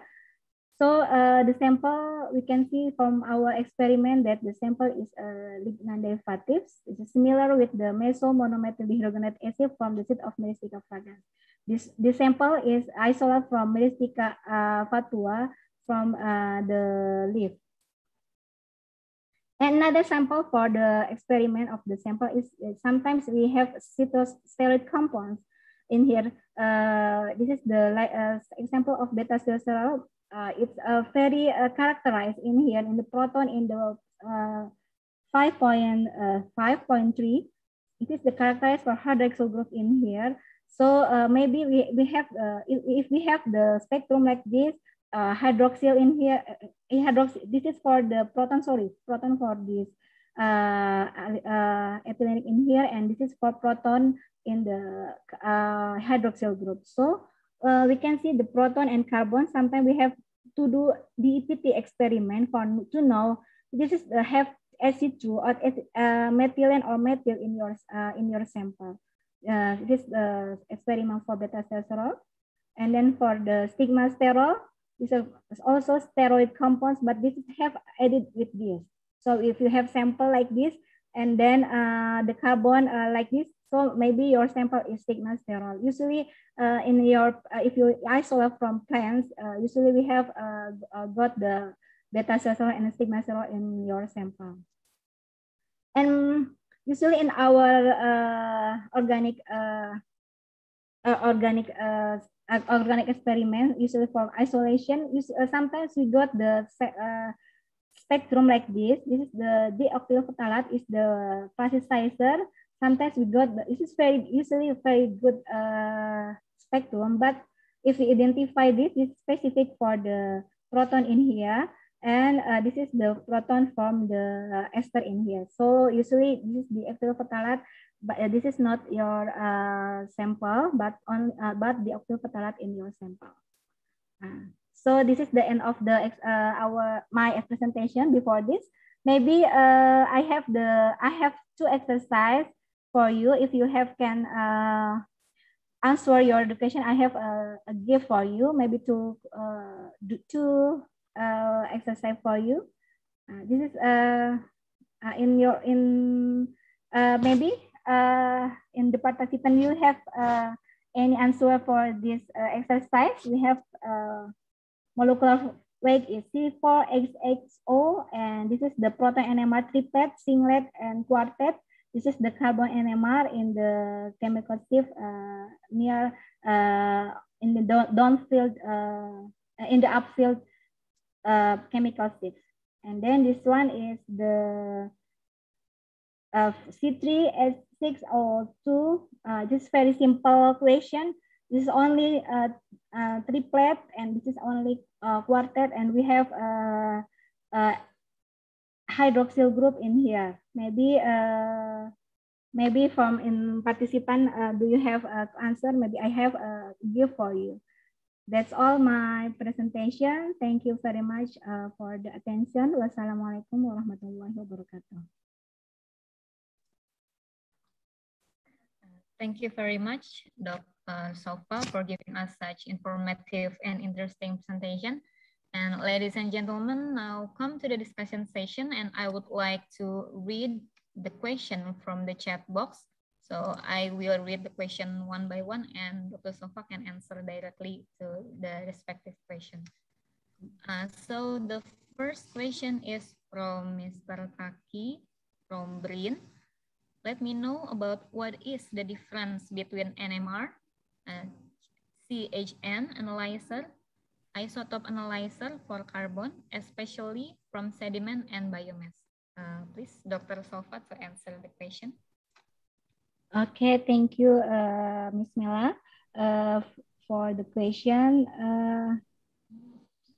So uh, the sample, we can see from our experiment that the sample is uh, lignan derivatives. It's similar with the meso monomethyl dihydroguaiaretic acid from the seed of Myristica fragrans. This, this sample is isolated from Myristica uh, fatua from uh, the leaf. Another sample for the experiment of the sample is uh, sometimes we have cytosteroid compounds in here. Uh, this is the uh, example of beta sitosterol uh, it's uh, very uh, characterized in here in the proton in the uh, 5.5.3. Uh, it is the characterized for hydroxyl group in here. So uh, maybe we, we have, uh, if, if we have the spectrum like this, hydroxyl in here, hydroxyl, this is for the proton, sorry, proton for this ethylenic in here, and this is for proton in the hydroxyl group. So uh, we can see the proton and carbon. Sometimes we have to do DEPT experiment for to know this is the have acid2 or uh, methylene or methyl in your uh, in your sample. Uh, this the experiment for beta sterol, and then for the stigmasterol, this is also steroid compounds, but this have added with this. So if you have sample like this, and then uh, the carbon uh, like this, so maybe your sample is stigmasterol. Usually uh, in your, uh, if you isolate from plants, uh, usually we have uh, uh, got the beta sterol and stigmasterol in your sample. And usually in our uh, organic organic organic experiment, usually for isolation, sometimes we got the spectrum like this. This is the dioctyl phthalate is the plasticizer sometimes we got this is very usually a very good uh, spectrum but if we identify this is specific for the proton in here and uh, this is the proton from the uh, ester in here. So usually this is the octylphthalate but uh, this is not your uh, sample but on uh, but the octylphthalate in your sample. So this is the end of the our my presentation before this. Maybe i have the i have two exercise for you if you have can uh, answer your question, I have a, a gift for you, maybe to uh, do two uh, exercise for you. Uh, this is uh, uh, in your in uh, maybe uh, in the participant you have uh, any answer for this uh, exercise. We have uh, molecular weight is C4XXO, and this is the proton NMR triplet, singlet, and quartet. This is the carbon NMR in the chemical shift uh, near uh, in the downfield, uh, in the upfield uh, chemical shift. And then this one is the uh, C3H6O2. Uh, this is very simple question. This is only uh, uh, triplet and this is only uh, quartet and we have a, a hydroxyl group in here. Maybe uh, maybe from in participant, uh, do you have an answer? Maybe I have a gift for you. That's all my presentation. Thank you very much uh, for the attention. Wassalamualaikum warahmatullahi wabarakatuh. Thank you very much, Dr. Uh, Sofa, for giving us such informative and interesting presentation. And ladies and gentlemen, now come to the discussion session and I would like to read the question from the chat box. So I will read the question one by one and Dr. Sofa can answer directly to the respective question. Uh, so the first question is from Mr. Kaki from BRIN. Let me know about what is the difference between NMR CHN analyzer, isotope analyzer for carbon, especially from sediment and biomass. Uh, please, Dr. Sofa, to answer the question. Okay, thank you, uh, Ms. Mila, uh, for the question. Uh,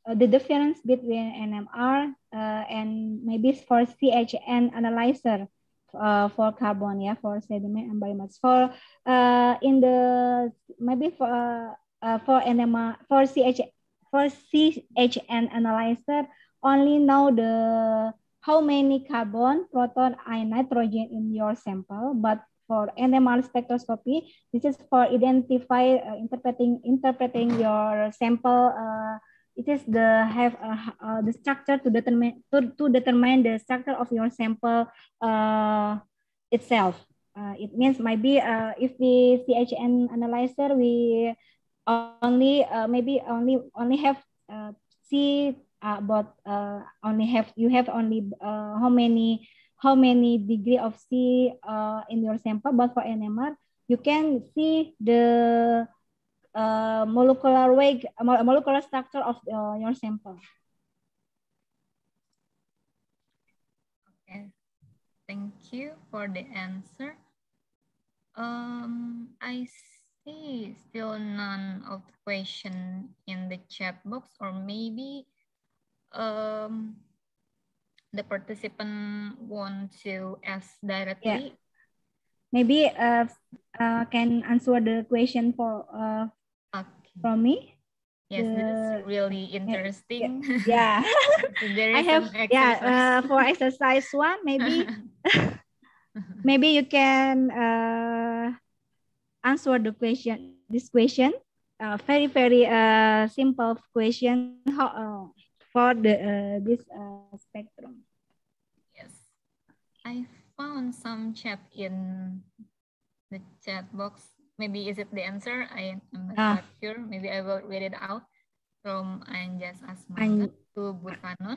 uh the difference between NMR uh, and maybe for CHN analyzer for carbon, yeah, for sediment and biomass. For in the maybe for for NMR for CH for CHN analyzer only know the how many carbon, proton, and nitrogen in your sample, but for NMR spectroscopy, this is for identify uh, interpreting interpreting your sample uh, it is the have uh, uh, the structure to determine to, to determine the structure of your sample uh, itself. Uh, it means maybe if the CHN analyzer we only maybe only only have see uh, but uh, only have you have only uh, how many how many degree of C uh, in your sample, but for NMR you can see the uh, molecular weight, molecular structure of uh, your sample. Okay, thank you for the answer. Um, I see still none of the question in the chat box or maybe um, the participant want to ask directly. Yeah. Maybe uh, uh, can answer the question for uh, from me. Yes, the, this is really interesting. Yeah. yeah. I have yeah uh, for exercise one maybe maybe you can uh, answer the question this question uh, very very uh, simple question how, uh, for the uh, this uh, spectrum. Yes, I found some chat in the chat box maybe is it the answer? I am not ah. sure. Maybe I will read it out from Anjas Asmara to Butanon.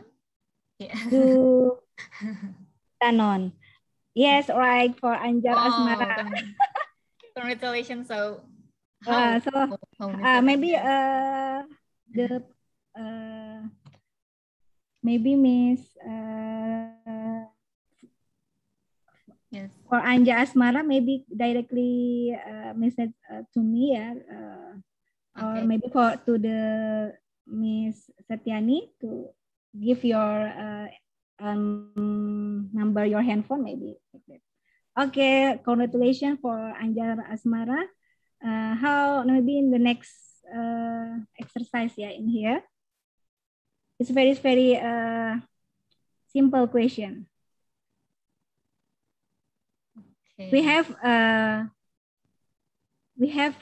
Yeah. To Tanon. Yes, right, for Anjar oh, Asmara. Congratulations. So, how, uh, so how, how uh, maybe uh, the uh, maybe Miss uh, Yes. For Anja Asmara, maybe directly uh, message uh, to me, yeah, uh, okay. or maybe for to the Miss Setiani to give your uh, um, number, your handphone, maybe. Okay, congratulations for Anja Asmara. Uh, how maybe in the next uh, exercise, yeah, in here, it's very very uh, simple question. Okay. We have uh, we have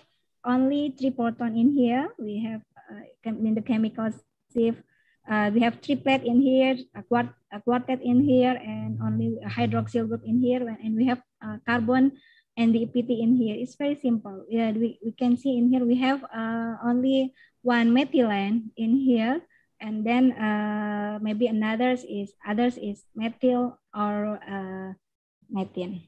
only three proton in here. We have uh, in the chemical shift. Uh, we have triplet in here, a, quart a quartet in here, and only a hydroxyl group in here, and we have uh, carbon and DEPT in here. It's very simple. Yeah, we, we can see in here we have uh, only one methylene in here, and then uh, maybe another is others is methyl or uh, methine.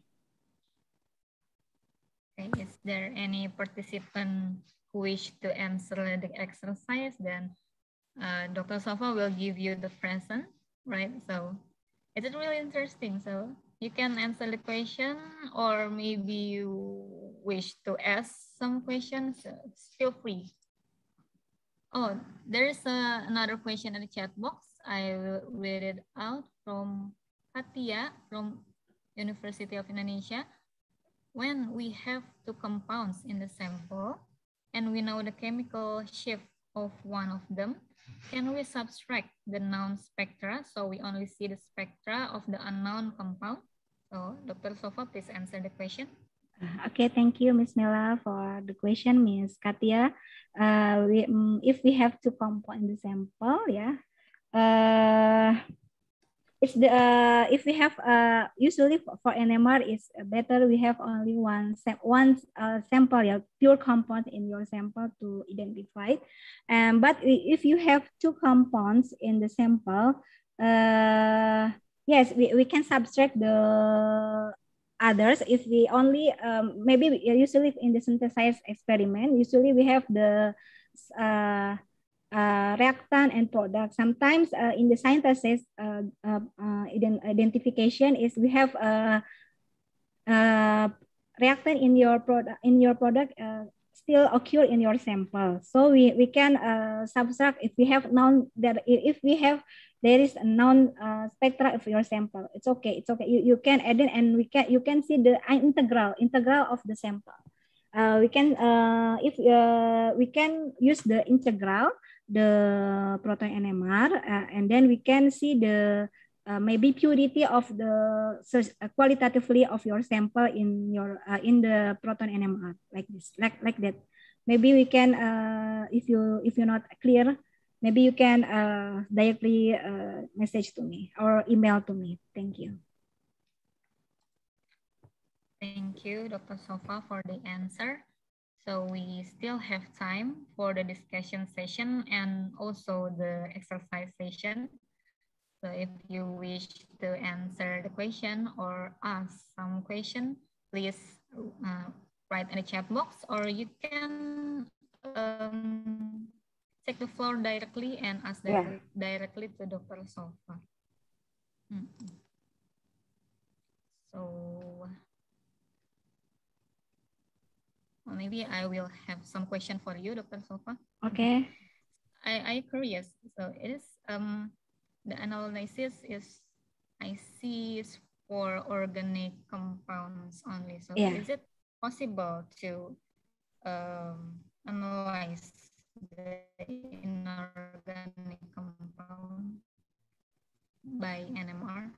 Okay, is there any participant who wish to answer the exercise? Then uh, Dr. Sofa will give you the present, right? So it's really interesting. So you can answer the question or maybe you wish to ask some questions, feel free. Oh, there is uh, another question in the chat box. I will read it out from Katia from University of Indonesia when we have two compounds in the sample and we know the chemical shift of one of them, can we subtract the known spectra so we only see the spectra of the unknown compound? So Dr. Sofa, please answer the question. Uh, okay, thank you, Ms. Mela, for the question, Ms. Katia. Uh, we, um, if we have two compounds in the sample, yeah, uh, it's the uh, if we have uh, usually for, NMR is better we have only one one uh, sample yeah, pure compound in your sample to identify um, but if you have two compounds in the sample uh, yes we, we can subtract the others if we only um, maybe usually in the synthesized experiment usually we have the uh, uh, reactant and product. Sometimes uh, in the synthesis uh, uh, uh identification is we have a, uh, reactant in your product in your product still occur in your sample. So we, we can subtract if we have known that if we have there is a known spectra of your sample. It's okay. It's okay. You, you can add in and we can you can see the integral integral of the sample. Uh, we can uh, if uh, we can use the integral the proton NMR, uh, and then we can see the uh, maybe purity of the uh, qualitatively of your sample in your uh, in the proton NMR like this, like like that. Maybe we can, uh, if you if you're not clear, maybe you can uh, directly uh, message to me or email to me. Thank you. Thank you, Dr. Sofa, for the answer. So we still have time for the discussion session and also the exercise session. So if you wish to answer the question or ask some question, please uh, write in the chat box or you can um, take the floor directly and ask yeah. directly to Dr. Sofa. Mm -hmm. So Well, maybe I will have some question for you, Dr. Sofa. Okay. I, I curious. So it is um the analysis is I see is for organic compounds only. So yeah. is it possible to um, analyze the inorganic compound by NMR?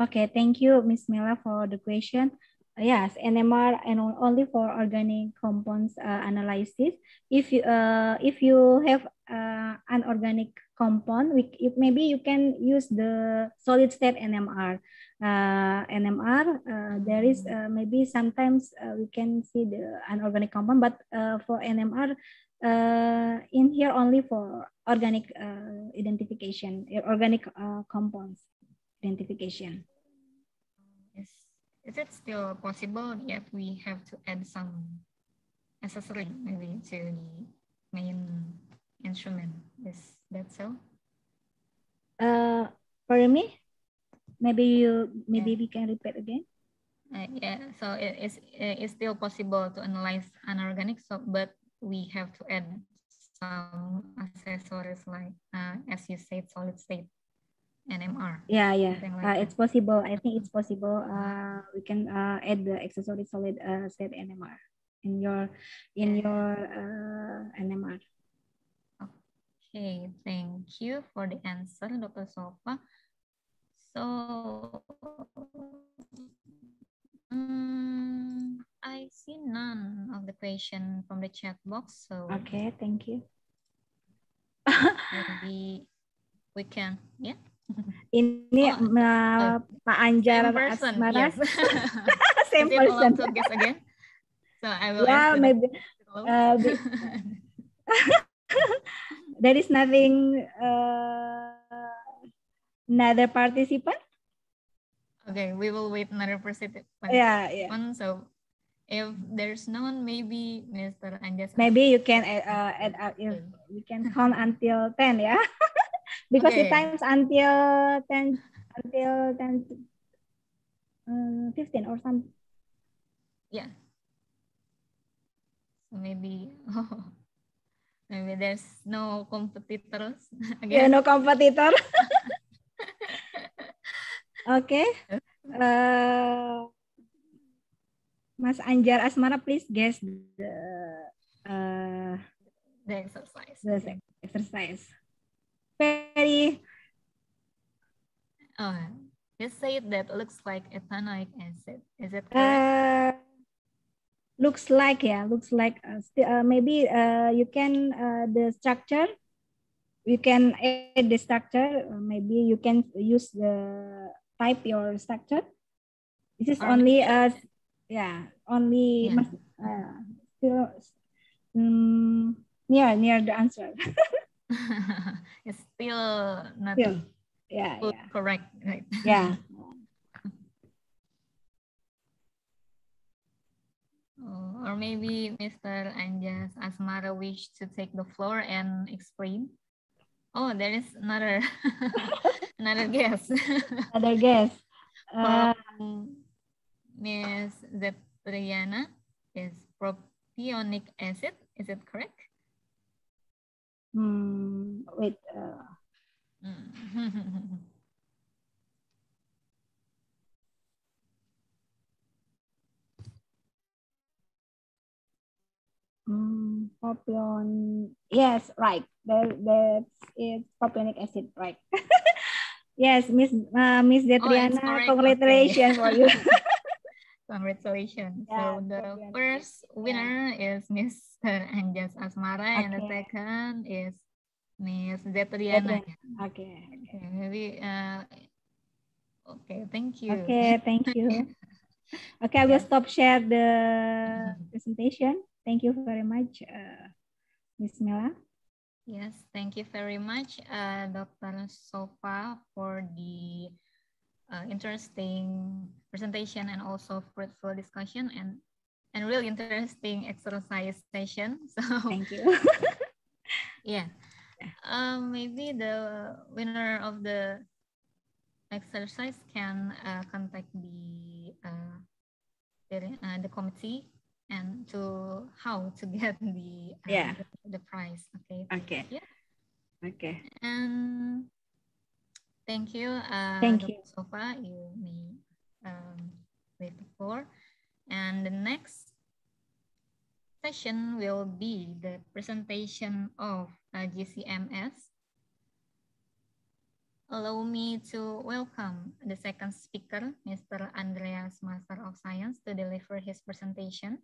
Okay, thank you, Ms. Mela, for the question. Yes, NMR and only for organic compounds uh, analysis. If you uh, if you have uh, an organic compound, we, maybe you can use the solid state NMR. Uh, NMR, uh, there is uh, maybe sometimes we can see the anorganic compound, but for NMR, in here only for organic identification, organic compounds identification is it still possible yet we have to add some accessory maybe to the main instrument? Is that so? Uh, for me, maybe you maybe yeah. we can repeat again. Uh, yeah, so it is it's still possible to analyze anorganic, so but we have to add some accessories like uh, as you said, solid state NMR. Yeah, yeah, like uh, it's possible. I think it's possible. Uh, we can uh, add the accessory solid uh, state NMR in your in your uh, NMR. Okay, thank you for the answer, Dr. Sofa. So, um, I see none of the information from the chat box. So okay, thank you. maybe we can, yeah. Ini oh, uh, Pak Anjar Asmara. Yes. same person. To guess again. So I will. Yeah, maybe. Uh, there is nothing. Uh, another participant. Okay, we will wait another participant. Yeah, yeah. So if there's no one, maybe Mr. Anjas. Maybe you can uh, add up. If you can count until ten, yeah. because okay. the times until 10 until 10 uh, 15 or some yeah so maybe oh, maybe there's no competitors again. yeah no competitor okay uh, Mas Anjar Asmara, please guess the uh, the exercise. The exercise. Very oh you say that looks like ethanoic acid. Is it correct? Uh, looks like yeah looks like uh, uh, maybe uh, you can uh, the structure. You can add the structure. Uh, maybe you can use the type your structure. This is only uh yeah only yeah. uh, still um, near near the answer it's still not still. Yeah, yeah, correct, right? Yeah. oh, or maybe Mr. Anjas Asmara wish to take the floor and explain. Oh, there is another another guest. another guest. Uh, Miss Zetriana is propionic acid. Is it correct? Hmm, wait. Uh, mm, propion. Yes, right. There, that's it. Propionic acid, right? yes, Miss uh, Miss Detriana, oh, congratulations okay. for you. Congratulations. Yeah, so the first winner yeah. is Mr. Anjas Asmara okay. and the second is Miss Zetriana. Okay. okay. Maybe uh, okay, thank you. Okay, thank you. okay, I will stop share the presentation. Thank you very much, uh, Ms. Mela. Yes, thank you very much, uh, Dr. Sofa, for the uh, interesting presentation and also fruitful discussion and and really interesting exercise session. So thank you. yeah. Um, maybe the winner of the exercise can uh, contact the uh, the, uh, the committee and to how to get the uh, yeah the, the prize. Okay. Okay. Yeah. Okay. And Thank you. Uh, Thank you. So far, you may um, wait for. And the next session will be the presentation of uh, GCMS. Allow me to welcome the second speaker, Mr. Andreas, Master of Science, to deliver his presentation.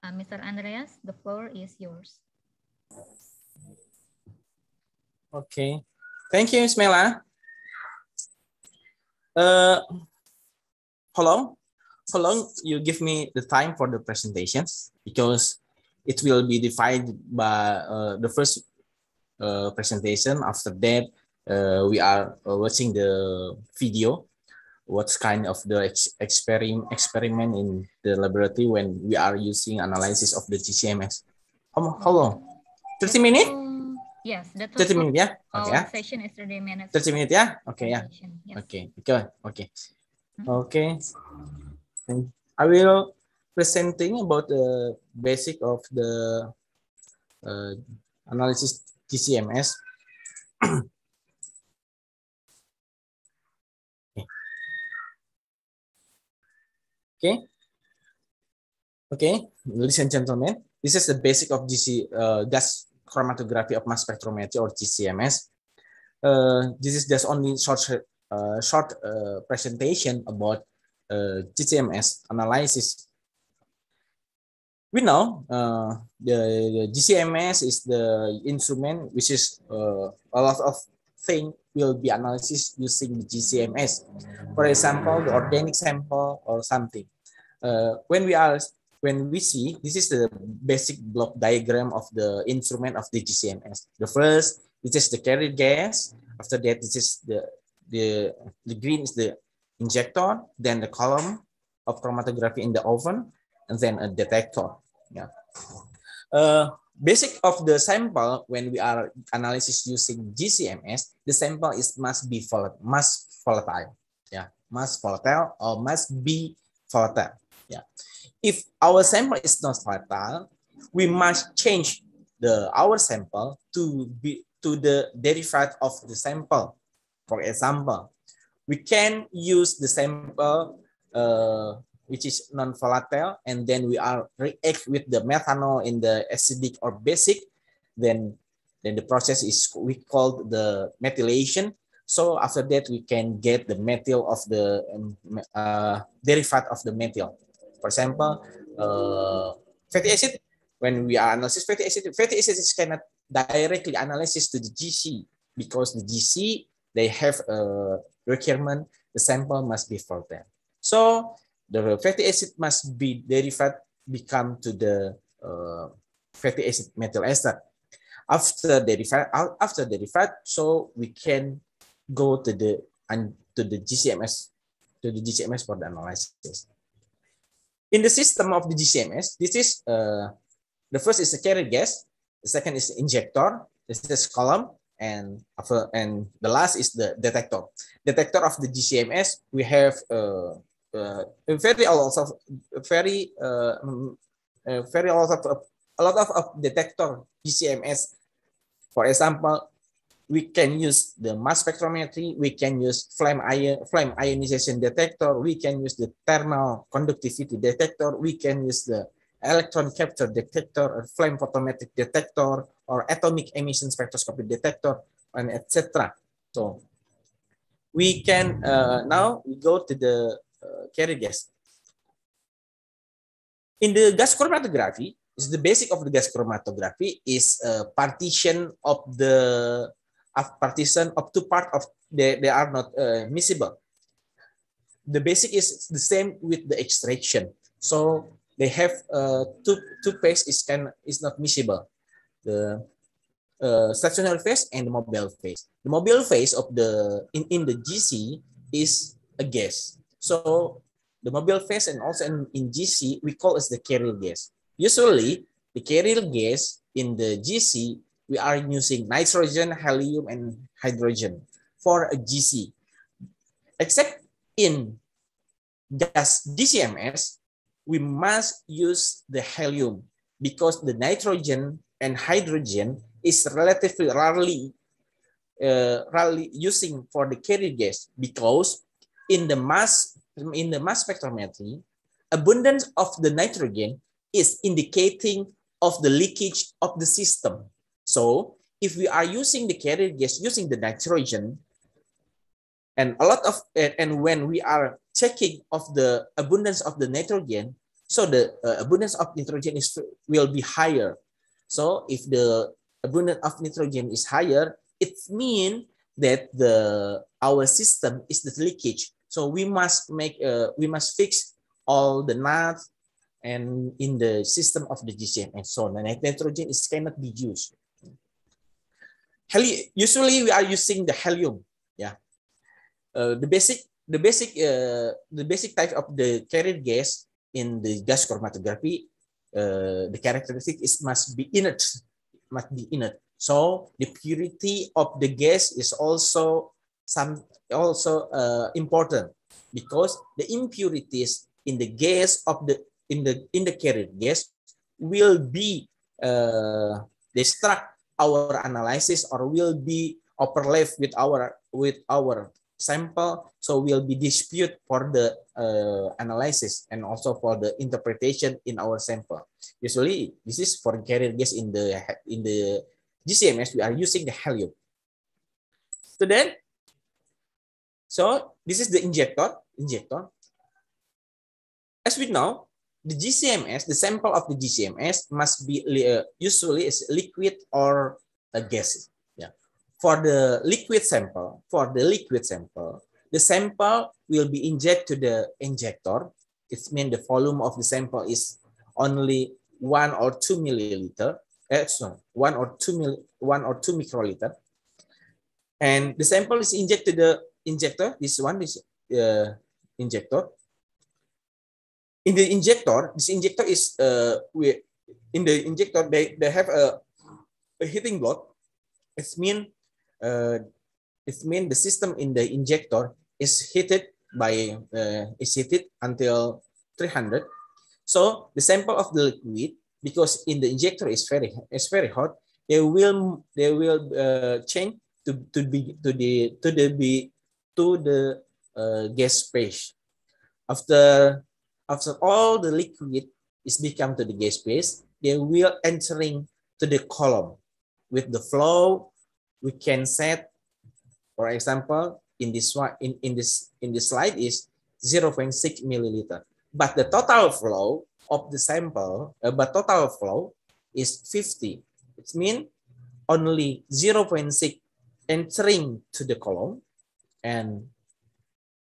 Uh, Mr. Andreas, the floor is yours. Okay. Thank you, Ismaila. Uh, how long? How long you give me the time for the presentations? Because it will be divided by uh, the first uh, presentation. After that, uh, we are uh, watching the video. What's kind of the ex experiment experiment in the laboratory when we are using analysis of the GCMS? How, how long? 30 minutes? Yes, that 30 minutes ya. Oke okay, ya. Session is 30 minutes. 30 minutes ya. Oke okay, ya. Yes. Oke, okay. oke. Oke. I will presenting about the basic of the uh, analysis TCMS. okay. Okay, ladies and gentlemen, this is the basic of GC uh, gas chromatography of mass spectrometry or GCMS. Uh, this is just only short uh, short uh, presentation about uh, GCMS analysis. we know uh, the, the, GCMS is the instrument which is uh, a lot of thing will be analysis using the GCMS. For example, the organic sample or something. Uh, when we are when we see this is the basic block diagram of the instrument of the GCMS. The first, this is the carrier gas. After that, this is the the the green is the injector, then the column of chromatography in the oven, and then a detector. Yeah. Uh, basic of the sample when we are analysis using GCMS, the sample is must be volatile, must volatile. Yeah, must volatile or must be volatile. Yeah. If our sample is not volatile, we must change the our sample to be to the derivative of the sample. For example, we can use the sample uh, which is non-volatile, and then we are react with the methanol in the acidic or basic, then then the process is we call the methylation. So after that, we can get the methyl of the um, uh, derivative of the methyl. For example, uh, fatty acid, when we are analysis fatty acid, fatty acid is cannot directly analysis to the GC because the GC, they have a requirement, the sample must be volatile. So the fatty acid must be derived become to the uh, fatty acid methyl ester. After derived, after derived, so we can go to the and to the GCMS to the GCMS for the analysis. In the system of the GCMS, this is uh, the first is the carrier gas, the second is the injector, this is column, and after, and the last is the detector. Detector of the GCMS, we have uh, uh, very a lot of very uh, uh, very a lot of a lot of, of detector GCMS. For example, we can use the mass spectrometry, we can use flame ion flame ionization detector, we can use the thermal conductivity detector, we can use the electron capture detector, or flame photometric detector, or atomic emission spectroscopy detector, and etc. So we can uh, now we go to the uh, carrier gas. In the gas chromatography, is the basic of the gas chromatography is a partition of the of partition of two part of they, they are not uh, miscible. The basic is the same with the extraction. So they have uh, two two phase is can is not miscible. The uh, stationary phase and the mobile phase. The mobile phase of the in, in the GC is a gas. So the mobile phase and also in, in GC, we call as the carrier gas. Usually, the carrier gas in the GC, we are using nitrogen, helium, and hydrogen for a GC. Except in gas GCMS, we must use the helium because the nitrogen and hydrogen is relatively rarely, uh, rarely using for the carrier gas because in the mass in the mass spectrometry, abundance of the nitrogen is indicating of the leakage of the system. So if we are using the carrier gas using the nitrogen, and a lot of and when we are checking of the abundance of the nitrogen, so the uh, abundance of nitrogen is will be higher. So if the abundance of nitrogen is higher, it means that the our system is the leakage so we must make, uh, we must fix all the nuts and in the system of the GCM and so on. And nitrogen is cannot be used. Heli usually we are using the helium. Yeah. Uh, the basic, the basic, uh, the basic type of the carrier gas in the gas chromatography, uh, the characteristic is must be inert, must be inert. So the purity of the gas is also some also uh, important because the impurities in the gas of the in the in the carrier gas will be uh, distract our analysis or will be overlap with our with our sample so will be dispute for the uh, analysis and also for the interpretation in our sample usually this is for carrier gas in the in the gcms we are using the helium so then so this is the injector. Injector. As we know, the GCMS, the sample of the GCMS must be uh, usually is liquid or a gas. Yeah. For the liquid sample, for the liquid sample, the sample will be injected to the injector. It means the volume of the sample is only one or two milliliter. Eh, one or two mil, one or two microliter. And the sample is injected to the injector. This one is uh, injector in the injector, this injector is uh, we in the injector they they have a, a heating block. It mean uh, it mean the system in the injector is heated by uh, is heated until 300. So the sample of the liquid because in the injector is very is very hot. They will they will uh, change to to be to the to the be to the uh, gas phase. After after all the liquid is become to the gas phase, they will entering to the column. With the flow, we can set, for example, in this one, in, in this in this slide is 0.6 milliliter. But the total flow of the sample, uh, but total flow is 50. It means only 0.6 entering to the column and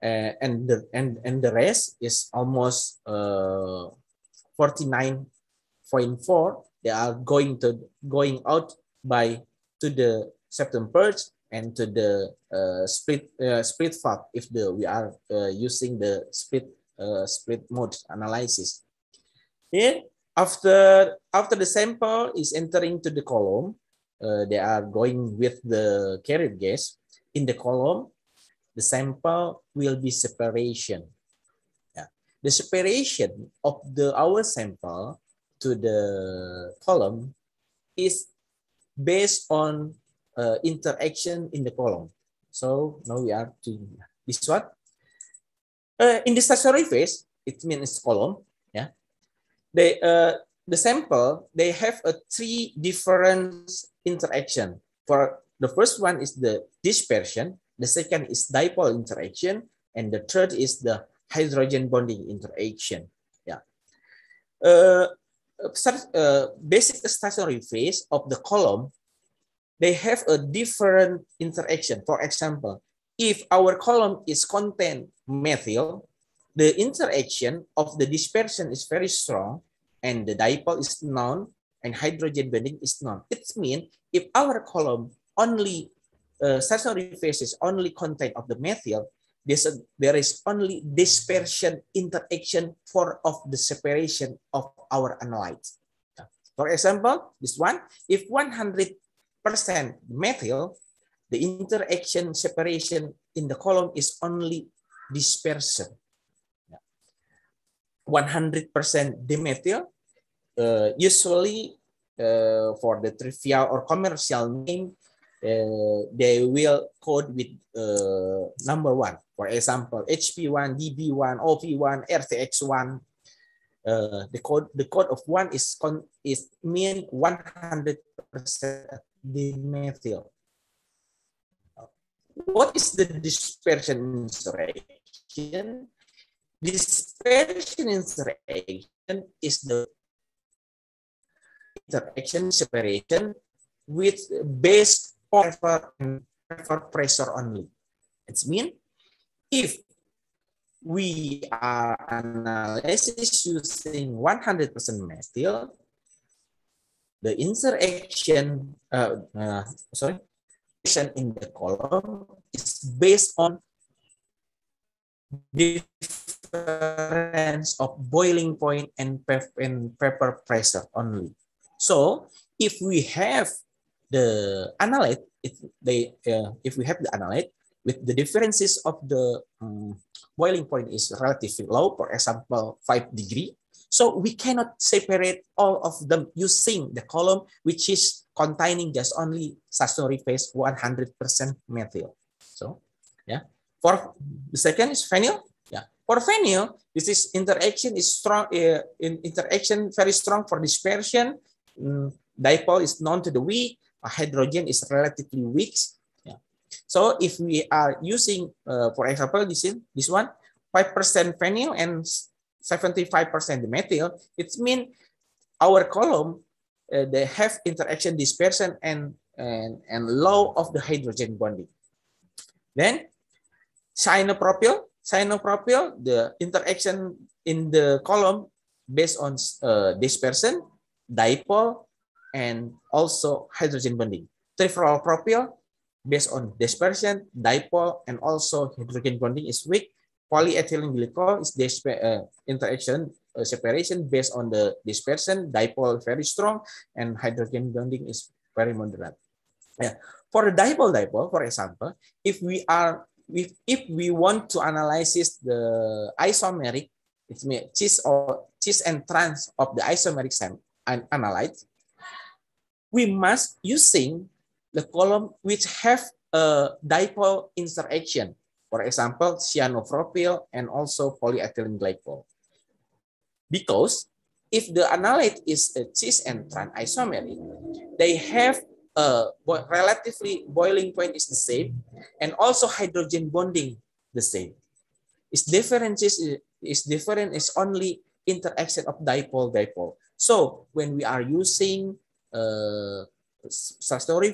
uh, and the and and the rest is almost uh, 49.4 they are going to going out by to the septum purge and to the uh, split uh, split fat if the we are uh, using the split uh, split mode analysis. Here after after the sample is entering to the column uh, they are going with the carrier gas. In the column the sample will be separation. Yeah. The separation of the our sample to the column is based on uh, interaction in the column. So now we are to this one. Uh, in the stationary phase, it means column. Yeah, they uh, the sample they have a three different interaction. For the first one is the dispersion. The second is dipole interaction. And the third is the hydrogen bonding interaction. Yeah. Uh, uh, basic stationary phase of the column, they have a different interaction. For example, if our column is contain methyl, the interaction of the dispersion is very strong and the dipole is known and hydrogen bonding is known. It means if our column only uh, stationary phase only content of the methyl, there's a, there is only dispersion interaction for of the separation of our analytes. For example, this one, if 100% methyl, the interaction separation in the column is only dispersion. 100% dimethyl, uh, usually uh, for the trivial or commercial name, uh, they will code with uh, number one. For example, HP1, DB1, OP1, RTX1. Uh, the code the code of one is con is mean 100% dimethyl. What is the dispersion interaction? Dispersion interaction is the interaction separation with based pressure only. It means if we are analysis using 100% methyl, the interaction, uh, uh, sorry, in the column is based on difference of boiling point and, and vapor pressure only. So if we have the analyte, if they uh, if we have the analyte with the differences of the um, boiling point is relatively low, for example, five degree. So we cannot separate all of them using the column, which is containing just only stationary phase 100% methyl. So yeah, for the second is phenyl. Yeah, for phenyl, this is interaction is strong. Uh, in interaction very strong for dispersion. Mm, dipole is known to the weak hydrogen is relatively weak. Yeah. So if we are using, uh, for example, this, in, this one, 5% phenyl and 75% the methyl, it means our column, uh, they have interaction dispersion and, and, and low of the hydrogen bonding. Then cyanopropyl, cyanopropyl, the interaction in the column based on uh, dispersion, dipole, and also hydrogen bonding. Trifluoropropyl, based on dispersion, dipole, and also hydrogen bonding is weak. Polyethylene glycol is uh, interaction uh, separation based on the dispersion, dipole very strong, and hydrogen bonding is very moderate. Yeah. For the dipole-dipole, for example, if we are if, if we want to analyze the isomeric, it it's cis or cis and trans of the isomeric and analyte, we must using the column which have a dipole interaction. For example, cyanopropyl and also polyethylene glycol. Because if the analyte is a cis and trans isomeric, they have uh, relatively boiling point is the same, and also hydrogen bonding the same. Its differences is different is only interaction of dipole-dipole. So when we are using uh,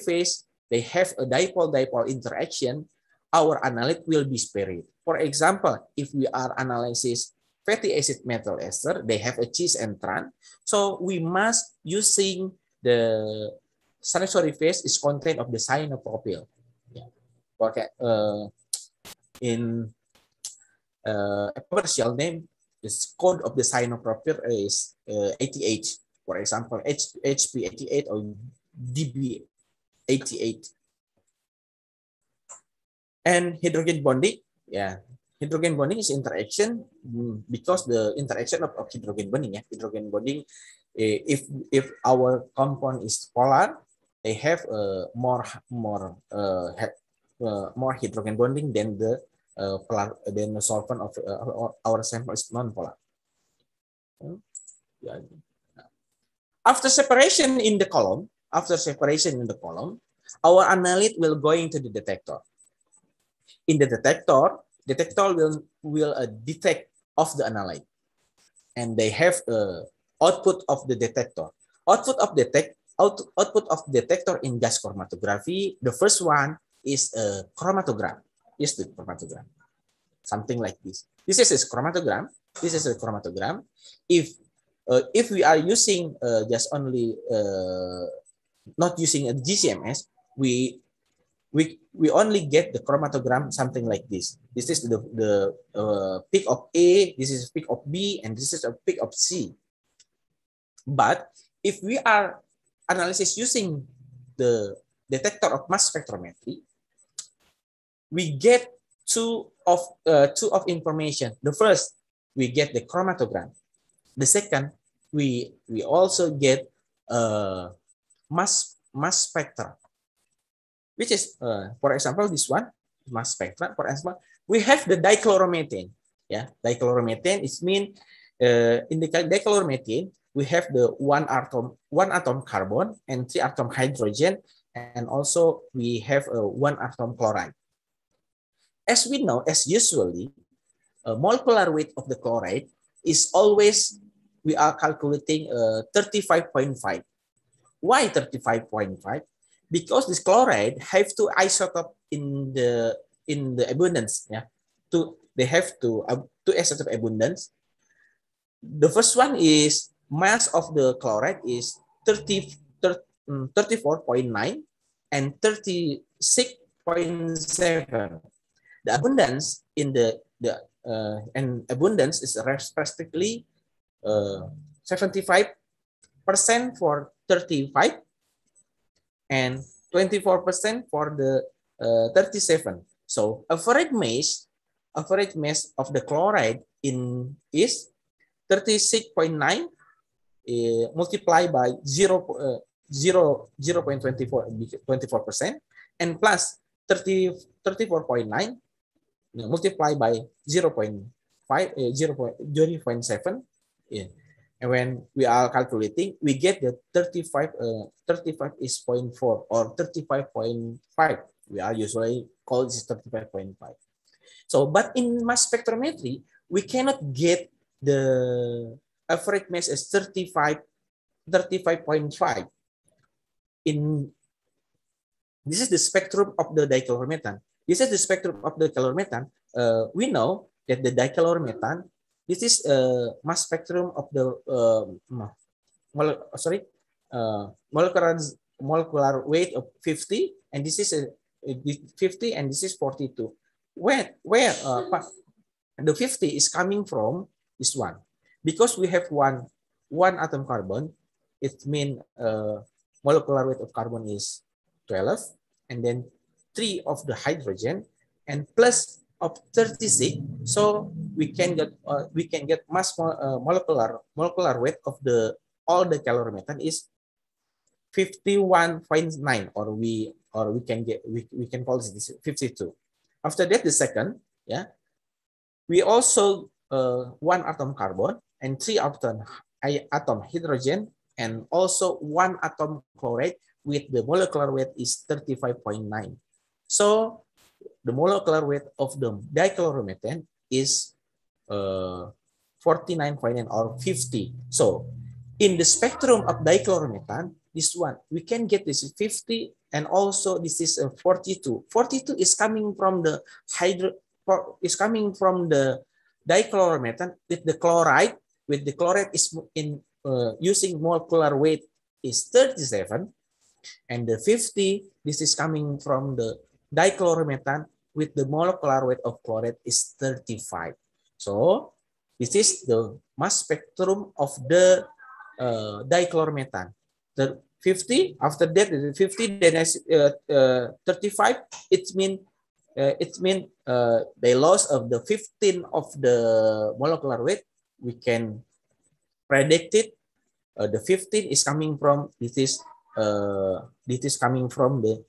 phase, they have a dipole-dipole interaction, our analyte will be spared. For example, if we are analysis fatty acid methyl ester, they have a cis and trans. So we must using the sensory phase is content of the cyanopropyl. Yeah. Okay. Uh, in uh, a commercial name, this code of the cyanopropyl is uh, 88. For example, H HP88 or DB88. And hydrogen bonding, yeah, hydrogen bonding is interaction mm, because the interaction of, of hydrogen bonding, yeah, hydrogen bonding, eh, if if our compound is polar, they have uh, more more uh, uh, more hydrogen bonding than the uh, polar than the solvent of uh, our sample is non-polar. Yeah. After separation in the column, after separation in the column, our analyte will go into the detector. In the detector, detector will will uh, detect of the analyte, and they have a output of the detector. Output of detect out, output of detector in gas chromatography, the first one is a chromatogram. Is the chromatogram. Something like this. This is a chromatogram. This is a chromatogram. If uh, if we are using uh, just only uh, not using a GCMS, we we we only get the chromatogram something like this. This is the the uh, peak of A. This is peak of B, and this is a peak of C. But if we are analysis using the detector of mass spectrometry, we get two of uh, two of information. The first, we get the chromatogram. The second, we we also get a mass mass spectra, which is uh, for example this one mass spectra. For example, we have the dichloromethane. Yeah, dichloromethane is mean uh, in the dichloromethane we have the one atom one atom carbon and three atom hydrogen and also we have a one atom chloride as we know as usually a molecular weight of the chloride is always we are calculating uh, 35.5. Why 35.5? Because this chloride have to isotope in the in the abundance. Yeah, to they have to uh, two isotope abundance. The first one is mass of the chloride is 30, 34.9 mm, and 36.7. The abundance in the the uh, and abundance is restrictively 75 percent for 35 and 24 percent for the uh, 37. So average mass, average mass of the chloride in is 36.9 uh, eh, multiplied by 0, uh, 0, 0 0.24 percent and plus 34.9 multiplied by 0 0.5 eh, 0.7 yeah. And when we are calculating, we get the 35, uh, 35 is 0.4 or 35.5. We are usually called this 35.5. So, but in mass spectrometry, we cannot get the average mass as 35, 35.5. In this is the spectrum of the dichloromethane. This is the spectrum of the chloromethane. Uh, we know that the dichloromethane, this is a uh, mass spectrum of the uh, sorry uh, molecular molecular weight of 50, and this is a, a 50, and this is 42. Where where uh, the 50 is coming from this one, because we have one one atom carbon, it means uh, molecular weight of carbon is 12, and then 3 of the hydrogen and plus of 36 so we can get uh, we can get mass uh, molecular molecular weight of the all the chloromethane is 51.9 or we or we can get we, we can call this 52 after that the second yeah we also uh, one atom carbon and three atom atom hydrogen and also one atom chloride with the molecular weight is 35.9 so the molecular weight of the dichloromethane is uh, 49.9 or 50. So in the spectrum of dichloromethane, this one, we can get this 50 and also this is a 42. 42 is coming from the hydro, is coming from the dichloromethane with the chloride, with the chloride is in uh, using molecular weight is 37 and the 50 this is coming from the dichloromethane with the molecular weight of chloride is 35. So this is the mass spectrum of the uh, dichloromethane. The 50 after that 50 then uh, uh, 35 it mean uh, it mean uh, the loss of the 15 of the molecular weight we can predict it uh, the 15 is coming from this is uh, this is coming from the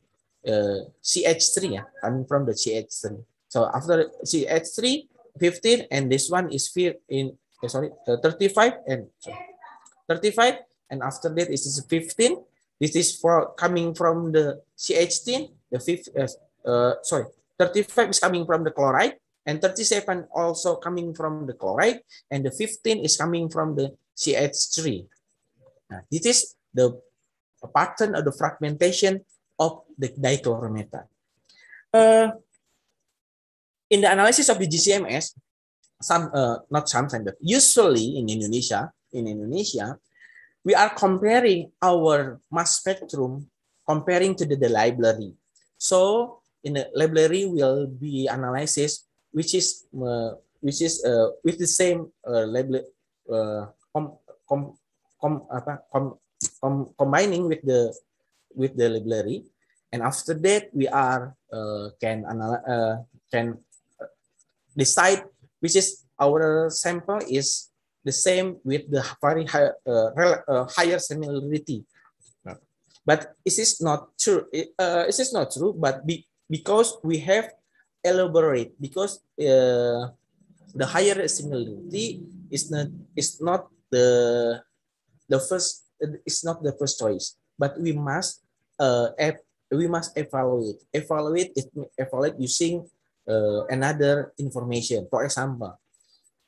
uh, CH3 yeah, coming from the CH3. So after CH3, 15, and this one is filled in uh, sorry uh, 35 and sorry, 35, and after that it is 15. This is for coming from the CH10. The fifth, uh, uh, sorry, 35 is coming from the chloride, and 37 also coming from the chloride, and the 15 is coming from the CH3. Now, this is the pattern of the fragmentation of dichloromethane. Uh, in the analysis of the GCMS, some uh, not sometimes, but usually in Indonesia, in Indonesia, we are comparing our mass spectrum comparing to the, the library. So in the library will be analysis which is uh, which is uh, with the same uh, label uh, com, com, com, apa, com, com, combining with the with the library and after that we are uh, can uh, can decide which is our sample is the same with the very high, uh, uh, higher similarity. But it is not true. Uh, it is not true but be, because we have elaborate because uh, the higher similarity is not is not the the first it's not the first choice. But we must uh, we must evaluate. Evaluate it evaluate using uh, another information. For example,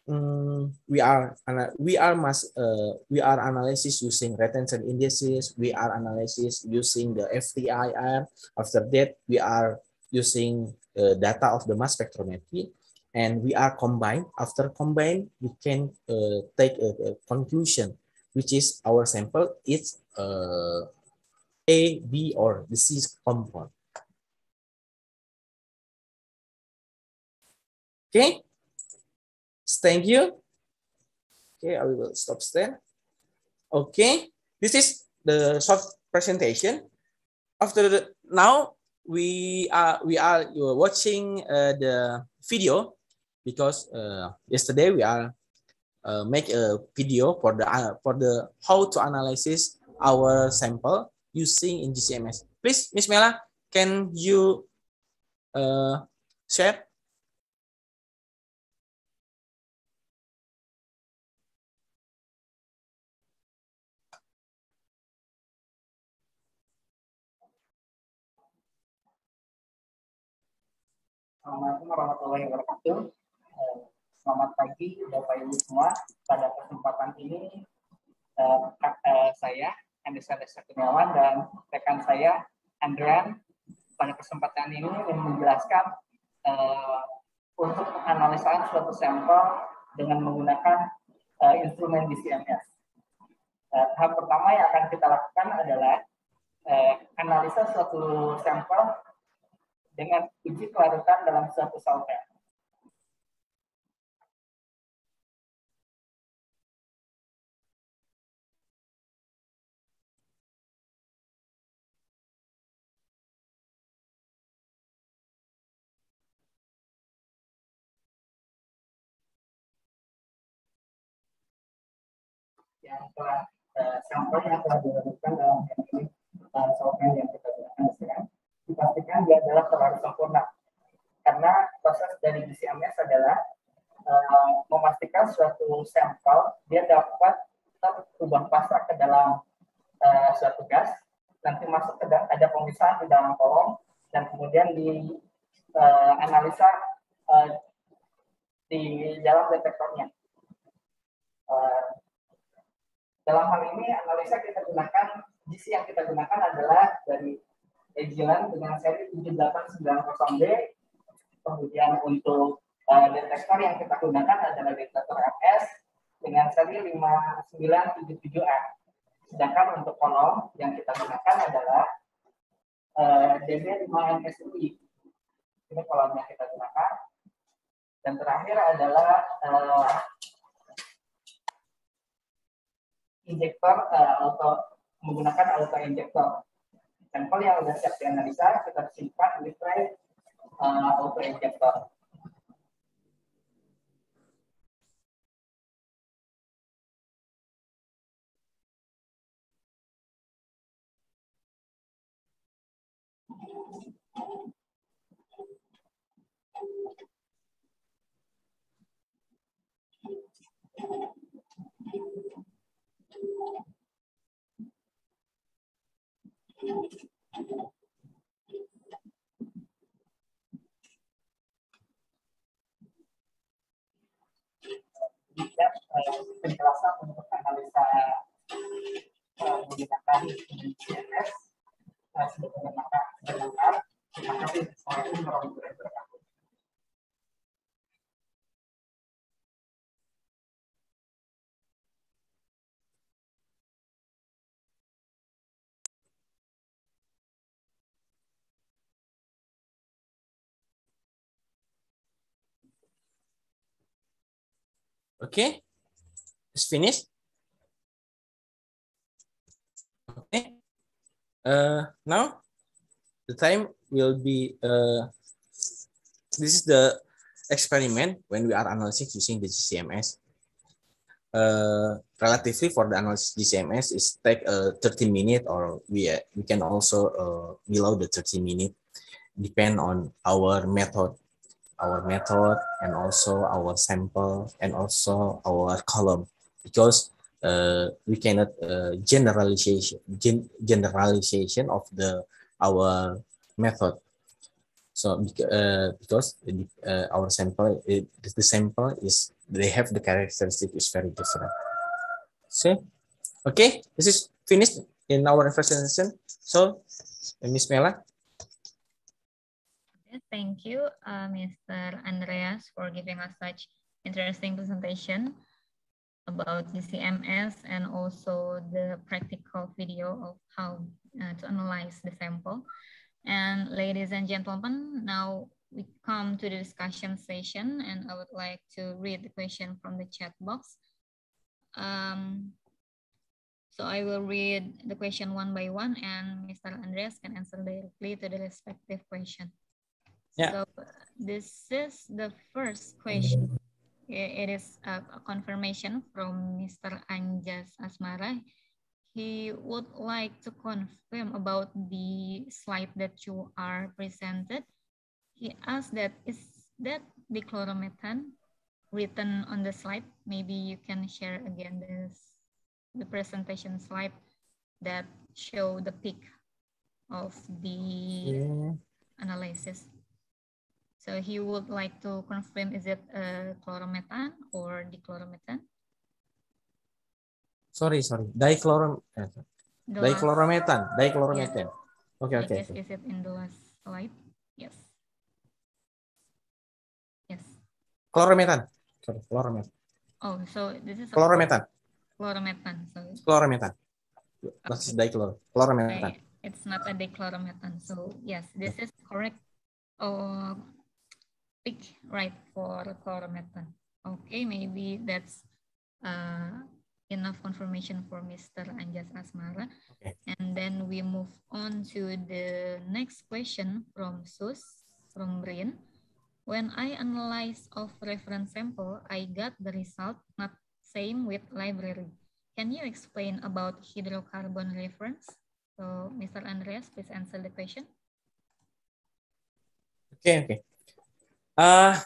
um, we are we are must uh, we are analysis using retention indices. We are analysis using the FTIR. After that, we are using uh, data of the mass spectrometry, and we are combined. After combine, we can uh, take a, a conclusion, which is our sample is uh, a, B, or the C compound. Okay, thank you. Okay, I will stop there. Okay, this is the short presentation. After the, now we are we are you are watching uh, the video because uh, yesterday we are uh, make a video for the uh, for the how to analyze our sample using in GCMS. Please, Miss Mela, can you uh, share? Wabarakatuh. Selamat pagi Bapak Ibu semua. Pada kesempatan ini uh, uh, saya Andesa Desa Kurniawan dan rekan saya Andrean pada kesempatan ini ingin menjelaskan uh, untuk menganalisa suatu sampel dengan menggunakan uh, instrumen DCMS. Uh, tahap pertama yang akan kita lakukan adalah uh, analisa suatu sampel dengan uji kelarutan dalam suatu solvent. Yang telah uh, yang telah dilakukan dalam ini uh, solvent yang kita gunakan sekarang dipastikan dia adalah terlalu sempurna karena proses dari BCMS adalah uh, memastikan suatu sampel dia dapat terubah pasrah ke dalam uh, suatu gas nanti masuk ke ada pemisahan di dalam kolom dan kemudian di uh, analisa uh, di dalam detektornya. Uh, dalam hal ini analisa kita gunakan GC yang kita gunakan adalah dari Agilent dengan seri 7890D. Kemudian untuk uh, detektor yang kita gunakan adalah detektor MS dengan seri 5977A. Sedangkan untuk kolom yang kita gunakan adalah uh, DB5MSUI. Ini kolom yang kita gunakan. Dan terakhir adalah uh, injektor uh, auto menggunakan auto injektor. Sampel yang sudah siap dianalisa kita simpan di tray uh, auto injector. penjelasan untuk analisa menggunakan CMS Okay, it's finished. Okay, uh, now the time will be, uh, this is the experiment when we are analyzing using the GCMS. Uh, relatively for the analysis GCMS is take a uh, 30 minute or we, we can also uh, below the 30 minute depend on our method our method and also our sample and also our column. Because uh, we cannot uh, generalization gen generalization of the our method. So uh, because uh, our sample it, the sample is they have the characteristic is very different. See okay this is finished in our first presentation. So miss mela Thank you, uh, Mr. Andreas, for giving us such interesting presentation about the CMS and also the practical video of how uh, to analyze the sample. And ladies and gentlemen, now we come to the discussion session and I would like to read the question from the chat box. Um, so I will read the question one by one and Mr. Andreas can answer directly to the respective question. Yeah. So this is the first question. It is a confirmation from Mr. Anjas Asmara. He would like to confirm about the slide that you are presented. He asked that is that the chloromethane written on the slide? Maybe you can share again this the presentation slide that show the peak of the yeah. analysis. So he would like to confirm is it uh, chloromethane or dichloromethane? Sorry, sorry. Dichloromethan. Eh, dichloromethane. Dichloromethane. Yeah. Okay, okay. Is it in the last slide? Yes. Yes. Chloromethane. Sorry, chloromethane. Oh, so this is chloromethane. Chloromethane. So chloromethane. That's okay. dichlor. Chloromethane. Okay. It's not a dichloromethane. So yes, this is correct. Oh, pick right for chloromethane. Okay, maybe that's uh, enough confirmation for Mr. Anjas Asmara. Okay. And then we move on to the next question from Sus, from Rin. When I analyze of reference sample, I got the result not same with library. Can you explain about hydrocarbon reference? So Mr. Andreas, please answer the question. Okay, okay. Uh,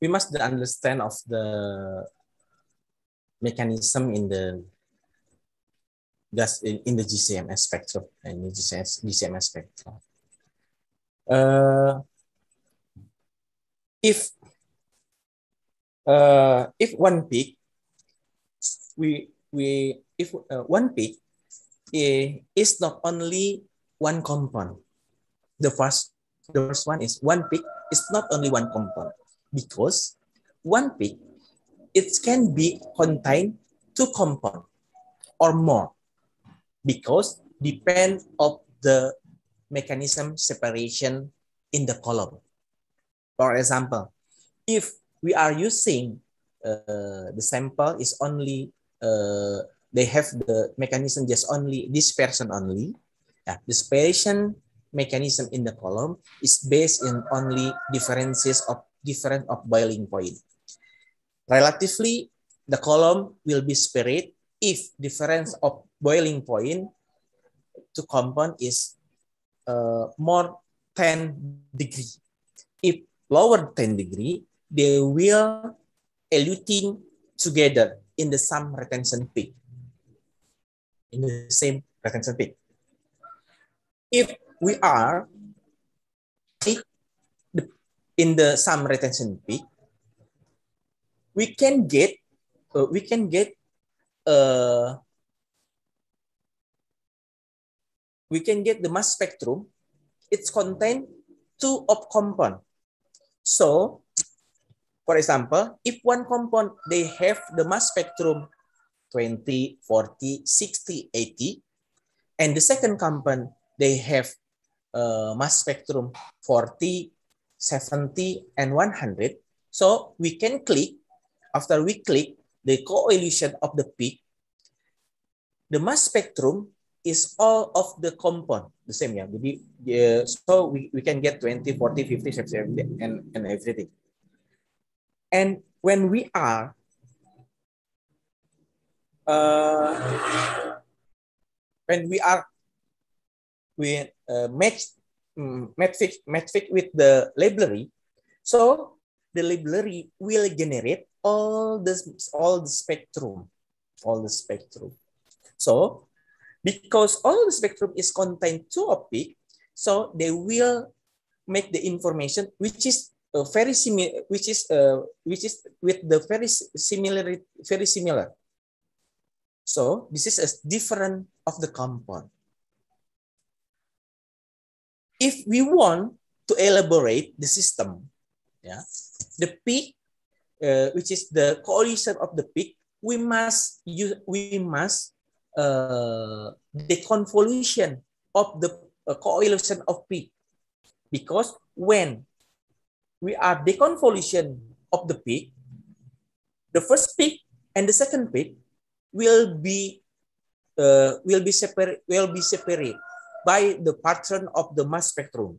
we must understand of the mechanism in the gas in, in the GCMS spectrum and the GCMS, GCMS spectrum. Uh, if uh, if one peak, we we if uh, one peak is not only one compound. The first the first one is one peak is not only one compound because one peak it can be contain two compound or more because depend of the mechanism separation in the column. For example, if we are using uh, the sample is only uh, they have the mechanism just only dispersion only. Yeah, dispersion mechanism in the column is based in only differences of different of boiling point. Relatively, the column will be spirit if difference of boiling point to compound is uh, more 10 degree. If lower 10 degree, they will eluting together in the same retention peak. In the same retention peak. If we are in the sum retention peak, we can get uh, we can get uh, we can get the mass spectrum. It's contain two of compound. So, for example, if one compound they have the mass spectrum 20, 40, 60, 80, and the second compound they have uh, mass spectrum 40, 70, and 100. So we can click, after we click the coelution of the peak, the mass spectrum is all of the compound, the same yeah. Jadi, so we, we can get 20, 40, 50, 60, and, and everything. And when we are uh, when we are we uh, match um, match match with the library, so the library will generate all the all the spectrum, all the spectrum. So because all the spectrum is contained to a peak, so they will make the information which is uh, very similar, which is uh, which is with the very similar, very similar. So this is a different of the compound if we want to elaborate the system, yeah, the peak, uh, which is the coelution of the peak, we must use, we must uh, the convolution of the uh, coelution of peak, because when we are the convolution of the peak, the first peak and the second peak will be uh, will be separate will be separate by the pattern of the mass spectrum.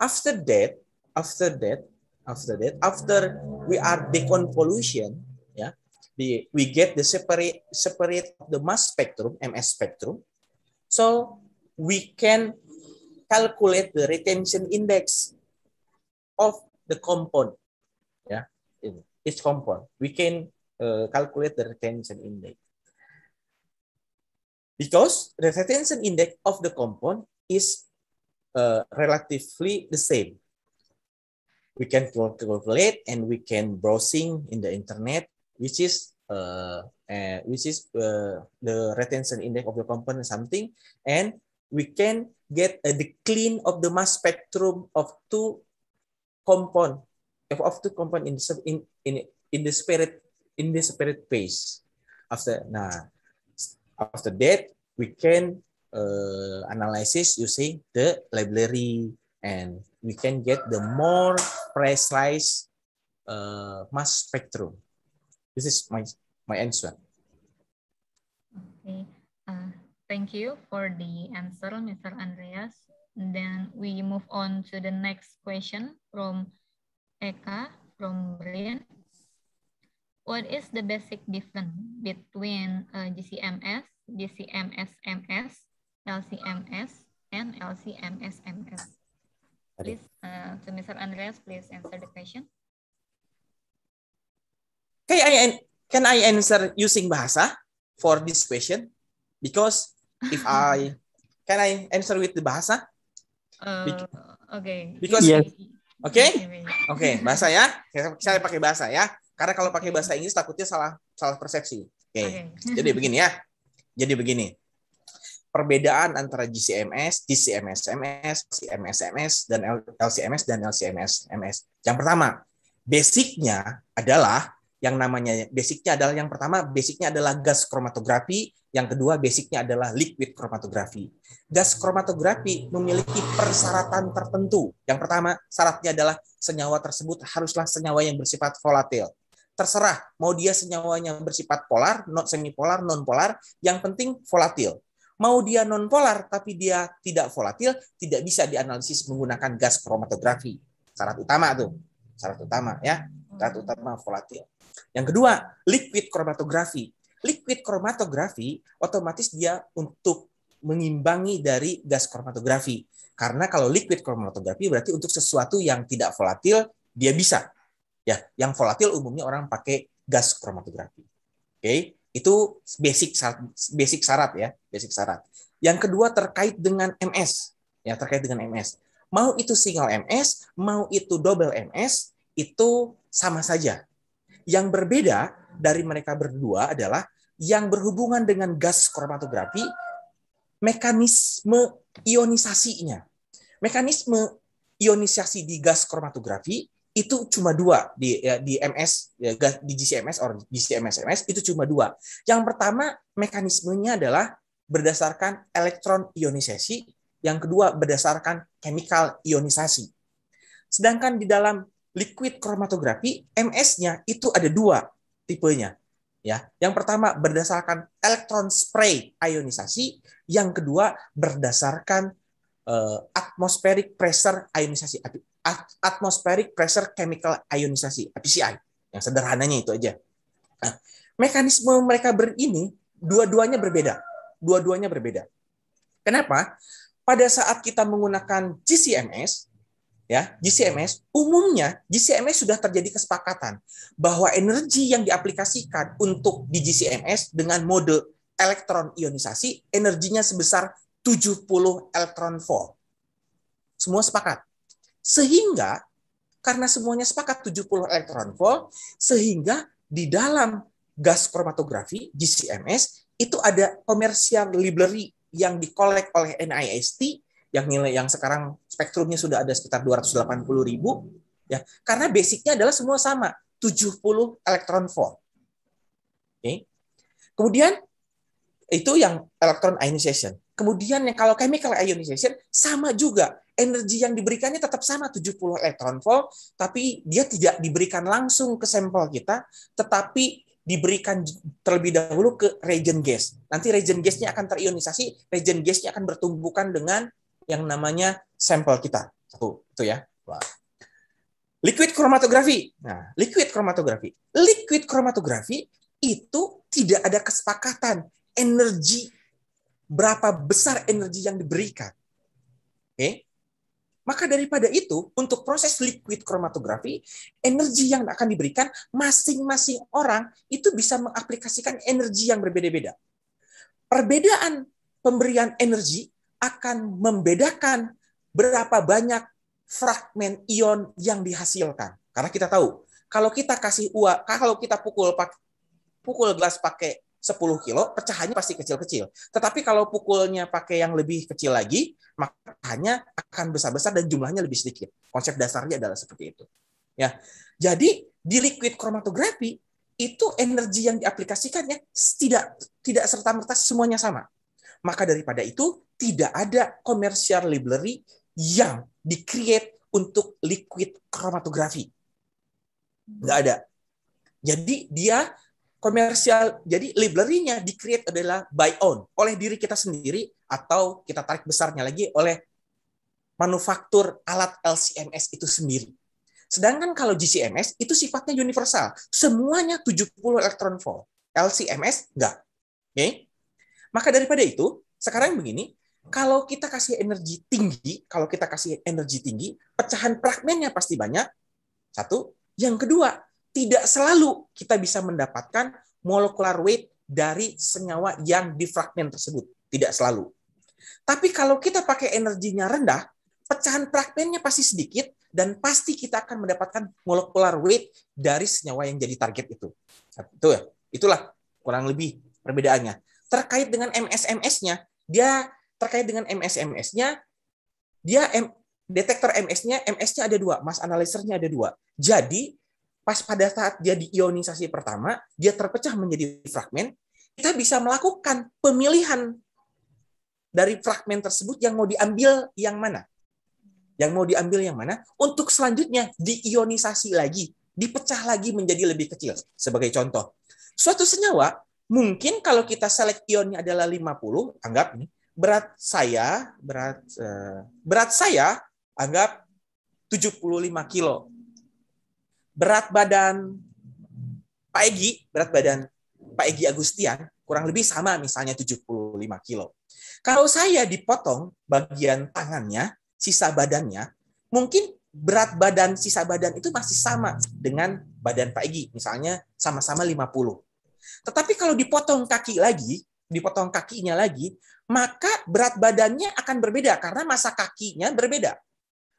After that, after that, after that, after we are deconvolution, yeah, the, we get the separate separate the mass spectrum, MS spectrum. So we can calculate the retention index of the compound. Yeah, each compound. We can uh, calculate the retention index. Because the retention index of the compound is uh, relatively the same. We can calculate and we can browsing in the internet, which is uh, uh, which is uh, the retention index of the component something, and we can get the clean of the mass spectrum of two compound of two compound in in in in the spirit in the spirit phase. After nah after that we can uh, analysis using the library and we can get the more precise uh, mass spectrum. This is my my answer. Okay, uh, thank you for the answer, Mr. Andreas. Then we move on to the next question from Eka from Brian. What is the basic difference between uh, GCMS, GCMS-MS, LCMS, and LCMS-MS? Please, uh, to Mr. Andreas, please answer the question. Can I, can I answer using bahasa for this question? Because if I, can I answer with the bahasa? Uh, okay. Because, yes. Oke, okay? oke, okay, bahasa ya. Saya pakai bahasa ya. Karena kalau pakai bahasa Inggris takutnya salah salah persepsi. Oke. Okay. Okay. Jadi begini ya. Jadi begini. Perbedaan antara GCMS, GCMS-MS, CMS-MS, dan LCMS dan LCMS-MS. Yang pertama, basicnya adalah yang namanya basicnya adalah yang pertama basicnya adalah gas kromatografi, yang kedua basicnya adalah liquid kromatografi. Gas kromatografi memiliki persyaratan tertentu. Yang pertama syaratnya adalah senyawa tersebut haruslah senyawa yang bersifat volatil terserah mau dia senyawanya bersifat polar, non semipolar, non polar, yang penting volatil. Mau dia non polar tapi dia tidak volatil, tidak bisa dianalisis menggunakan gas kromatografi. Syarat utama tuh, syarat utama ya, syarat utama volatil. Yang kedua, liquid kromatografi. Liquid kromatografi otomatis dia untuk mengimbangi dari gas kromatografi. Karena kalau liquid kromatografi berarti untuk sesuatu yang tidak volatil dia bisa Ya, yang volatil umumnya orang pakai gas kromatografi. Oke, okay? itu basic basic syarat ya, basic syarat. Yang kedua terkait dengan MS, ya terkait dengan MS. Mau itu single MS, mau itu double MS, itu sama saja. Yang berbeda dari mereka berdua adalah yang berhubungan dengan gas kromatografi, mekanisme ionisasinya. Mekanisme ionisasi di gas kromatografi itu cuma dua di ya, di MS ya, di GCMS atau GCMS MS itu cuma dua. Yang pertama mekanismenya adalah berdasarkan elektron ionisasi, yang kedua berdasarkan chemical ionisasi. Sedangkan di dalam liquid kromatografi MS-nya itu ada dua tipenya. Ya, yang pertama berdasarkan elektron spray ionisasi, yang kedua berdasarkan uh, atmospheric pressure ionisasi atmospheric pressure chemical ionisasi (PCI). Yang sederhananya itu aja. Nah, mekanisme mereka berini dua-duanya berbeda. Dua-duanya berbeda. Kenapa? Pada saat kita menggunakan GCMS, ya GCMS umumnya GCMS sudah terjadi kesepakatan bahwa energi yang diaplikasikan untuk di GCMS dengan mode elektron ionisasi energinya sebesar 70 elektron volt. Semua sepakat. Sehingga karena semuanya sepakat 70 elektron volt, sehingga di dalam gas kromatografi GCMS itu ada komersial library yang dikolek oleh NIST yang nilai yang sekarang spektrumnya sudah ada sekitar 280 ribu ya karena basicnya adalah semua sama 70 elektron volt. Oke. Okay. Kemudian itu yang electron ionization. Kemudian yang kalau chemical ionization sama juga energi yang diberikannya tetap sama 70 elektron volt, tapi dia tidak diberikan langsung ke sampel kita, tetapi diberikan terlebih dahulu ke reagent gas. Nanti reagent gasnya akan terionisasi, reagent gasnya akan bertumbukan dengan yang namanya sampel kita. Satu, itu ya. Liquid kromatografi. Nah, liquid kromatografi. Liquid kromatografi itu tidak ada kesepakatan energi berapa besar energi yang diberikan. Oke. Okay? Maka daripada itu, untuk proses liquid kromatografi, energi yang akan diberikan masing-masing orang itu bisa mengaplikasikan energi yang berbeda-beda. Perbedaan pemberian energi akan membedakan berapa banyak fragmen ion yang dihasilkan. Karena kita tahu, kalau kita kasih uang, kalau kita pukul pukul gelas pakai 10 kilo, pecahannya pasti kecil-kecil. Tetapi kalau pukulnya pakai yang lebih kecil lagi, maka pecahannya akan besar-besar dan jumlahnya lebih sedikit. Konsep dasarnya adalah seperti itu. Ya. Jadi di liquid chromatografi itu energi yang diaplikasikannya tidak tidak serta merta semuanya sama. Maka daripada itu tidak ada commercial library yang di-create untuk liquid chromatografi. Nggak ada. Jadi dia komersial, jadi library-nya di-create adalah by own, oleh diri kita sendiri, atau kita tarik besarnya lagi oleh manufaktur alat LCMS itu sendiri. Sedangkan kalau GCMS itu sifatnya universal. Semuanya 70 elektron volt. LCMS enggak. Oke? Maka daripada itu, sekarang begini, kalau kita kasih energi tinggi, kalau kita kasih energi tinggi, pecahan fragmennya pasti banyak. Satu. Yang kedua, tidak selalu kita bisa mendapatkan molecular weight dari senyawa yang di fragmen tersebut. Tidak selalu. Tapi kalau kita pakai energinya rendah, pecahan fragmennya pasti sedikit dan pasti kita akan mendapatkan molecular weight dari senyawa yang jadi target itu. Itu ya. Itulah kurang lebih perbedaannya terkait dengan MSMS-nya, dia terkait dengan MSMS-nya, dia detektor MS-nya, MS-nya ada dua, mass analyzer-nya ada dua. Jadi pas pada saat dia diionisasi pertama, dia terpecah menjadi fragmen, kita bisa melakukan pemilihan dari fragmen tersebut yang mau diambil yang mana. Yang mau diambil yang mana, untuk selanjutnya diionisasi lagi, dipecah lagi menjadi lebih kecil. Sebagai contoh, suatu senyawa Mungkin kalau kita select ionnya adalah 50, anggap nih, berat saya, berat uh, berat saya anggap 75 kilo. Berat badan Pak Egi, berat badan Pak Egi Agustian kurang lebih sama misalnya 75 kilo. Kalau saya dipotong bagian tangannya, sisa badannya, mungkin berat badan sisa badan itu masih sama dengan badan Pak Egi, misalnya sama-sama 50. Tetapi kalau dipotong kaki lagi, dipotong kakinya lagi, maka berat badannya akan berbeda karena masa kakinya berbeda.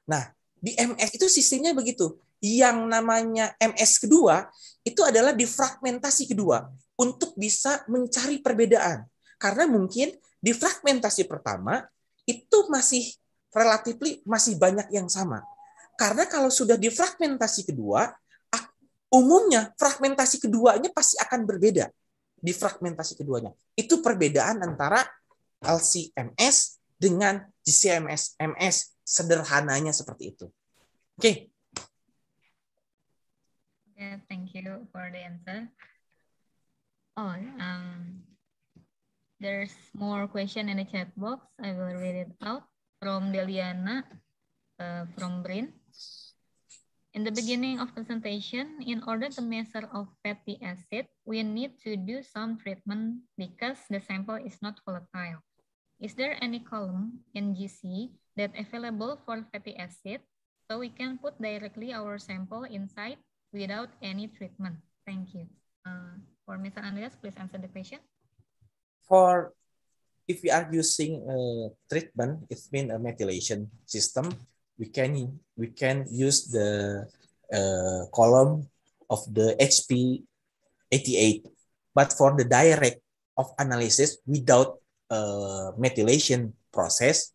Nah, di MS itu sistemnya begitu. Yang namanya MS kedua itu adalah difragmentasi kedua untuk bisa mencari perbedaan. Karena mungkin di fragmentasi pertama itu masih relatif masih banyak yang sama. Karena kalau sudah di fragmentasi kedua, umumnya fragmentasi keduanya pasti akan berbeda di fragmentasi keduanya. Itu perbedaan antara LCMS dengan GCMS MS sederhananya seperti itu. Oke. Yeah, thank you for the answer. Oh, um, there's more question in the chat box. I will read it out from Deliana uh, from BRIN. In the beginning of presentation, in order to measure of fatty acid, we need to do some treatment because the sample is not volatile. Is there any column in GC that available for fatty acid so we can put directly our sample inside without any treatment? Thank you. Uh, for Mr. Andreas, please answer the question. For if we are using a treatment, it means a methylation system, we can we can use the uh, column of the HP 88. But for the direct of analysis without uh, methylation process,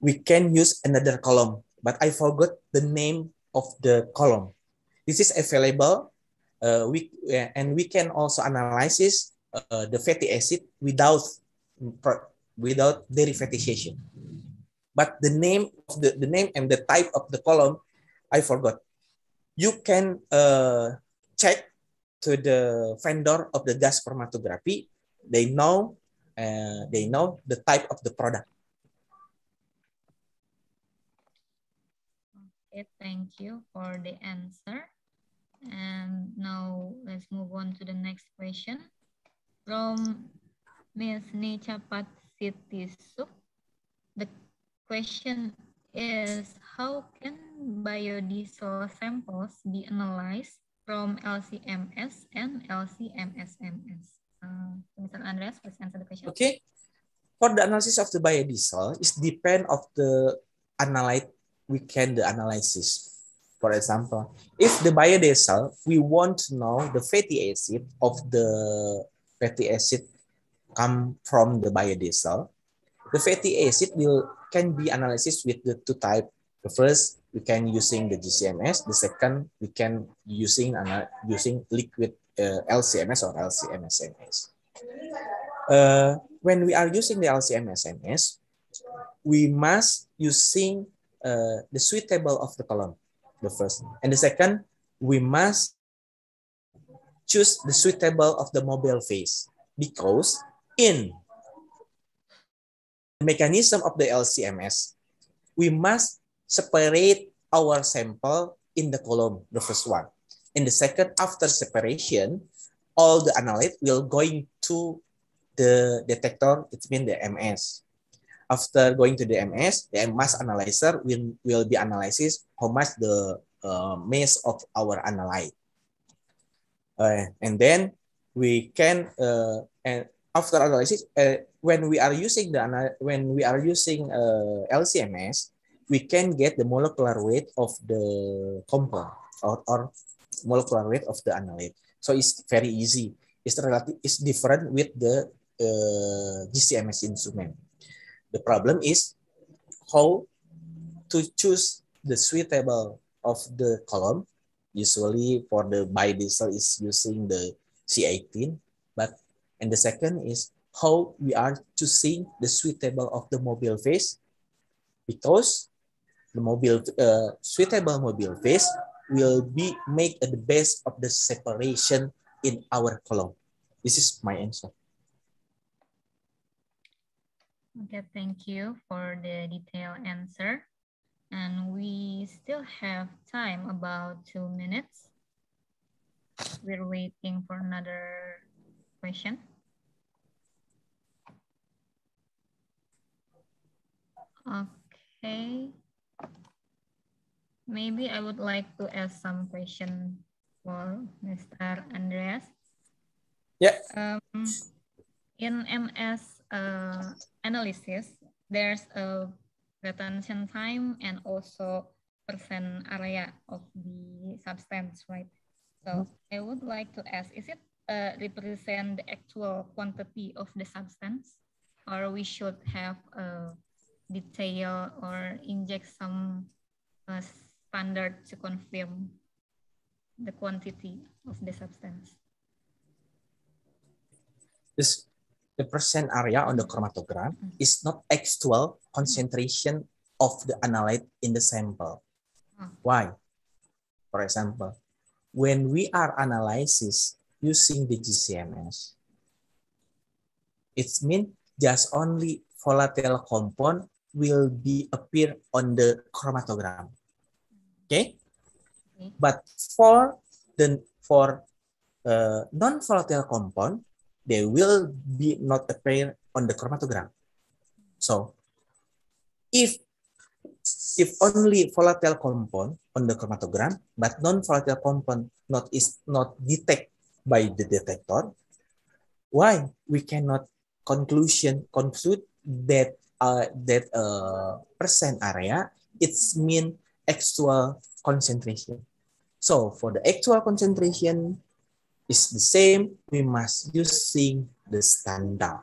we can use another column, but I forgot the name of the column. This is available. Uh, we and we can also analyze uh, the fatty acid without without derivatization but the name of the, the name and the type of the column, I forgot. You can uh, check to the vendor of the gas chromatography. They know uh, they know the type of the product. Okay, thank you for the answer. And now let's move on to the next question from Ms. Nichapat Sitisuk. The question is how can biodiesel samples be analyzed from LCMS and LCMSMS? Uh, Mr. Andreas, please answer the question. Okay. For the analysis of the biodiesel, it depend of the analyze, we can the analysis. For example, if the biodiesel, we want to know the fatty acid of the fatty acid come from the biodiesel, the fatty acid will can be analyzed with the two type. The first, we can using the GCMS. The second, we can using using liquid uh, LCMS or LCMSMS. Uh, when we are using the LCMSMS, we must using uh, the sweet table of the column, the first. And the second, we must choose the suitable of the mobile phase because in the mechanism of the LCMS, we must separate our sample in the column, the first one. In the second, after separation, all the analyte will going to the detector, it means the MS. After going to the MS, the mass analyzer will, will be analyzes how much the uh, mass of our analyte. Uh, and then we can, uh, and after analysis, uh, when we are using the when we are using uh, LCMS, we can get the molecular weight of the compound or, or molecular weight of the analyte. So it's very easy. It's relative. It's different with the uh, GCMS instrument. The problem is how to choose the suitable of the column. Usually for the biodiesel is using the C18, but and the second is how we are choosing the suitable of the mobile phase because the mobile uh, suitable mobile phase will be make the best of the separation in our column. This is my answer. Okay, thank you for the detailed answer. And we still have time about two minutes. We're waiting for another question? Okay. Maybe I would like to ask some question for Mr. Andreas. Yeah. Um, in MS uh, analysis, there's a retention time and also percent area of the substance, right? So I would like to ask, is it uh, represent the actual quantity of the substance or we should have a detail or inject some uh, standard to confirm the quantity of the substance? This the percent area on the chromatogram mm -hmm. is not actual concentration of the analyte in the sample. Oh. Why? For example, when we are analysis using the GCMS, it means just only volatile compound will be appear on the chromatogram. Okay, but for the for uh, non-volatile compound, they will be not appear on the chromatogram. So, if if only volatile compound on the chromatogram, but non-volatile compound not is not detect by the detector, why we cannot conclusion conclude that uh, that uh, percent area it's mean actual concentration. So for the actual concentration is the same, we must using the standard.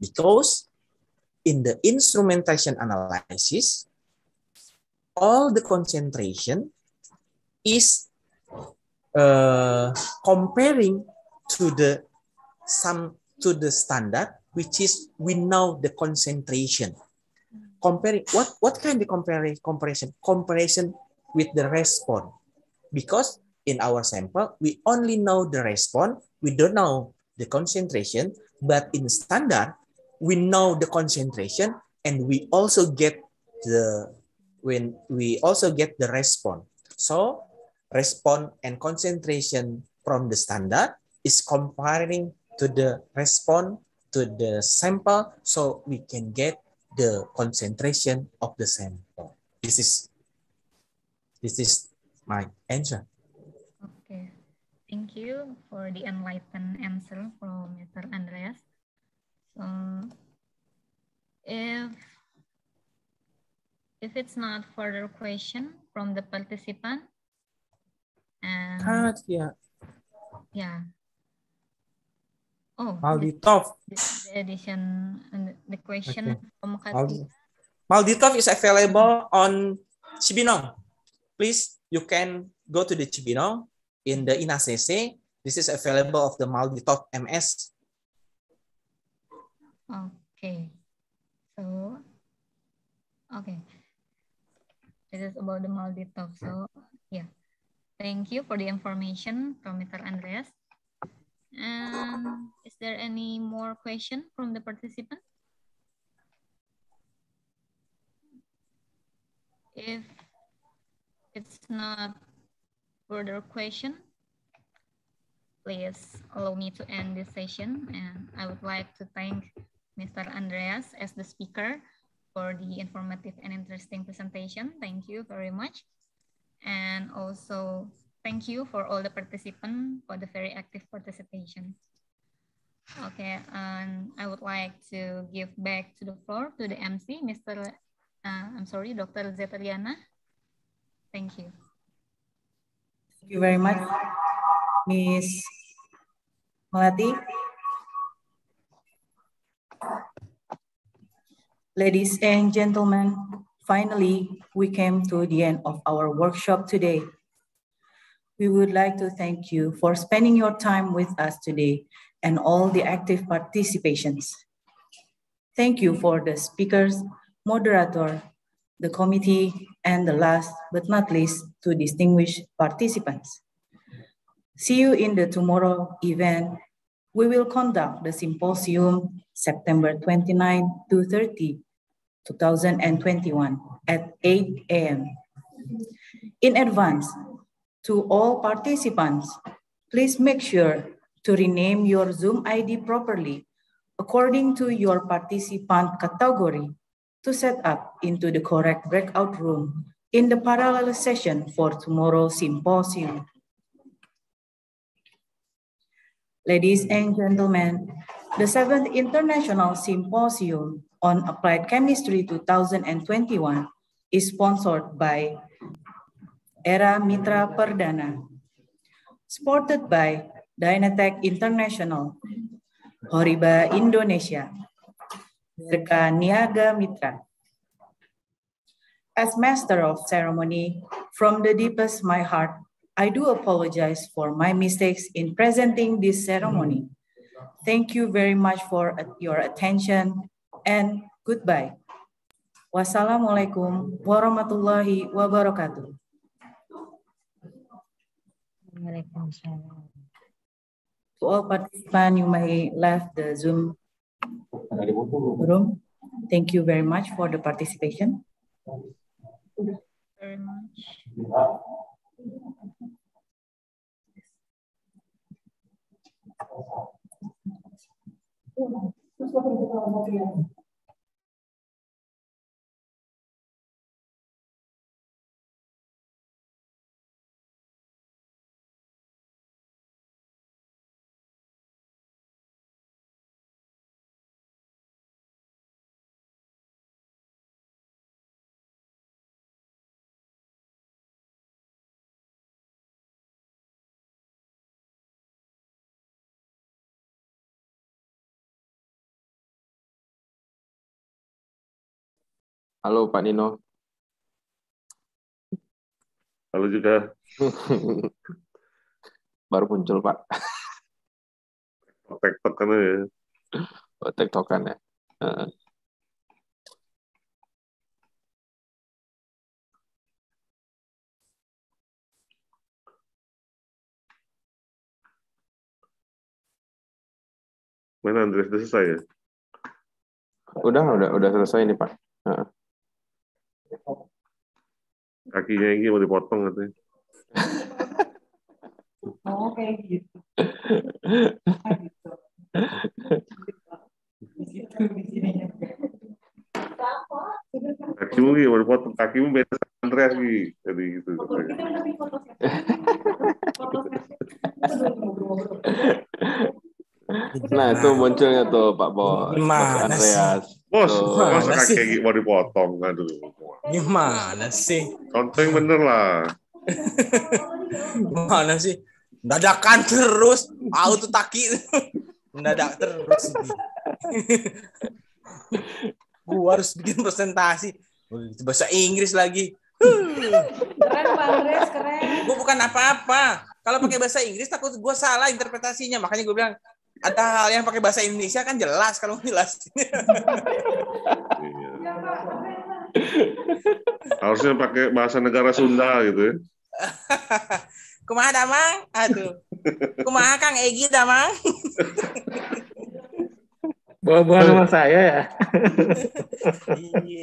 Because in the instrumentation analysis, all the concentration is uh, comparing to the some to the standard, which is we know the concentration. Comparing what what kind of comparison comparison? Comparison with the response, because in our sample we only know the response, we don't know the concentration, but in standard we know the concentration and we also get the when we also get the response. So response and concentration from the standard is comparing to the response to the sample so we can get the concentration of the sample. This is this is my answer. Thank you for the enlightened answer from Mr. Andreas. So if if it's not further question from the participant, and Cut, yeah. yeah. Oh, Malditov. The, the addition and the question Okay. from Katia. Maldi- Malditov is available on Cibinong. Please, you can go to the Cibinong in the INACC. This is available of the MALDI-TOF MS. Okay. So, okay. This is about the MALDI-TOF. So, yeah. Thank you for the information from Mr. Andreas. And is there any more question from the participant? If it's not further question, please allow me to end this session. And I would like to thank Mr. Andreas as the speaker for the informative and interesting presentation. Thank you very much. And also thank you for all the participants for the very active participation. Okay, and I would like to give back to the floor to the MC, Mr. Uh, I'm sorry, Dr. Zetariana. Thank you. Thank you very much, Miss Melati. Ladies and gentlemen, finally, we came to the end of our workshop today. We would like to thank you for spending your time with us today and all the active participations. Thank you for the speakers, moderator, the committee, and the last but not least, to distinguished participants. See you in the tomorrow event. We will conduct the symposium September 29 to 30, 2021 at 8 a.m. In advance, to all participants, please make sure to rename your Zoom ID properly according to your participant category to set up into the correct breakout room in the parallel session for tomorrow's symposium. Ladies and gentlemen, the seventh International Symposium on Applied Chemistry 2021 is sponsored by Era Mitra Perdana, supported by Dynatech International, Horiba Indonesia, Dirka Niaga Mitra. As master of ceremony, from the deepest my heart, I do apologize for my mistakes in presenting this ceremony. Thank you very much for your attention and goodbye. Wassalamualaikum warahmatullahi wabarakatuh. To all participants, you may leave the Zoom room. Thank you very much for the participation. Very much. Halo Pak Nino. Halo juga. Baru muncul Pak. Tektok kan ya. Oh, tektokan ya. Mana Andres udah selesai ya? Udah, udah, udah selesai nih Pak. Heeh. kaki kaki mau dipotong katanya. oh kayak gitu. Kayak gitu. Di situ di sini. Kakimu gitu, mau dipotong kakimu beda sama Andreas gitu. Jadi gitu. Kita foto foto Nah, itu munculnya tuh Pak Bo, Mas Gimana Andreas. Bos, Tuh. masa kaki mau dipotong? Aduh. Gimana sih? Contoh yang bener lah. Gimana sih? Dadakan terus. Auto taki. Mendadak terus. Gua harus bikin presentasi. Bahasa Inggris lagi. Keren Pak Andres, keren. Gue bukan apa-apa. Kalau pakai bahasa Inggris takut gue salah interpretasinya. Makanya gue bilang ada hal yang pakai bahasa Indonesia kan jelas kalau jelasin. Harusnya pakai bahasa negara Sunda gitu ya. Kumaha damang? Aduh. Kumaha Kang Egi damang? Bawa-bawa nama saya ya.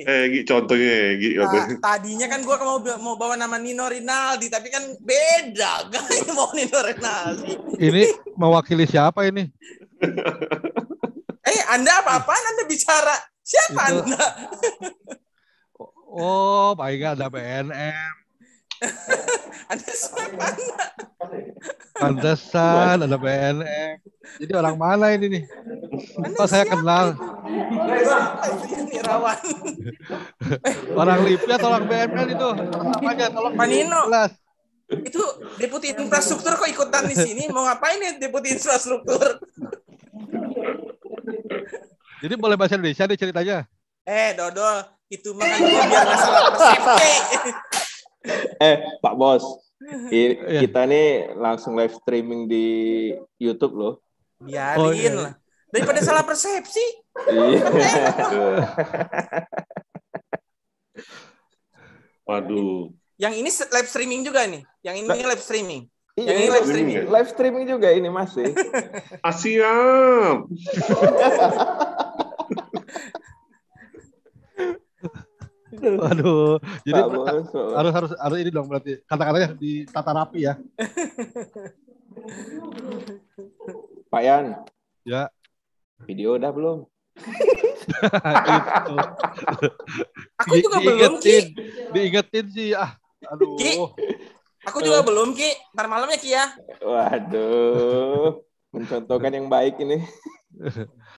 eh, Gi, contohnya Gi. Nah, tadinya kan gua mau mau bawa nama Nino Rinaldi, tapi kan beda. Gak mau Nino Rinaldi. Ini mewakili siapa ini? eh, Anda apa-apaan Anda bicara? Siapa Itu. Anda? Oh, baik ada BNM. Anda siapa Anda? Pantesan ada BNM. Jadi orang mana ini nih? Oh, saya kenal. Irawan. Orang LIPI atau orang BNN itu? Namanya tolong Pak Nino. jelas. Itu deputi infrastruktur kok ikutan di sini? Mau ngapain ya deputi infrastruktur? Jadi boleh bahasa Indonesia deh ceritanya. Eh, Dodol, itu mah kan biar nggak salah persepsi. Eh, Pak Bos, i- Iya. kita nih langsung live streaming di YouTube loh. Biarin Oh, iya. lah. Daripada salah persepsi. Iya. Waduh. Yang ini live streaming juga nih. Yang ini live streaming. Iya, Yang ini live streaming. Live streaming juga ini masih. Ah, siap. Waduh, jadi Pak harus harus harus ini dong berarti kata-katanya ditata rapi ya. Pak Yan, Ya. Video udah belum? itu. Aku juga belum, diingetin, diingetin sih ah. Aduh. Ki. Aku juga belum, Ki. Ntar malamnya, Ki ya. Waduh, mencontohkan yang baik ini.